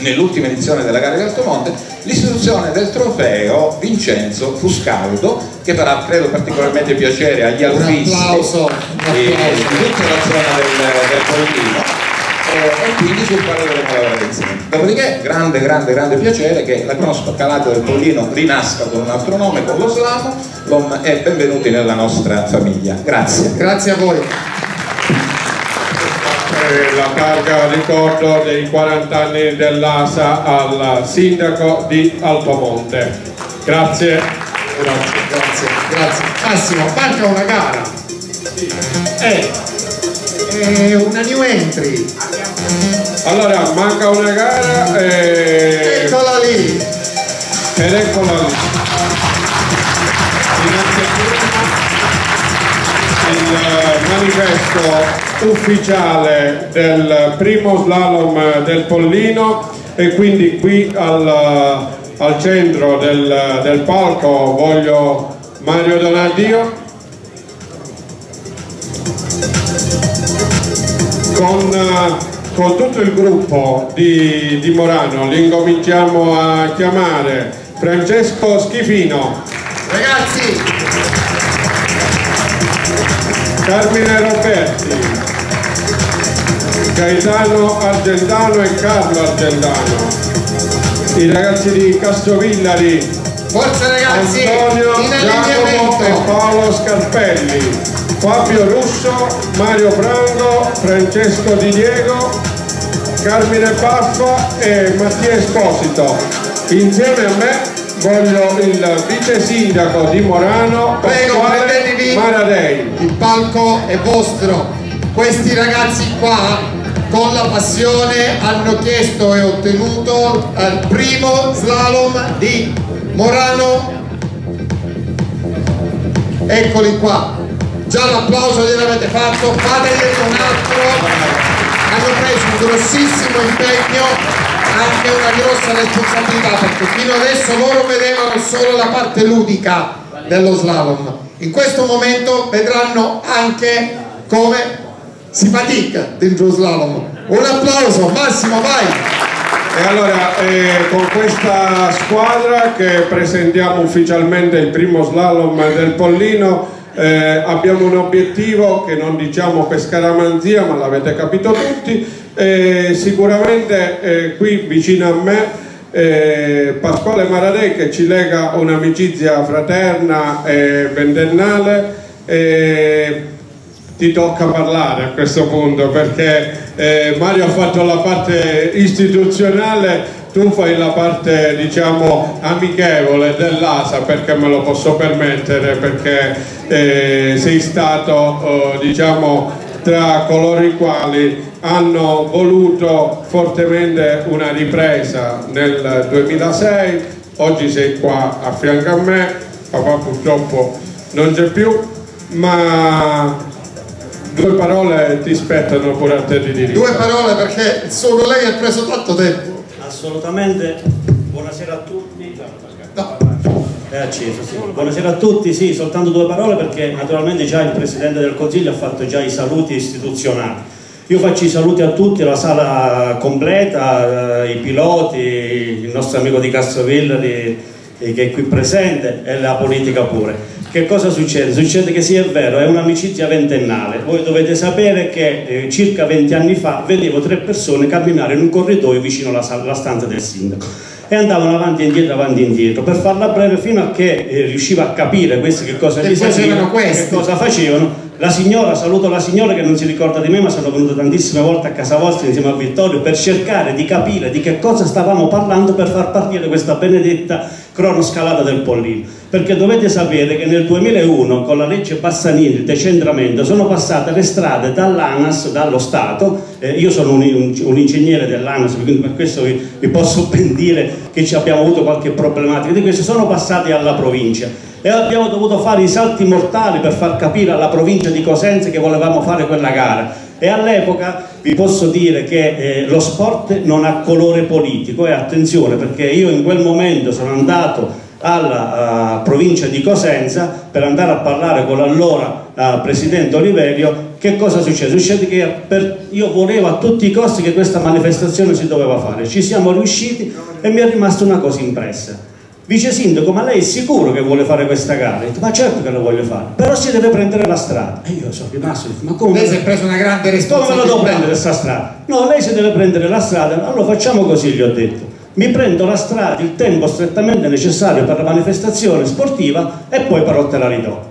Speaker 20: nell'ultima edizione della gara di Altomonte, l'istituzione del trofeo Vincenzo Fuscaldo, che farà credo particolarmente piacere agli alfisti
Speaker 1: un
Speaker 20: di, di tutta la zona del, del Pollino eh, e quindi sul quale dovremo lavorare insieme. Dopodiché, grande, grande, grande piacere che la cronosca calata del Pollino rinasca con un altro nome, con lo Slamo, l'OM e benvenuti nella nostra famiglia. Grazie.
Speaker 1: Grazie a voi.
Speaker 2: La targa ricordo dei 40 anni dell'ASA al sindaco di Altomonte. Grazie.
Speaker 1: Grazie, grazie. Massimo, manca una gara. Eh, eh, una new entry.
Speaker 2: Allora, manca una gara e...
Speaker 1: Eccola lì.
Speaker 2: Ed eccola lì. il manifesto ufficiale del primo slalom del Pollino e quindi qui al, al centro del, del palco voglio Mario Donadio con, con tutto il gruppo di, di Morano li incominciamo a chiamare Francesco Schifino.
Speaker 1: Ragazzi,
Speaker 2: Carmine Roberti, Gaetano Argentano e Carlo Argentano, i ragazzi di Castrovillari,
Speaker 1: Forza ragazzi,
Speaker 2: Antonio, Giacomo Paolo Scarpelli, Fabio Russo, Mario Frango, Francesco Di Diego, Carmine Baffa e Mattia Esposito. Insieme a me voglio il vice sindaco di Morano,
Speaker 1: Prego, prendetevi
Speaker 2: Maradei.
Speaker 1: il palco è vostro. Questi ragazzi qua con la passione hanno chiesto e ottenuto il primo slalom di Morano. Eccoli qua. Già l'applauso gliel'avete fatto, fategliene un altro. Hanno preso un grossissimo impegno anche una grossa responsabilità perché fino adesso loro vedevano solo la parte ludica dello slalom in questo momento vedranno anche come si fatica dentro lo slalom un applauso Massimo vai
Speaker 2: E allora eh, con questa squadra che presentiamo ufficialmente il primo slalom del Pollino eh, abbiamo un obiettivo che non diciamo per scaramanzia ma l'avete capito tutti eh, sicuramente qui vicino a me eh, Pasquale Maradei che ci lega un'amicizia fraterna e ventennale eh, ti tocca parlare a questo punto perché eh, Mario ha fatto la parte istituzionale tu fai la parte diciamo amichevole dell'ASA perché me lo posso permettere perché eh, sei stato eh, diciamo tra coloro i quali hanno voluto fortemente una ripresa nel 2006 oggi sei qua a fianco a me papà purtroppo non c'è più ma due parole ti spettano pure a te di dire
Speaker 1: due parole perché suo collega ha preso tanto tempo
Speaker 21: Assolutamente, buonasera a tutti. È acceso, sì. Buonasera a tutti, sì, soltanto due parole perché naturalmente già il Presidente del Consiglio ha fatto già i saluti istituzionali. Io faccio i saluti a tutti, la sala completa, eh, i piloti, il nostro amico di Castrovillari che è qui presente e la politica pure. Che cosa succede? Succede che sì è vero, è un'amicizia ventennale. Voi dovete sapere che eh, circa 20 anni fa vedevo tre persone camminare in un corridoio vicino alla, alla stanza del sindaco e andavano avanti e indietro, avanti e indietro, per farla breve fino a che eh, riusciva a capire questi che cosa
Speaker 1: Che
Speaker 21: gli
Speaker 1: facevano
Speaker 21: che cosa facevano. La signora, saluto la signora che non si ricorda di me, ma sono venuta tantissime volte a casa vostra insieme a Vittorio per cercare di capire di che cosa stavamo parlando per far partire questa benedetta cronoscalata del Pollino. perché dovete sapere che nel 2001 con la legge Bassanini, il decentramento, sono passate le strade dall'ANAS, dallo Stato, eh, io sono un, un, un ingegnere dell'ANAS, quindi per questo vi, vi posso ben dire che ci abbiamo avuto qualche problematica, di queste sono passate alla provincia. E abbiamo dovuto fare i salti mortali per far capire alla provincia di Cosenza che volevamo fare quella gara. E all'epoca vi posso dire che eh, lo sport non ha colore politico e attenzione perché io in quel momento sono andato alla uh, provincia di Cosenza per andare a parlare con l'allora uh, presidente Oliverio che cosa succede? Succede che per, io volevo a tutti i costi che questa manifestazione si doveva fare ci siamo riusciti e mi è rimasta una cosa impressa Vice sindaco, ma lei è sicuro che vuole fare questa gara? Detto, ma certo che lo voglio fare, però si deve prendere la strada. E io sono rimasto, ma come?
Speaker 1: Lei si è preso una grande responsabilità.
Speaker 21: Come me la devo prendere questa strada? No, lei si deve prendere la strada, allora facciamo così, gli ho detto. Mi prendo la strada, il tempo strettamente necessario per la manifestazione sportiva e poi però te la ridò.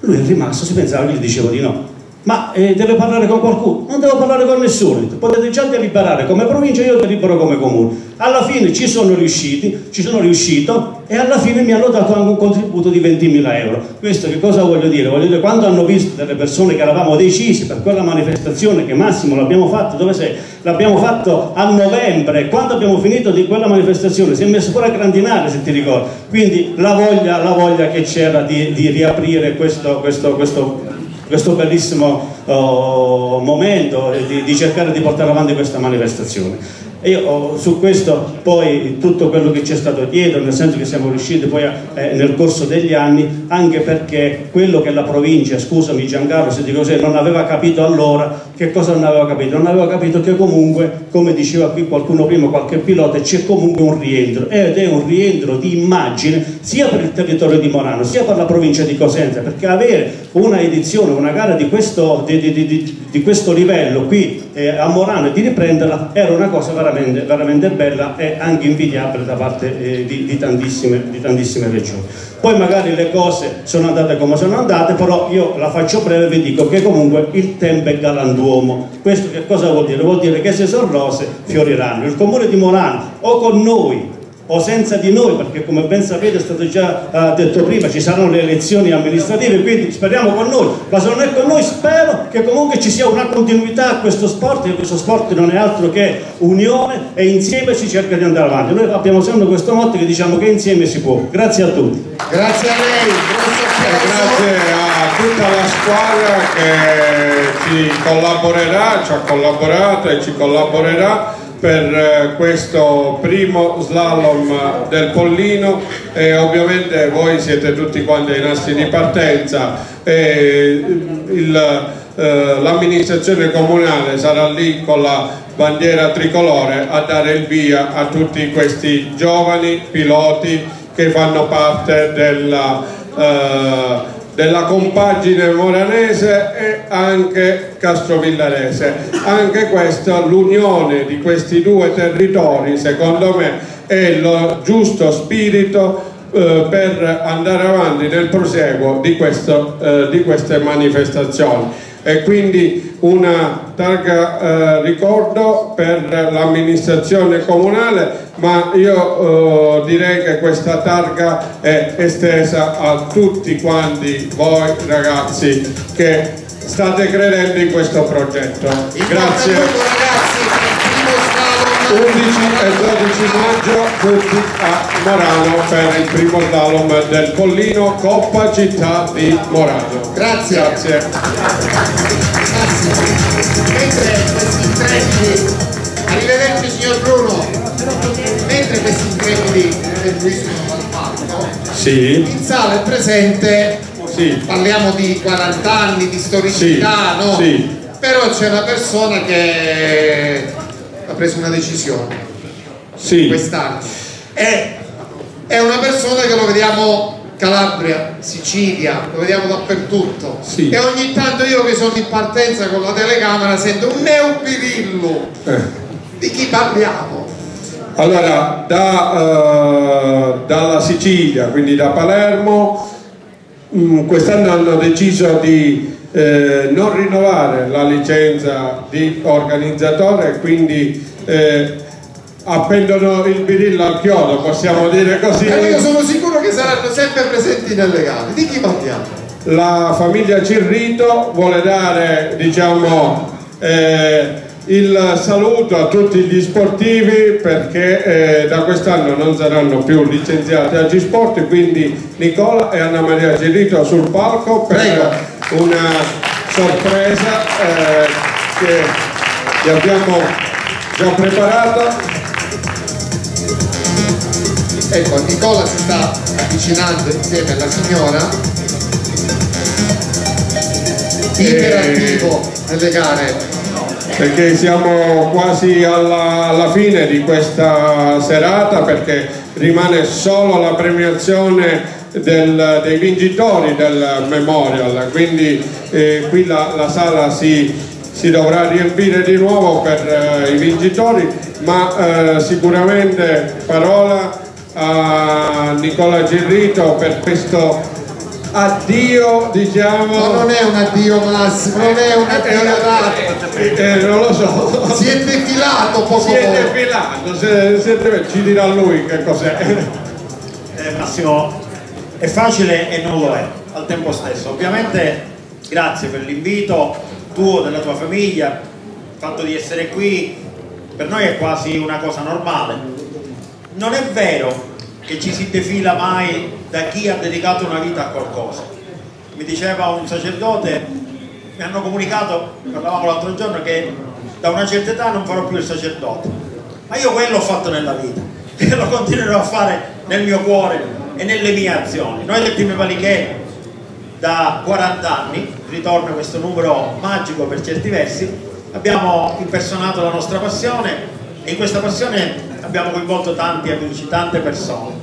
Speaker 21: Lui è rimasto, si pensava che gli dicevo di no ma eh, deve parlare con qualcuno? Non devo parlare con nessuno, potete già deliberare come provincia, io delibero come comune. Alla fine ci sono riusciti, ci sono riuscito e alla fine mi hanno dato anche un contributo di 20.000 euro. Questo che cosa voglio dire? Voglio dire, quando hanno visto delle persone che eravamo decisi per quella manifestazione che Massimo l'abbiamo fatto, dove sei? L'abbiamo fatto a novembre, quando abbiamo finito di quella manifestazione si è messo pure a grandinare se ti ricordi. Quindi la voglia, la voglia che c'era di, di, riaprire questo, questo, questo questo bellissimo oh, momento di, di cercare di portare avanti questa manifestazione. Io oh, su questo poi tutto quello che c'è stato dietro, nel senso che siamo riusciti poi a, eh, nel corso degli anni, anche perché quello che la provincia, scusami Giancarlo se dico così, non aveva capito allora, che cosa non aveva capito? Non aveva capito che comunque, come diceva qui qualcuno prima, qualche pilota, c'è comunque un rientro ed è un rientro di immagine sia per il territorio di Morano, sia per la provincia di Cosenza, perché avere una edizione, una gara di questo, di, di, di questo livello qui eh, a Morano e di riprenderla era una cosa veramente, veramente bella e anche invidiabile da parte eh, di, di, tantissime, di tantissime regioni. Poi magari le cose sono andate come sono andate, però io la faccio breve e vi dico che comunque il tempo è galantuomo. Questo che cosa vuol dire? Vuol dire che se sono rose fioriranno. Il comune di Morano o con noi o senza di noi, perché come ben sapete è stato già uh, detto prima, ci saranno le elezioni amministrative, quindi speriamo con noi, ma se non è con noi spero che comunque ci sia una continuità a questo sport, e questo sport non è altro che unione e insieme si cerca di andare avanti. Noi abbiamo sempre questo motto che diciamo che insieme si può. Grazie a tutti.
Speaker 1: Grazie a lei,
Speaker 2: grazie a tutta la squadra che ci collaborerà, ci ha collaborato e ci collaborerà per eh, questo primo slalom del Pollino e ovviamente voi siete tutti quanti ai nastri di partenza e eh, l'amministrazione comunale sarà lì con la bandiera tricolore a dare il via a tutti questi giovani piloti che fanno parte della eh, della compagine moranese e anche castrovillarese. Anche questa, l'unione di questi due territori, secondo me, è il giusto spirito eh, per andare avanti nel proseguo di, questo, eh, di queste manifestazioni e quindi una targa eh, ricordo per l'amministrazione comunale ma io eh, direi che questa targa è estesa a tutti quanti voi ragazzi che state credendo in questo progetto. Grazie 11 e 12 maggio tutti a Morano per il primo slalom del Pollino Coppa Città di Morano.
Speaker 1: Grazie.
Speaker 2: Grazie.
Speaker 1: Mentre questi intrepidi, arrivederci signor Bruno, mentre questi intrepidi contribuiscono al palco,
Speaker 2: sì.
Speaker 1: in sala è presente,
Speaker 2: sì.
Speaker 1: parliamo di 40 anni di storicità,
Speaker 2: sì.
Speaker 1: no?
Speaker 2: Sì.
Speaker 1: Però c'è una persona che ha preso una decisione
Speaker 2: sì.
Speaker 1: quest'anno è, è, una persona che lo vediamo Calabria, Sicilia, lo vediamo dappertutto
Speaker 2: sì.
Speaker 1: e ogni tanto io che sono in partenza con la telecamera sento un neopirillo
Speaker 2: eh.
Speaker 1: di chi parliamo?
Speaker 2: Allora, da, uh, dalla Sicilia, quindi da Palermo, mm, quest'anno hanno deciso di eh, non rinnovare la licenza di organizzatore e quindi eh, appendono il birillo al chiodo, possiamo dire così.
Speaker 1: Ma io sono sicuro che saranno sempre presenti nelle gare. Di chi parliamo?
Speaker 2: La famiglia Cirrito vuole dare diciamo, eh, il saluto a tutti gli sportivi perché eh, da quest'anno non saranno più licenziati a G-Sport quindi Nicola e Anna Maria Cirrito sul palco per
Speaker 1: Prego.
Speaker 2: Una sorpresa eh, che vi abbiamo già preparato
Speaker 1: Ecco, Nicola si sta avvicinando insieme alla signora, iperattivo nelle gare.
Speaker 2: perché siamo quasi alla, alla fine di questa serata perché rimane solo la premiazione del- dei vincitori del Memorial. Quindi eh, qui la, la sala si, si dovrà riempire di nuovo per eh, i vincitori ma eh, sicuramente parola a Nicola Girrito per questo addio diciamo.
Speaker 1: Ma non è un addio Massimo, non è un addio. dato.
Speaker 2: eh, non lo so.
Speaker 1: Si è defilato poco
Speaker 2: si è defilato se- se- ci dirà lui che cos'è.
Speaker 22: Eh, Massimo, è facile e non lo è al tempo stesso. Ovviamente grazie per l'invito tuo, della tua famiglia, il fatto di essere qui per noi è quasi una cosa normale. Non è vero che ci si defila mai da chi ha dedicato una vita a qualcosa. Mi diceva un sacerdote, mi hanno comunicato, parlavamo l'altro giorno, che da una certa età non farò più il sacerdote. Ma io quello ho fatto nella vita e lo continuerò a fare nel mio cuore e nelle mie azioni. Noi del Team Valichet da 40 anni, ritorna questo numero magico per certi versi, abbiamo impersonato la nostra passione e in questa passione abbiamo coinvolto tanti amici, tante persone.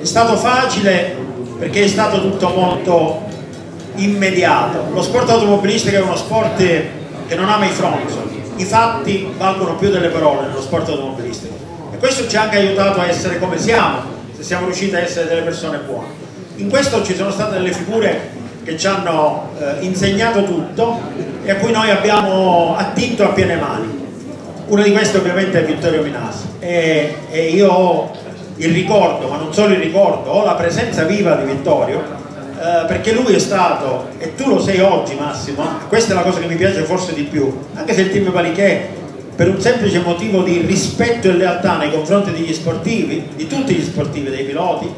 Speaker 22: È stato facile perché è stato tutto molto immediato. Lo sport automobilistico è uno sport che non ama i fronzoli, i fatti valgono più delle parole nello sport automobilistico e questo ci ha anche aiutato a essere come siamo, siamo riusciti a essere delle persone buone. In questo ci sono state delle figure che ci hanno eh, insegnato tutto e a cui noi abbiamo attinto a piene mani. Uno di questi ovviamente è Vittorio Minasi e, e io ho il ricordo, ma non solo il ricordo, ho la presenza viva di Vittorio eh, perché lui è stato, e tu lo sei oggi Massimo, questa è la cosa che mi piace forse di più, anche se il team Valichet per un semplice motivo di rispetto e lealtà nei confronti degli sportivi, di tutti gli sportivi, dei piloti,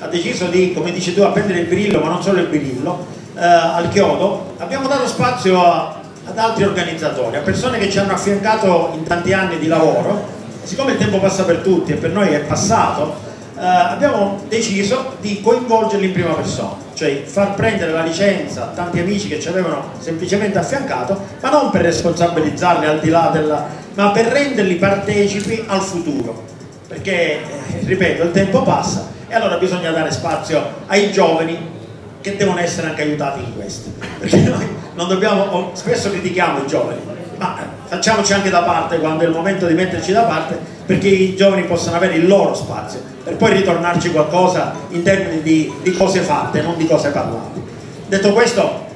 Speaker 22: ha deciso di, come dici tu, appendere il birillo, ma non solo il birillo, eh, al chiodo, abbiamo dato spazio a- ad altri organizzatori, a persone che ci hanno affiancato in tanti anni di lavoro, siccome il tempo passa per tutti e per noi è passato, eh, abbiamo deciso di coinvolgerli in prima persona, cioè far prendere la licenza a tanti amici che ci avevano semplicemente affiancato, ma non per responsabilizzarli al di là della... ma per renderli partecipi al futuro, perché, eh, ripeto, il tempo passa e allora bisogna dare spazio ai giovani che devono essere anche aiutati in questo, perché noi non dobbiamo, spesso critichiamo i giovani, ma facciamoci anche da parte quando è il momento di metterci da parte perché i giovani possano avere il loro spazio per poi ritornarci qualcosa in termini di, di cose fatte, non di cose parlate. Detto questo,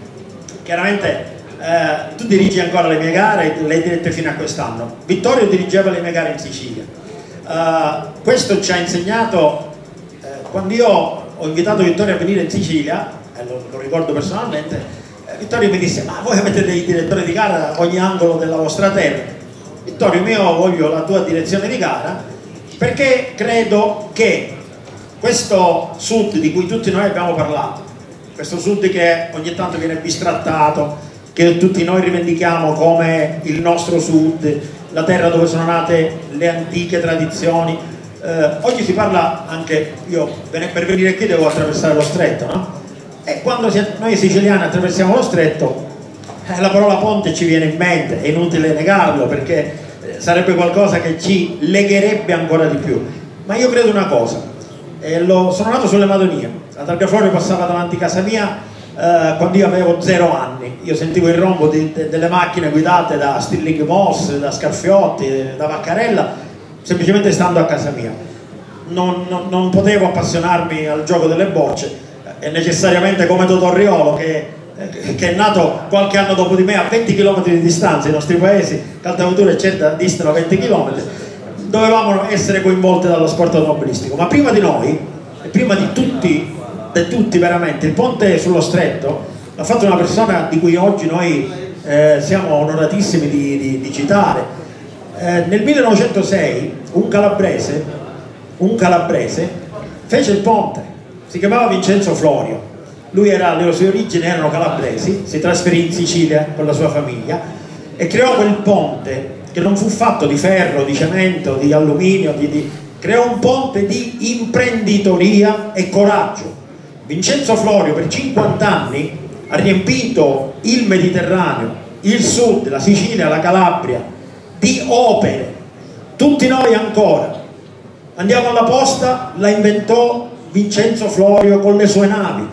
Speaker 22: chiaramente eh, tu dirigi ancora le mie gare, le hai dirette fino a quest'anno. Vittorio dirigeva le mie gare in Sicilia. Eh, questo ci ha insegnato, eh, quando io ho invitato Vittorio a venire in Sicilia, e lo, lo ricordo personalmente, eh, Vittorio mi disse, ma voi avete dei direttori di gara a ogni angolo della vostra terra. Vittorio mio, voglio la tua direzione di gara, perché credo che questo sud di cui tutti noi abbiamo parlato, questo sud che ogni tanto viene bistrattato, che tutti noi rivendichiamo come il nostro sud, la terra dove sono nate le antiche tradizioni. Eh, oggi si parla anche, io per venire qui devo attraversare lo stretto, no? E quando si- noi siciliani attraversiamo lo stretto, eh, la parola ponte ci viene in mente, è inutile negarlo perché eh, sarebbe qualcosa che ci legherebbe ancora di più. Ma io credo una cosa, e lo- sono nato sulle Madonie, la targa fuori passava davanti a casa mia eh, quando io avevo zero anni, io sentivo il rombo di- de- delle macchine guidate da Stirling Moss, da Scarfiotti, da Vaccarella, semplicemente stando a casa mia. Non, non- non potevo appassionarmi al gioco delle bocce e necessariamente come Totorriolo che, eh, che è nato qualche anno dopo di me a 20 km di distanza, i nostri paesi, Caltavatura e distano 20 km, dovevamo essere coinvolti dallo sport automobilistico, ma prima di noi prima di tutti di tutti veramente, il ponte sullo stretto l'ha fatto una persona di cui oggi noi eh, siamo onoratissimi di, di, di citare. Eh, nel 1906 un calabrese, un calabrese fece il ponte, si chiamava Vincenzo Florio, lui era, le sue origini erano calabresi, si trasferì in Sicilia con la sua famiglia e creò quel ponte che non fu fatto di ferro, di cemento, di alluminio, di, di... creò un ponte di imprenditoria e coraggio. Vincenzo Florio per 50 anni ha riempito il Mediterraneo, il sud, la Sicilia, la Calabria di opere. Tutti noi ancora. Andiamo alla posta, la inventò Vincenzo Florio con le sue navi.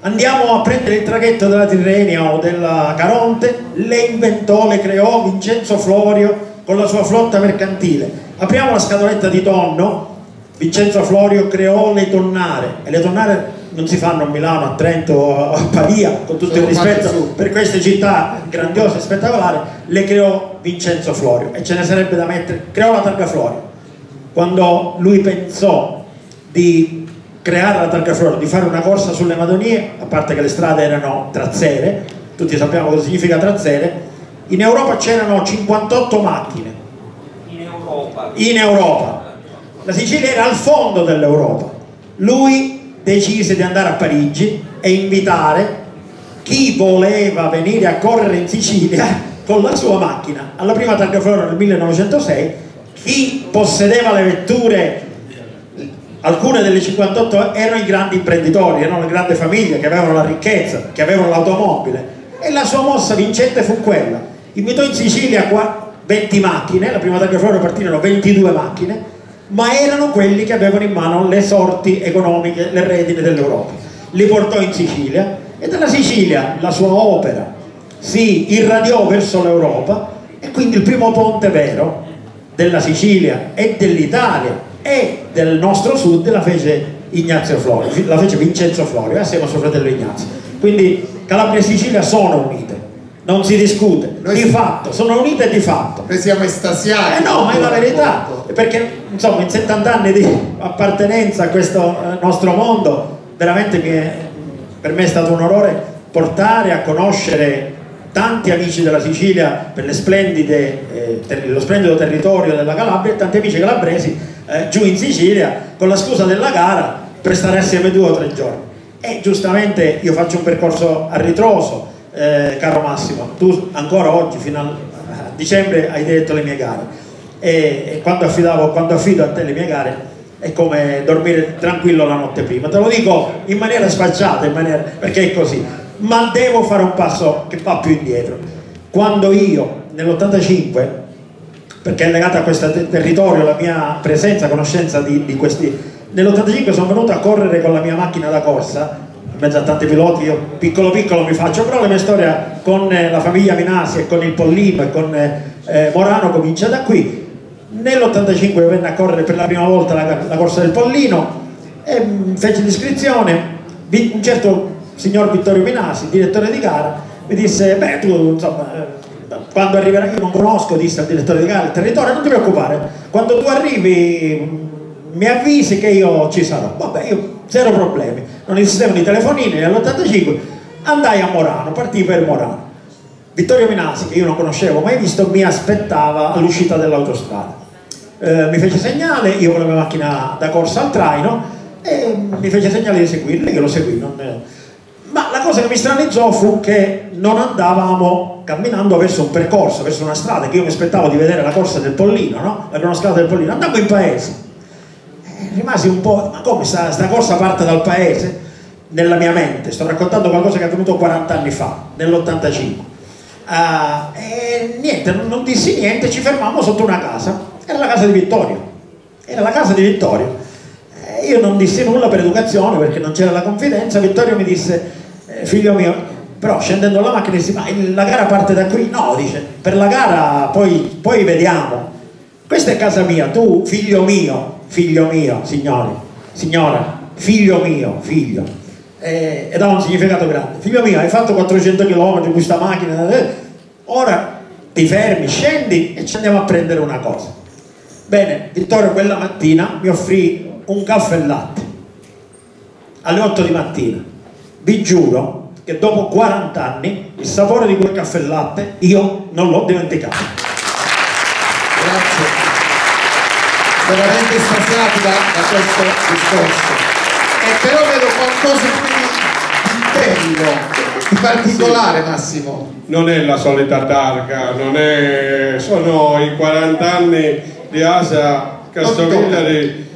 Speaker 22: Andiamo a prendere il traghetto della Tirrenia o della Caronte, le inventò, le creò Vincenzo Florio con la sua flotta mercantile. Apriamo la scatoletta di tonno, Vincenzo Florio creò le tonnare e le tonnare non si fanno a Milano, a Trento, a Pavia, con tutto il rispetto per queste città grandiose e spettacolari, le creò Vincenzo Florio e ce ne sarebbe da mettere, creò la targa Florio. Quando lui pensò di creare la targa Florio, di fare una corsa sulle Madonie, a parte che le strade erano trazzere, tutti sappiamo cosa significa trazzere, in Europa c'erano 58 macchine.
Speaker 7: In Europa.
Speaker 22: In Europa. La Sicilia era al fondo dell'Europa. Lui decise di andare a Parigi e invitare chi voleva venire a correre in Sicilia con la sua macchina. Alla prima targa Flora nel 1906 chi possedeva le vetture alcune delle 58 erano i grandi imprenditori, erano le grandi famiglie che avevano la ricchezza, che avevano l'automobile e la sua mossa vincente fu quella invitò in Sicilia 20 macchine, la prima targa Flora partirono 22 macchine ma erano quelli che avevano in mano le sorti economiche, le redine dell'Europa. Li portò in Sicilia e dalla Sicilia la sua opera si irradiò verso l'Europa e quindi il primo ponte vero della Sicilia e dell'Italia e del nostro sud la fece Ignazio Florio, la fece Vincenzo Florio assieme a suo fratello Ignazio. Quindi Calabria e Sicilia sono unite, non si discute,
Speaker 1: Noi
Speaker 22: di
Speaker 1: si-
Speaker 22: fatto, sono unite di fatto.
Speaker 1: Noi siamo estasiati.
Speaker 22: Eh no, ma è la verità, perché insomma in 70 anni di appartenenza a questo eh, nostro mondo, veramente è- per me è stato un onore portare a conoscere tanti amici della Sicilia per le splendide, eh, lo splendido territorio della Calabria e tanti amici calabresi eh, giù in Sicilia con la scusa della gara per stare assieme due o tre giorni. E giustamente io faccio un percorso a ritroso, eh, caro Massimo, tu ancora oggi fino a dicembre hai diretto le mie gare e, e quando, affidavo, quando affido a te le mie gare è come dormire tranquillo la notte prima, te lo dico in maniera sfacciata, in maniera, perché è così, ma devo fare un passo che va più indietro. Quando io nell'85 perché è legata a questo te- territorio la mia presenza, conoscenza di, di questi. Nell'85 sono venuto a correre con la mia macchina da corsa, mezzo a tanti piloti, io piccolo piccolo mi faccio, però la mia storia con eh, la famiglia Minasi e con il Pollino e con eh, eh, Morano comincia da qui. Nell'85 venne a correre per la prima volta la, la corsa del Pollino e mm, fece l'iscrizione, un certo signor Vittorio Minasi, direttore di gara, mi disse, beh tu insomma... eh, quando arriverai, io non conosco, disse al direttore di gara, il territorio, non ti preoccupare, quando tu arrivi mh, mi avvisi che io ci sarò. Vabbè, io zero problemi, non esistevano i telefonini nell'85, andai a Morano, partii per Morano. Vittorio Minasi, che io non conoscevo mai visto, mi aspettava all'uscita dell'autostrada. Eh, mi fece segnale, io con la mia macchina da corsa al traino, e mi fece segnale di seguirlo, io lo seguì. non- Ma la cosa che mi stranizzò fu che non andavamo camminando verso un percorso, verso una strada, che io mi aspettavo di vedere la corsa del Pollino, no? Prima strada del Pollino, andavo in paese. Rimasi un po', ma come sta, sta corsa parte dal paese? Nella mia mente, sto raccontando qualcosa che è avvenuto 40 anni fa, nell'85. Ah, e niente, non, non dissi niente, ci fermammo sotto una casa, era la casa di Vittorio, era la casa di Vittorio. Eh, io non dissi nulla per educazione perché non c'era la confidenza, Vittorio mi disse, "Eh, figlio mio, però scendendo dalla macchina dissi, ma la gara parte da qui? No, dice, per la gara poi, poi vediamo. Questa è casa mia, tu figlio mio, figlio mio, signori, signora, figlio mio, figlio. Eh, ed ha un significato grande. Figlio mio, hai fatto 400 km con questa macchina, eh, ora ti fermi, scendi e ci andiamo a prendere una cosa. Bene, Vittorio quella mattina mi offrì un caffè e latte.
Speaker 21: alle 8 di mattina. Vi giuro che dopo 40 anni il sapore di quel caffè latte io non l'ho dimenticato.
Speaker 1: Grazie. Veramente estasiati da, da questo discorso. E però vedo qualcosa di bello, di particolare Massimo.
Speaker 2: non è la solita targa, non è, sono i 40 anni di Asa Castrovillari,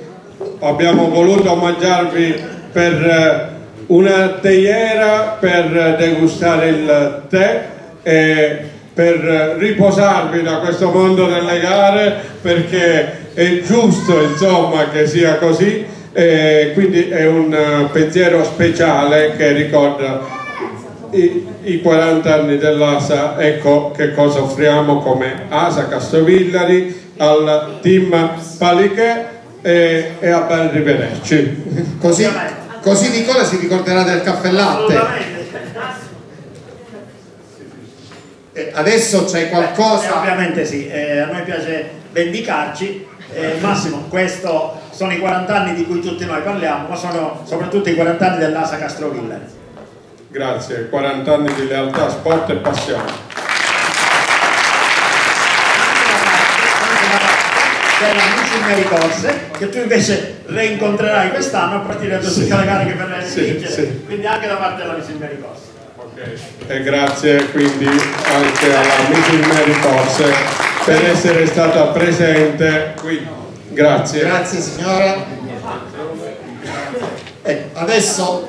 Speaker 2: abbiamo voluto omaggiarvi per eh, una teiera per degustare il tè e per riposarvi da questo mondo delle gare perché è giusto insomma che sia così e quindi è un eh, pensiero speciale che ricorda i, i 40 anni dell'ASA, ecco che cosa offriamo come ASA Castrovillari al team Paliche e, e a ben rivederci.
Speaker 1: Così, così Nicola si ricorderà del caffè latte. E adesso c'è
Speaker 21: Eh,
Speaker 1: qualcosa.
Speaker 21: ovviamente sì, eh, a noi piace vendicarci. Eh, Massimo, questo sono i 40 anni di cui tutti noi parliamo, ma sono soprattutto i 40 anni dell'ASA Castrovillari.
Speaker 2: Grazie, 40 anni di lealtà, sport e passione.
Speaker 21: della Mary Corse che tu invece reincontrerai quest'anno a partire da tutte le gare che verrai a
Speaker 2: Sì,
Speaker 21: vincere
Speaker 2: sì.
Speaker 21: quindi anche da parte della Amici Mary Corse
Speaker 2: E grazie quindi anche alla Mary Force per essere stata presente qui. Grazie.
Speaker 1: Grazie signora. Ecco, adesso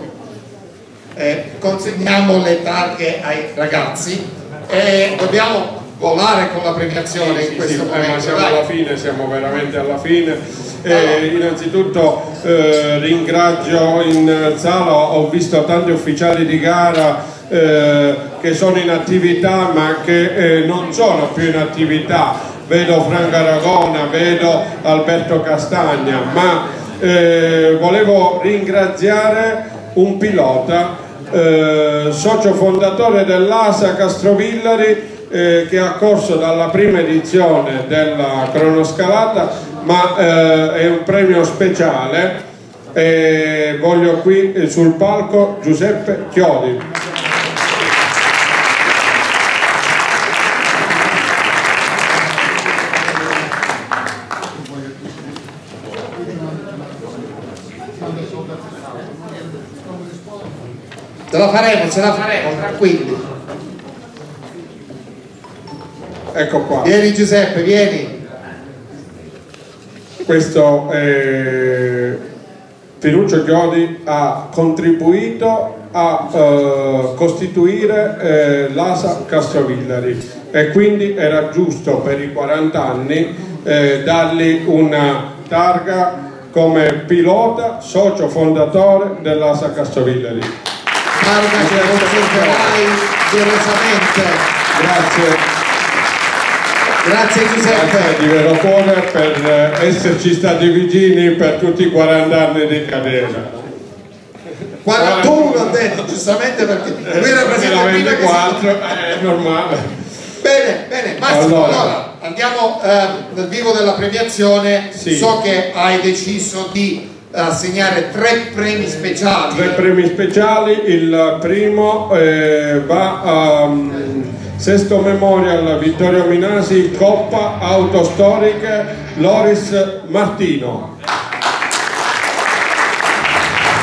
Speaker 1: eh, consegniamo le targhe ai ragazzi e dobbiamo volare con la premiazione in
Speaker 2: Sì,
Speaker 1: questo
Speaker 2: sì, eh,
Speaker 1: momento.
Speaker 2: siamo
Speaker 1: dai.
Speaker 2: alla fine, siamo veramente alla fine. Eh, innanzitutto eh, ringrazio in sala, ho visto tanti ufficiali di gara eh, che sono in attività ma che eh, non sono più in attività. Vedo Franco Aragona, vedo Alberto Castagna, ma eh, volevo ringraziare un pilota, eh, socio fondatore dell'ASA Castrovillari, eh, che ha corso dalla prima edizione della cronoscalata, ma eh, è un premio speciale. E voglio qui eh, sul palco Giuseppe Chiodi.
Speaker 1: Ce la faremo, ce la faremo, tranquilli.
Speaker 2: Ecco qua.
Speaker 1: Vieni Giuseppe, vieni.
Speaker 2: Questo eh, Ferruccio Chiodi ha contribuito a eh, costituire eh, l'ASA Castrovillari e quindi era giusto per i 40 anni eh, dargli una targa come pilota, socio fondatore dell'ASA Castrovillari.
Speaker 1: Targa che conserverai generosamente.
Speaker 2: Grazie.
Speaker 1: Grazie Giuseppe.
Speaker 2: Grazie di vero cuore per eh, esserci stati vicini per tutti i 40 anni di carriera.
Speaker 1: 41 ha detto, giustamente perché lui rappresenta prima che
Speaker 2: 24, è normale.
Speaker 1: Bene, bene, Massimo,
Speaker 2: Allora.
Speaker 1: allora, andiamo eh, nel vivo della premiazione. So che hai deciso di assegnare tre premi speciali.
Speaker 2: Tre premi speciali, il primo eh, va a mm, Sesto Memorial Vittorio Minasi Coppa Autostoriche Loris Martino.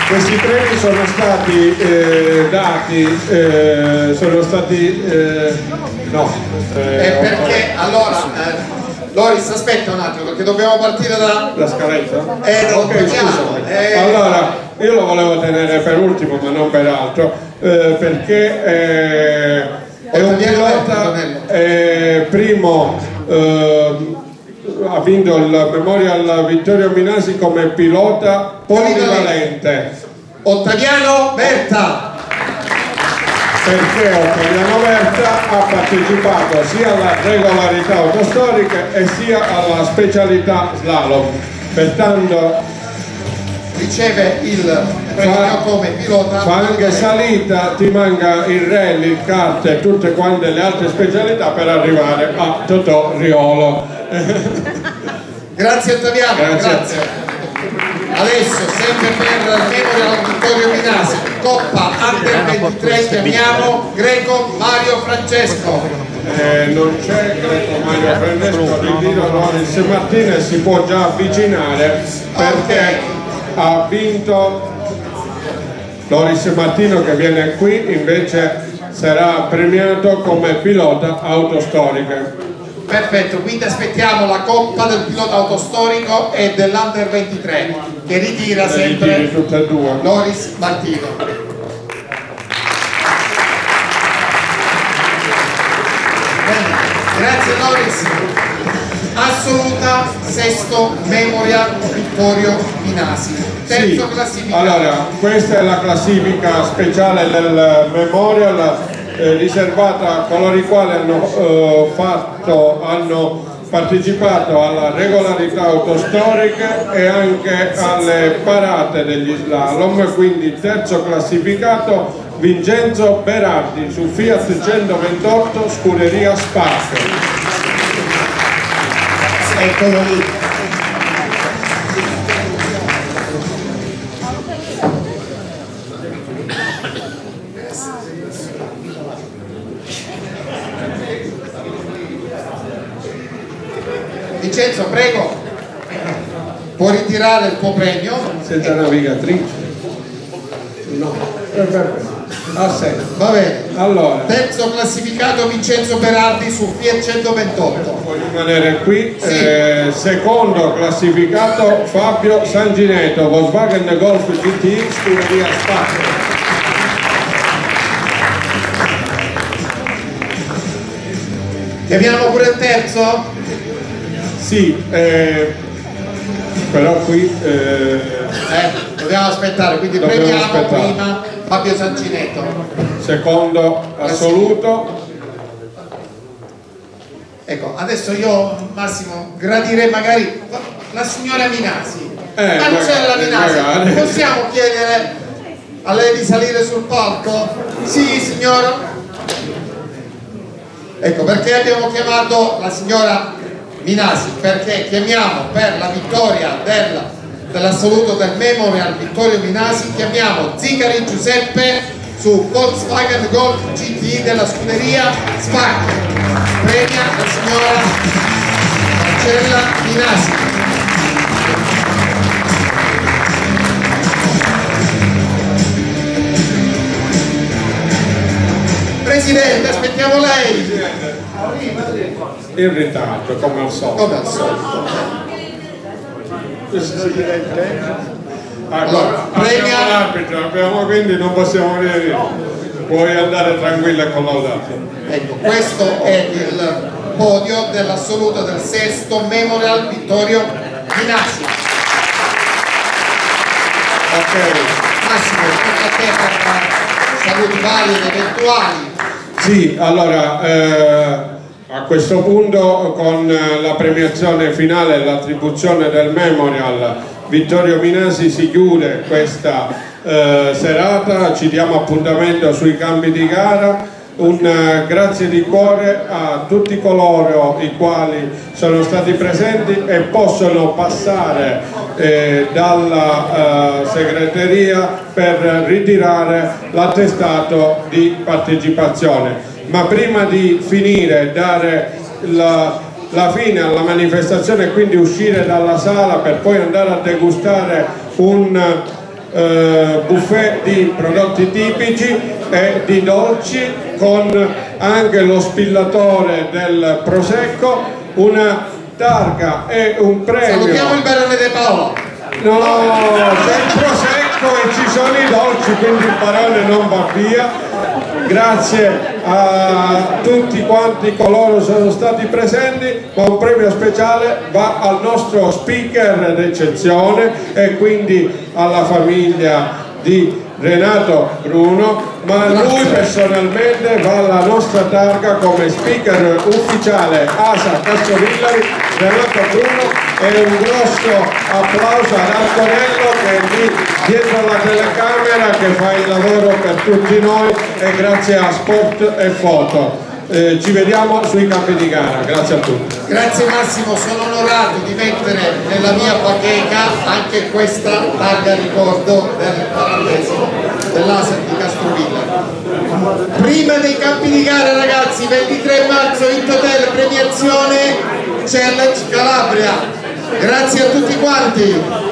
Speaker 2: Questi premi sono stati eh, dati, eh, sono stati, eh, no, eh,
Speaker 1: Eh, perché allora, Loris, aspetta un attimo, perché dobbiamo partire da.
Speaker 2: La scaletta?
Speaker 1: Eh,
Speaker 2: ok, scusami.
Speaker 1: eh.
Speaker 2: Allora, io lo volevo tenere per ultimo, ma non per altro, eh, perché eh, è un pilota, eh, primo, eh, ha vinto il Memorial Vittorio Minasi come pilota polivalente.
Speaker 1: Ottaviano Berta!
Speaker 2: Perché Ottaviano Berta ha partecipato sia alla regolarità autostorica e sia alla specialità slalom. Pertanto
Speaker 1: Riceve il premio come pilota.
Speaker 2: fa anche salita, ti manca il rally, il kart e tutte quante le altre specialità per arrivare a Totò Riolo.
Speaker 1: Grazie Ottaviano,
Speaker 2: Grazie.
Speaker 1: grazie. Adesso sempre per Memorial Vittorio Minasi. Coppa Under 23 chiamiamo Greco Mario Francesco.
Speaker 2: Eh, non c'è Greco Mario Francesco ritiro Loris Martinez si può già avvicinare perché ha vinto Loris Martino che viene qui invece sarà premiato come pilota autostoriche
Speaker 1: Perfetto, quindi aspettiamo la coppa del pilota autostorico e dell'Under 23 che ritira sempre. Loris Martino. Grazie Loris. Assoluta sesto Memorial Vittorio Minasi. Terzo
Speaker 2: Sì,
Speaker 1: classificato.
Speaker 2: Allora, questa è la classifica speciale del Memorial eh, riservata a coloro i quali hanno, eh, fatto, hanno partecipato alla regolarità autostoriche e anche alle parate degli slalom, quindi terzo classificato Vincenzo Berardi su Fiat 128 Scuderia Spark.
Speaker 1: Eccolo lì. Ritirare il tuo premio.
Speaker 2: Senza navigatrice? No. Ah, sì.
Speaker 1: Va bene.
Speaker 2: Allora.
Speaker 1: Terzo classificato Vincenzo Berardi su Fiat 128.
Speaker 2: Puoi rimanere qui. Eh, secondo classificato Fabio Sangineto, Volkswagen Golf GTX Scuderia Spacco.
Speaker 1: Chiamiamo pure il terzo?
Speaker 2: Sì, eh, però qui eh,
Speaker 1: Eh, dobbiamo aspettare, quindi
Speaker 2: Dobbiamo
Speaker 1: premiamo
Speaker 2: aspettare.
Speaker 1: prima Fabio Sancinetto.
Speaker 2: secondo assoluto.
Speaker 1: Ecco, adesso io Massimo gradirei magari la signora Minasi.
Speaker 2: Eh,
Speaker 1: Marcella Minasi,
Speaker 2: magari.
Speaker 1: possiamo chiedere a lei di salire sul palco? Sì, signora? Ecco, perché abbiamo chiamato la signora Minasi? Perché chiamiamo per la vittoria del- dell'assoluto del Memorial Vittorio Minasi, chiamiamo Zicari Giuseppe su Volkswagen Golf GT della scuderia SPAC. Premia la signora Marcella Minasi. Presidente, aspettiamo lei.
Speaker 2: In ritardo, come al solito.
Speaker 1: Come al solito.
Speaker 2: Allora,
Speaker 1: premia-
Speaker 2: l'arbitro, abbiamo quindi non possiamo dire puoi andare tranquilla e collaudato.
Speaker 1: Ecco, questo è il podio dell'assoluto del sesto Memorial Vittorio Minasi.
Speaker 2: Ok.
Speaker 1: Massimo, tocca a te per saluti vari ed eventuali.
Speaker 2: Sì, allora eh, a questo punto con eh, la premiazione finale e l'attribuzione del Memorial Vittorio Minasi si chiude questa eh, serata, ci diamo appuntamento sui campi di gara, un eh, grazie di cuore a tutti coloro i quali sono stati presenti e possono passare eh, dalla eh, segreteria per ritirare l'attestato di partecipazione. Ma prima di finire dare la, la fine alla manifestazione e quindi uscire dalla sala per poi andare a degustare un eh, buffet di prodotti tipici e di dolci con anche lo spillatore del prosecco, una targa e un premio.
Speaker 1: Salutiamo il Barone De Paolo.
Speaker 2: No, c'è il prosecco e ci sono i dolci, quindi il barone non va via. Grazie a tutti quanti coloro che sono stati presenti, ma un premio speciale va al nostro speaker d'eccezione e quindi alla famiglia di Renato Bruno, ma lui personalmente va la nostra targa come speaker ufficiale ASA Castrovillari, Renato Bruno e un grosso applauso ad Antonello che è lì dietro la telecamera che fa il lavoro per tutti noi e grazie a Sport e Foto. Eh, ci vediamo sui campi di gara, grazie a tutti.
Speaker 1: Grazie Massimo, sono onorato di mettere nella mia bacheca anche questa targa ricordo del quarantesimo dell'Aser di Castrovilla. Prima dei campi di gara ragazzi, 23 marzo Intotel premiazione Challenge Calabria. Grazie a tutti quanti.